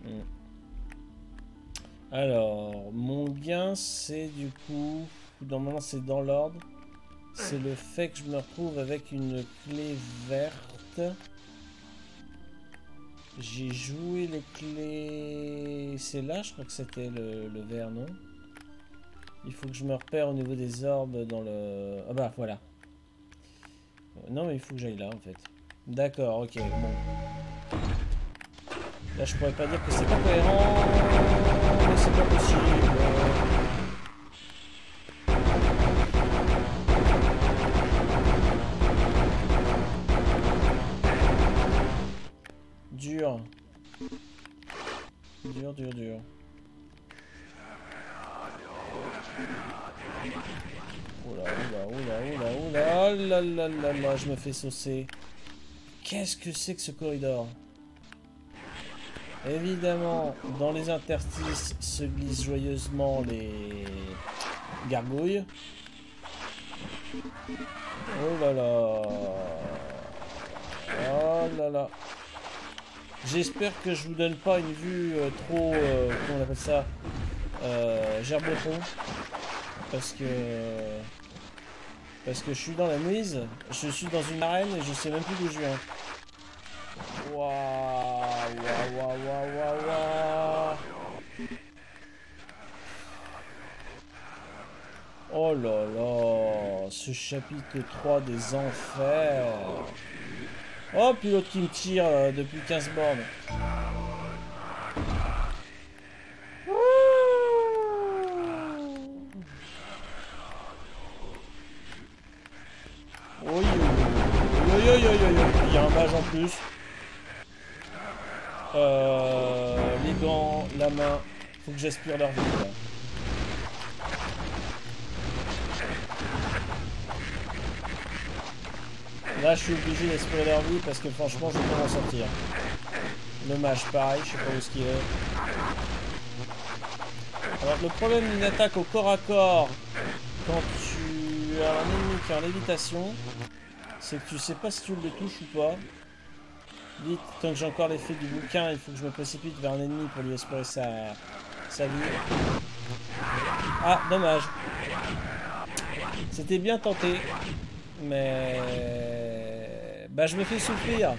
Speaker 1: Hmm. Alors, mon gain, c'est du coup... Normalement, c'est dans l'ordre. C'est le fait que je me retrouve avec une clé verte. J'ai joué les clés... C'est là, je crois que c'était le, le vert, non? Il faut que je me repère au niveau des orbes dans le... Ah bah, voilà. Non, mais il faut que j'aille là, en fait. D'accord, ok, bon. Là, je pourrais pas dire que c'est pas cohérent, mais c'est pas possible. Je me fais saucer. Qu'est-ce que c'est que ce corridor? Évidemment, dans les interstices se glissent joyeusement les gargouilles. Oh là là. Oh là là. J'espère que je vous donne pas une vue euh, trop, euh, comment on appelle ça, euh, gerbotron. Parce que... Parce que je suis dans la mise, je suis dans une arène et je sais même plus d'où je viens. Waouh, waouh, waouh, waouh, waouh. Oh là là, ce chapitre 3 des enfers. Oh, puis l'autre qui me tire euh, depuis 15 bornes. Oui, oui, oui, il y a un mage en plus. Euh, les gants, la main. Faut que j'aspire leur vie. Là. Je suis obligé d'aspirer leur vie parce que franchement, je pas m'en sortir. Le mage, pareil, je sais pas où ce qu'il est. Alors, le problème d'une attaque au corps à corps, quand un ennemi qui en lévitation, c'est que tu sais pas si tu le touches ou pas. Vite, tant que j'ai encore l'effet du bouquin, il faut que je me précipite vers un ennemi pour lui espérer sa, sa vie. Ah, dommage. C'était bien tenté. Mais... Bah je me fais souffrir.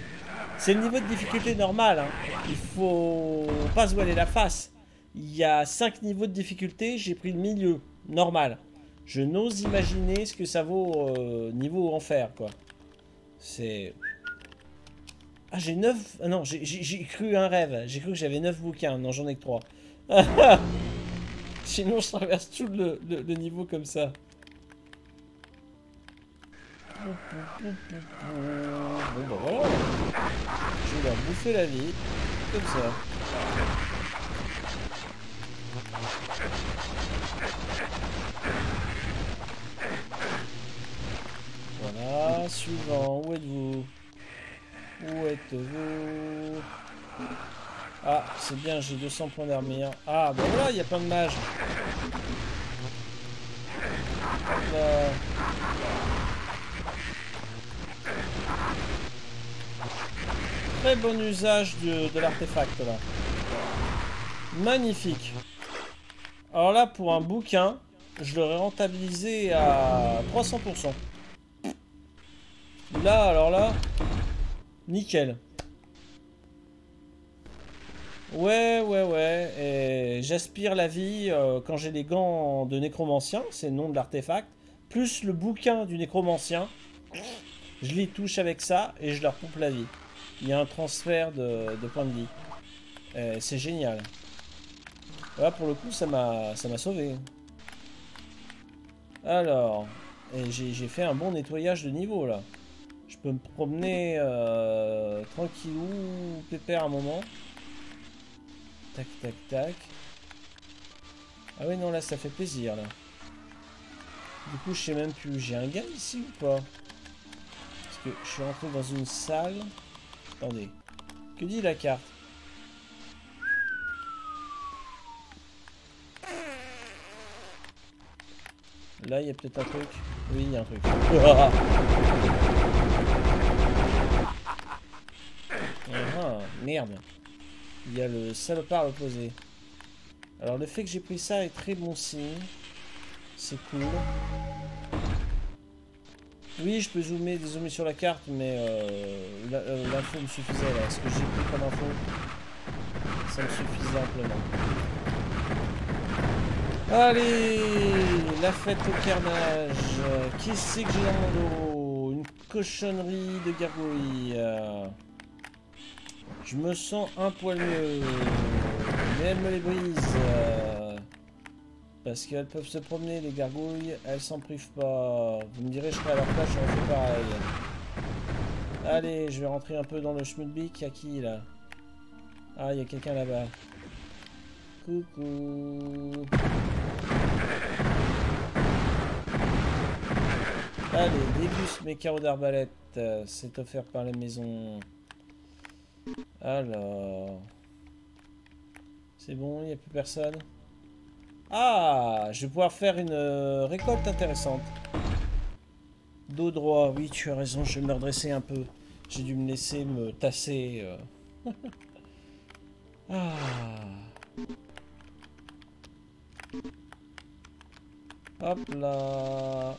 Speaker 1: C'est le niveau de difficulté normal. Hein. Il faut pas se voiler la face. Il y a 5 niveaux de difficulté, j'ai pris le milieu. Normal. Je n'ose imaginer ce que ça vaut euh, niveau enfer, quoi. C'est... Ah, j'ai 9... Ah non, j'ai cru un rêve. J'ai cru que j'avais 9 bouquins. Non, j'en ai que 3. Sinon, je traverse tout le, le, le niveau comme ça. Bon bah voilà. Je vais leur bouffer la vie. Comme ça. Voilà, suivant, où êtes-vous? Où êtes-vous? Ah, c'est bien, j'ai 200 points d'armure. Ah, bah voilà, il y a plein de mages. Très bon usage de, de l'artefact là. Magnifique. Alors là, pour un bouquin, je l'aurais rentabilisé à 300%. Là, alors là, nickel. Ouais, ouais, ouais. J'aspire la vie euh, quand j'ai les gants de nécromancien, c'est le nom de l'artefact, plus le bouquin du nécromancien. Je les touche avec ça et je leur pompe la vie. Il y a un transfert de, points de vie. C'est génial. Là, pour le coup, ça m'a sauvé. Alors, j'ai fait un bon nettoyage de niveau, là. Je peux me promener euh, tranquillou, pépère un moment. Tac, tac, tac. Ah oui, non, là, ça fait plaisir, là. Du coup, je sais même plus. J'ai un gars ici ou pas? Parce que je suis rentré dans une salle. Attendez. Que dit la carte? Là, il y a peut-être un truc. Oui, il y a un truc. ah, merde. Il y a le salopard à l'opposé. Alors le fait que j'ai pris ça est très bon signe. C'est cool. Oui, je peux zoomer, dézoomer sur la carte, mais euh, euh, l'info me suffisait là. Ce que j'ai pris comme info, ça me suffisait amplement. Allez, la fête au carnage. Que c'est que j'ai dans mon dos? Une cochonnerie de gargouille. Je me sens un poil mieux. Mais elle me les brise. euh, Parce qu'elles peuvent se promener, les gargouilles. Elles s'en privent pas. Vous me direz, je serai à leur place, j'aurais fait pareil. Allez, je vais rentrer un peu dans le schmutbic. Y'a qui là? Ah, il y a quelqu'un là-bas. Coucou. Allez, déguste mes carreaux d'arbalète. euh, C'est offert par la maison. Alors. C'est bon, il n'y a plus personne. Ah, je vais pouvoir faire une euh, récolte intéressante. Dos droit, oui, tu as raison, je vais me redresser un peu. J'ai dû me laisser me tasser. euh. ah. Hop là.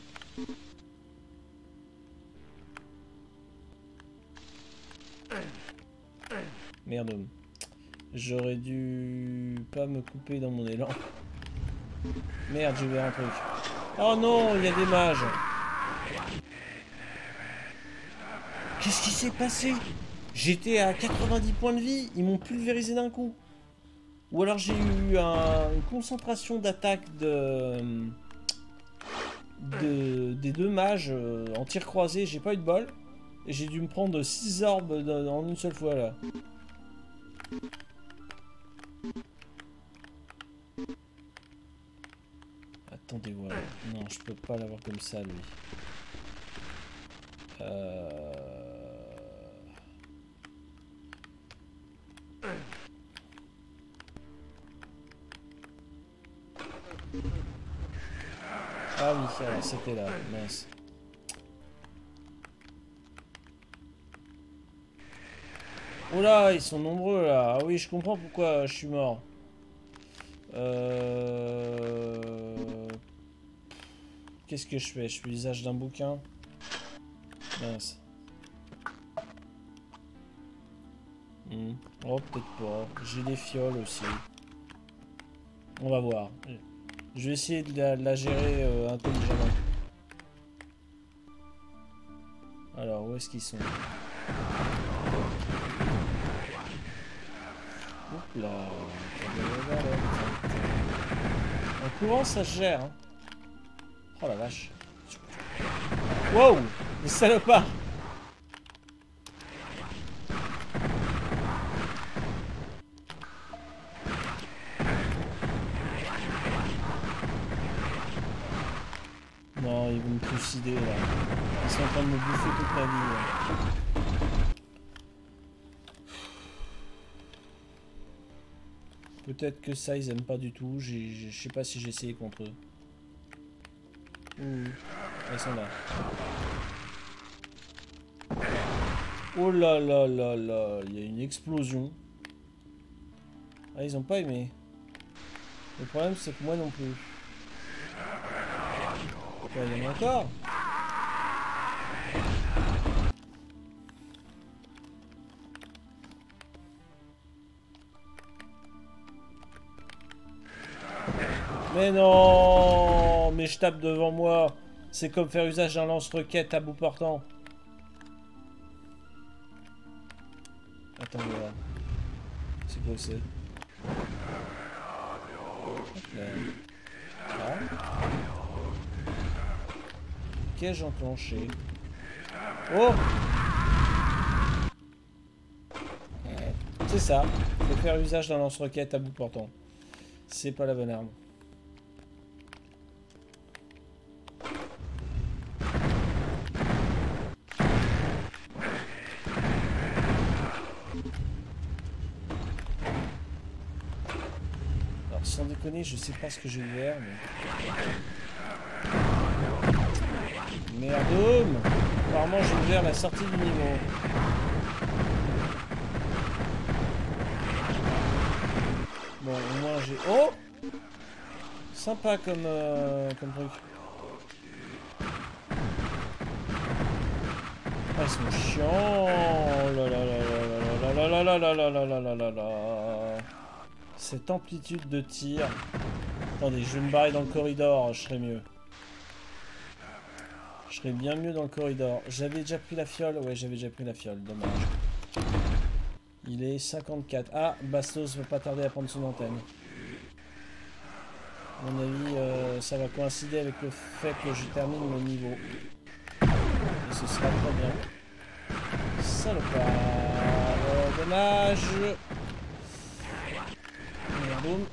Speaker 1: Merde. J'aurais dû pas me couper dans mon élan. Merde, j'ai ouvert un truc. Oh non, il y a des mages. Qu'est-ce qui s'est passé? J'étais à 90 points de vie, ils m'ont pulvérisé d'un coup. Ou alors j'ai eu un- une concentration d'attaque de, de- des deux mages euh, en tir croisé, j'ai pas eu de bol. Et j'ai dû me prendre 6 orbes en une seule fois là. Attendez voir. Non, je peux pas l'avoir comme ça lui. Euh... Ah oui, c'était là, mince. Oh là, ils sont nombreux là. Ah oui, je comprends pourquoi je suis mort. Euh... Qu'est-ce que je fais? Je fais l'usage d'un bouquin Mince. Hmm. Oh, peut-être pas. J'ai des fioles aussi. On va voir. Je vais essayer de la, gérer euh, intelligemment. Alors, où est-ce qu'ils sont Oups là. En courant, ça se gère. hein. Oh la vache. Wow Les salopards Non, ils vont me trucider là. Ils sont en train de me bouffer toute ma vie. là. Peut-être que ça, ils aiment pas du tout. Je sais pas si j'ai essayé contre eux. Ouh, ils sont là. Oh là là là là, il y a une explosion. Ah, ils ont pas aimé. Le problème, c'est que moi non plus. Il y en a encore Mais non Mais je tape devant moi. C'est comme faire usage d'un lance-roquette à bout portant. Attends, voilà. C'est quoi c'est là. Qu'ai-je enclenché? Oh C'est ça. Faut faire usage d'un lance-roquette à bout portant. C'est pas la bonne arme. Je sais pas ce que j'ai ouvert, mais... Merdoum Apparemment j'ai ouvert la sortie du niveau. bon, au moins j'ai... Oh Sympa comme, euh, comme truc. Ah, ils sont chiants Oh là là là là là là là là là là là là là là Cette amplitude de tir. Attendez, je vais me barrer dans le corridor, je serai mieux. Je serais bien mieux dans le corridor. J'avais déjà pris la fiole Ouais, j'avais déjà pris la fiole, dommage. Il est 54. Ah, Bastos va pas tarder à prendre son antenne. À mon avis, euh, ça va coïncider avec le fait que je termine mon niveau. Et ce sera très bien. Salopard. Euh, dommage. Merdoum.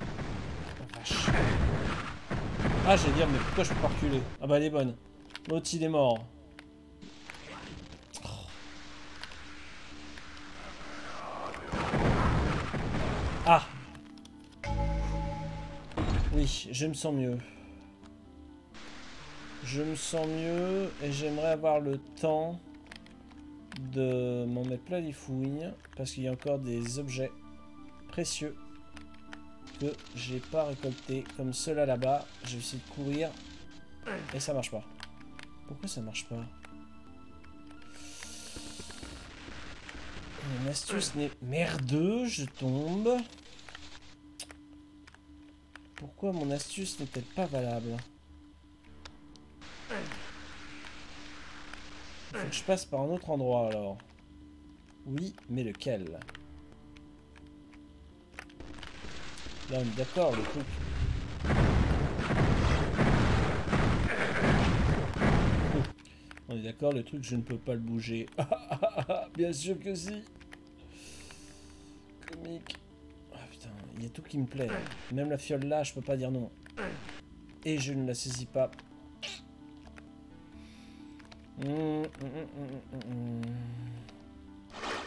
Speaker 1: Oh, vache. Ah, j'allais dire, mais pourquoi je peux pas reculer? Ah bah, elle est bonne. L'autre, il est mort. Ah Oui, je me sens mieux. Je me sens mieux et j'aimerais avoir le temps de m'en mettre plein les fouilles parce qu'il y a encore des objets précieux j'ai pas récoltés comme ceux-là là-bas. Je vais essayer de courir et ça marche pas. Pourquoi ça marche pas? Mon astuce n'est merdeux, je tombe. Pourquoi mon astuce n'est-elle pas valable? Faut que je passe par un autre endroit alors. Oui, mais lequel? Là on est d'accord, le truc. On est d'accord, le truc, je ne peux pas le bouger. Bien sûr que si. Comique. Ah putain, il y a tout qui me plaît. Même la fiole là, je peux pas dire non. Et je ne la saisis pas. Hum, hum, hum.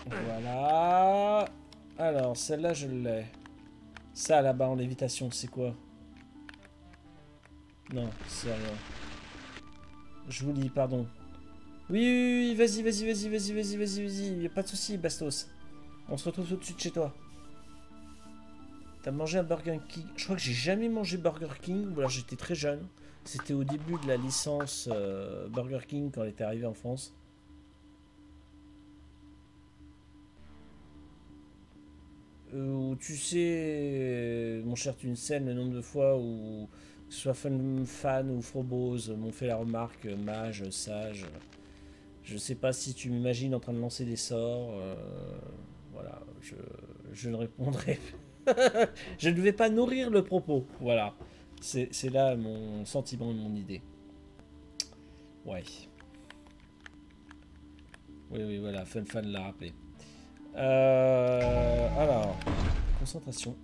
Speaker 1: Voilà. Alors, celle-là, je l'ai. Ça, là-bas, en lévitation, c'est quoi? Non, c'est rien. Je vous lis, pardon. Oui, oui, oui, vas-y, vas-y, vas-y, vas-y, vas-y, vas-y, vas-y. Y a pas de souci, Bastos. On se retrouve tout de suite chez toi. T'as mangé un Burger King? Je crois que j'ai jamais mangé Burger King, ou alors j'étais très jeune. C'était au début de la licence euh, Burger King quand elle était arrivée en France. Où tu sais, mon cher Tuncel, le nombre de fois où, que ce soit Fun Fan ou Frobose, m'ont fait la remarque, euh, mage, sage. Je sais pas si tu m'imagines en train de lancer des sorts. euh, voilà, je, ne répondrai. je ne vais pas nourrir le propos. Voilà. C'est c'est là mon sentiment et mon idée. Ouais. Oui, oui, voilà, Fun Fan l'a rappelé. Euh, alors, concentration.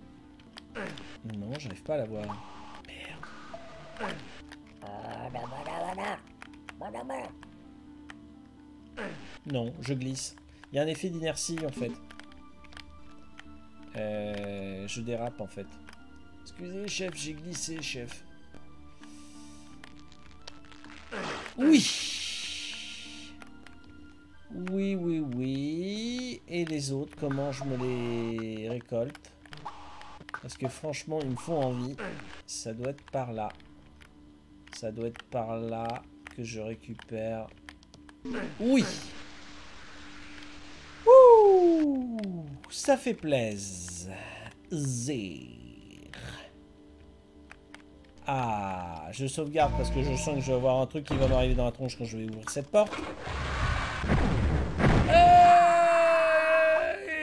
Speaker 1: Non, j'arrive pas à la voir. Non, je glisse. Il y a un effet d'inertie en fait. Euh, je dérape en fait. Excusez, chef, j'ai glissé, chef. Oui. Oui, oui, oui. Et les autres, comment je me les récolte? Parce que franchement, ils me font envie. Ça doit être par là. Ça doit être par là que je récupère. Oui. Ouh, ça fait plaisir. Ah, je sauvegarde parce que je sens que je vais avoir un truc qui va m'arriver dans la tronche quand je vais ouvrir cette porte. Oui. Mm,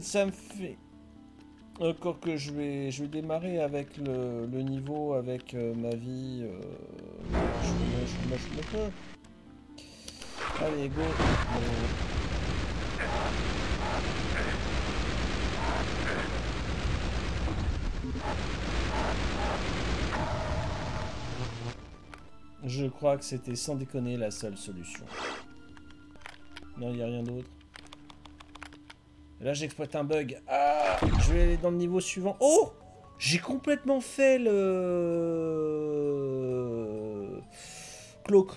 Speaker 1: Ça me fait... Encore que je vais, je vais démarrer avec le, niveau, avec euh, ma vie. euh. Allez, go. Je crois que c'était sans déconner la seule solution. Non, il n'y a rien d'autre. Là, j'exploite un bug. Ah Je vais aller dans le niveau suivant. Oh J'ai complètement fait le... Cloak.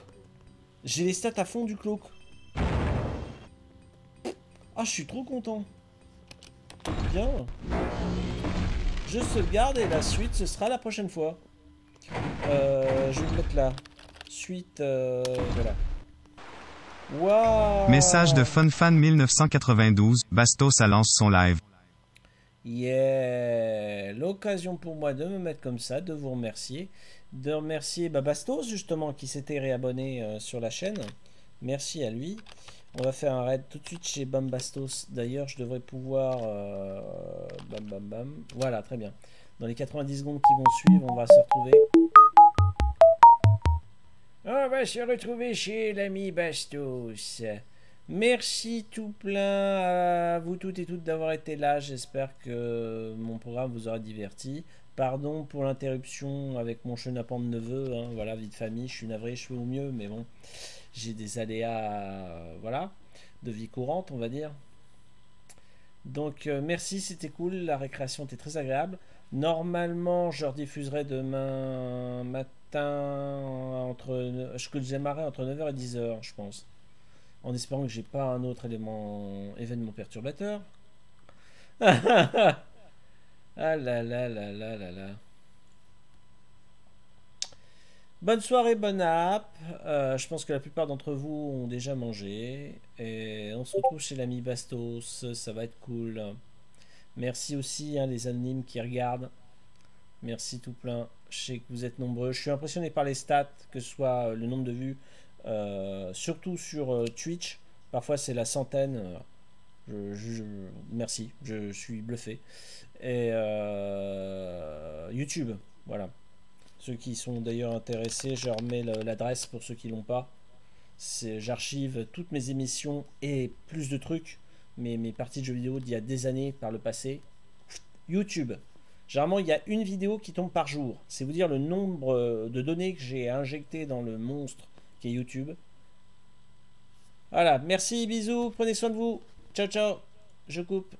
Speaker 1: J'ai les stats à fond du cloak. Ah, je suis trop content. Bien. Je sauvegarde et la suite, ce sera la prochaine fois. Euh, je vais le mettre là. Suite, euh, voilà. Waouh
Speaker 2: Message de FunFan 1992, Bastos a lance son live.
Speaker 1: Yeah L'occasion pour moi de me mettre comme ça, de vous remercier. De remercier bah, Bastos, justement, qui s'était réabonné euh, sur la chaîne. Merci à lui. On va faire un raid tout de suite chez Bam Bastos. D'ailleurs, je devrais pouvoir... euh, bam, bam, bam. Voilà, très bien. Dans les 90 secondes qui vont suivre, on va se retrouver. On va se retrouver chez l'ami Bastos. Merci tout plein à vous toutes et toutes d'avoir été là. J'espère que mon programme vous aura diverti. Pardon pour l'interruption avec mon chenapan de neveu. hein. Voilà, vie de famille. Je suis navré, je fais au mieux, mais bon, j'ai des aléas, voilà, de vie courante, on va dire. Donc euh, merci, c'était cool. La récréation était très agréable. Normalement, je rediffuserai demain matin entre, je que entre 9h et 10h, je pense en espérant que j'ai pas un autre élément événement perturbateur. ah là là là là là là. Bonne soirée, bonne app. Euh, je pense que la plupart d'entre vous ont déjà mangé. Et on se retrouve chez l'ami Bastos. Ça va être cool. Merci aussi hein, les anonymes qui regardent. Merci tout plein. Je sais que vous êtes nombreux. Je suis impressionné par les stats, que ce soit euh, le nombre de vues, euh, surtout sur euh, Twitch. Parfois c'est la centaine. merci, je suis bluffé. Et YouTube, voilà. Ceux qui sont d'ailleurs intéressés, je remets l'adresse pour ceux qui l'ont pas. J'archive toutes mes émissions et plus de trucs, mes, mes parties de jeux vidéo d'il y a des années par le passé. YouTube. Généralement, il y a une vidéo qui tombe par jour. C'est vous dire le nombre euh, de données que j'ai injecté dans le monstre qui est YouTube. Voilà, merci, bisous, prenez soin de vous. Ciao, ciao. Je coupe.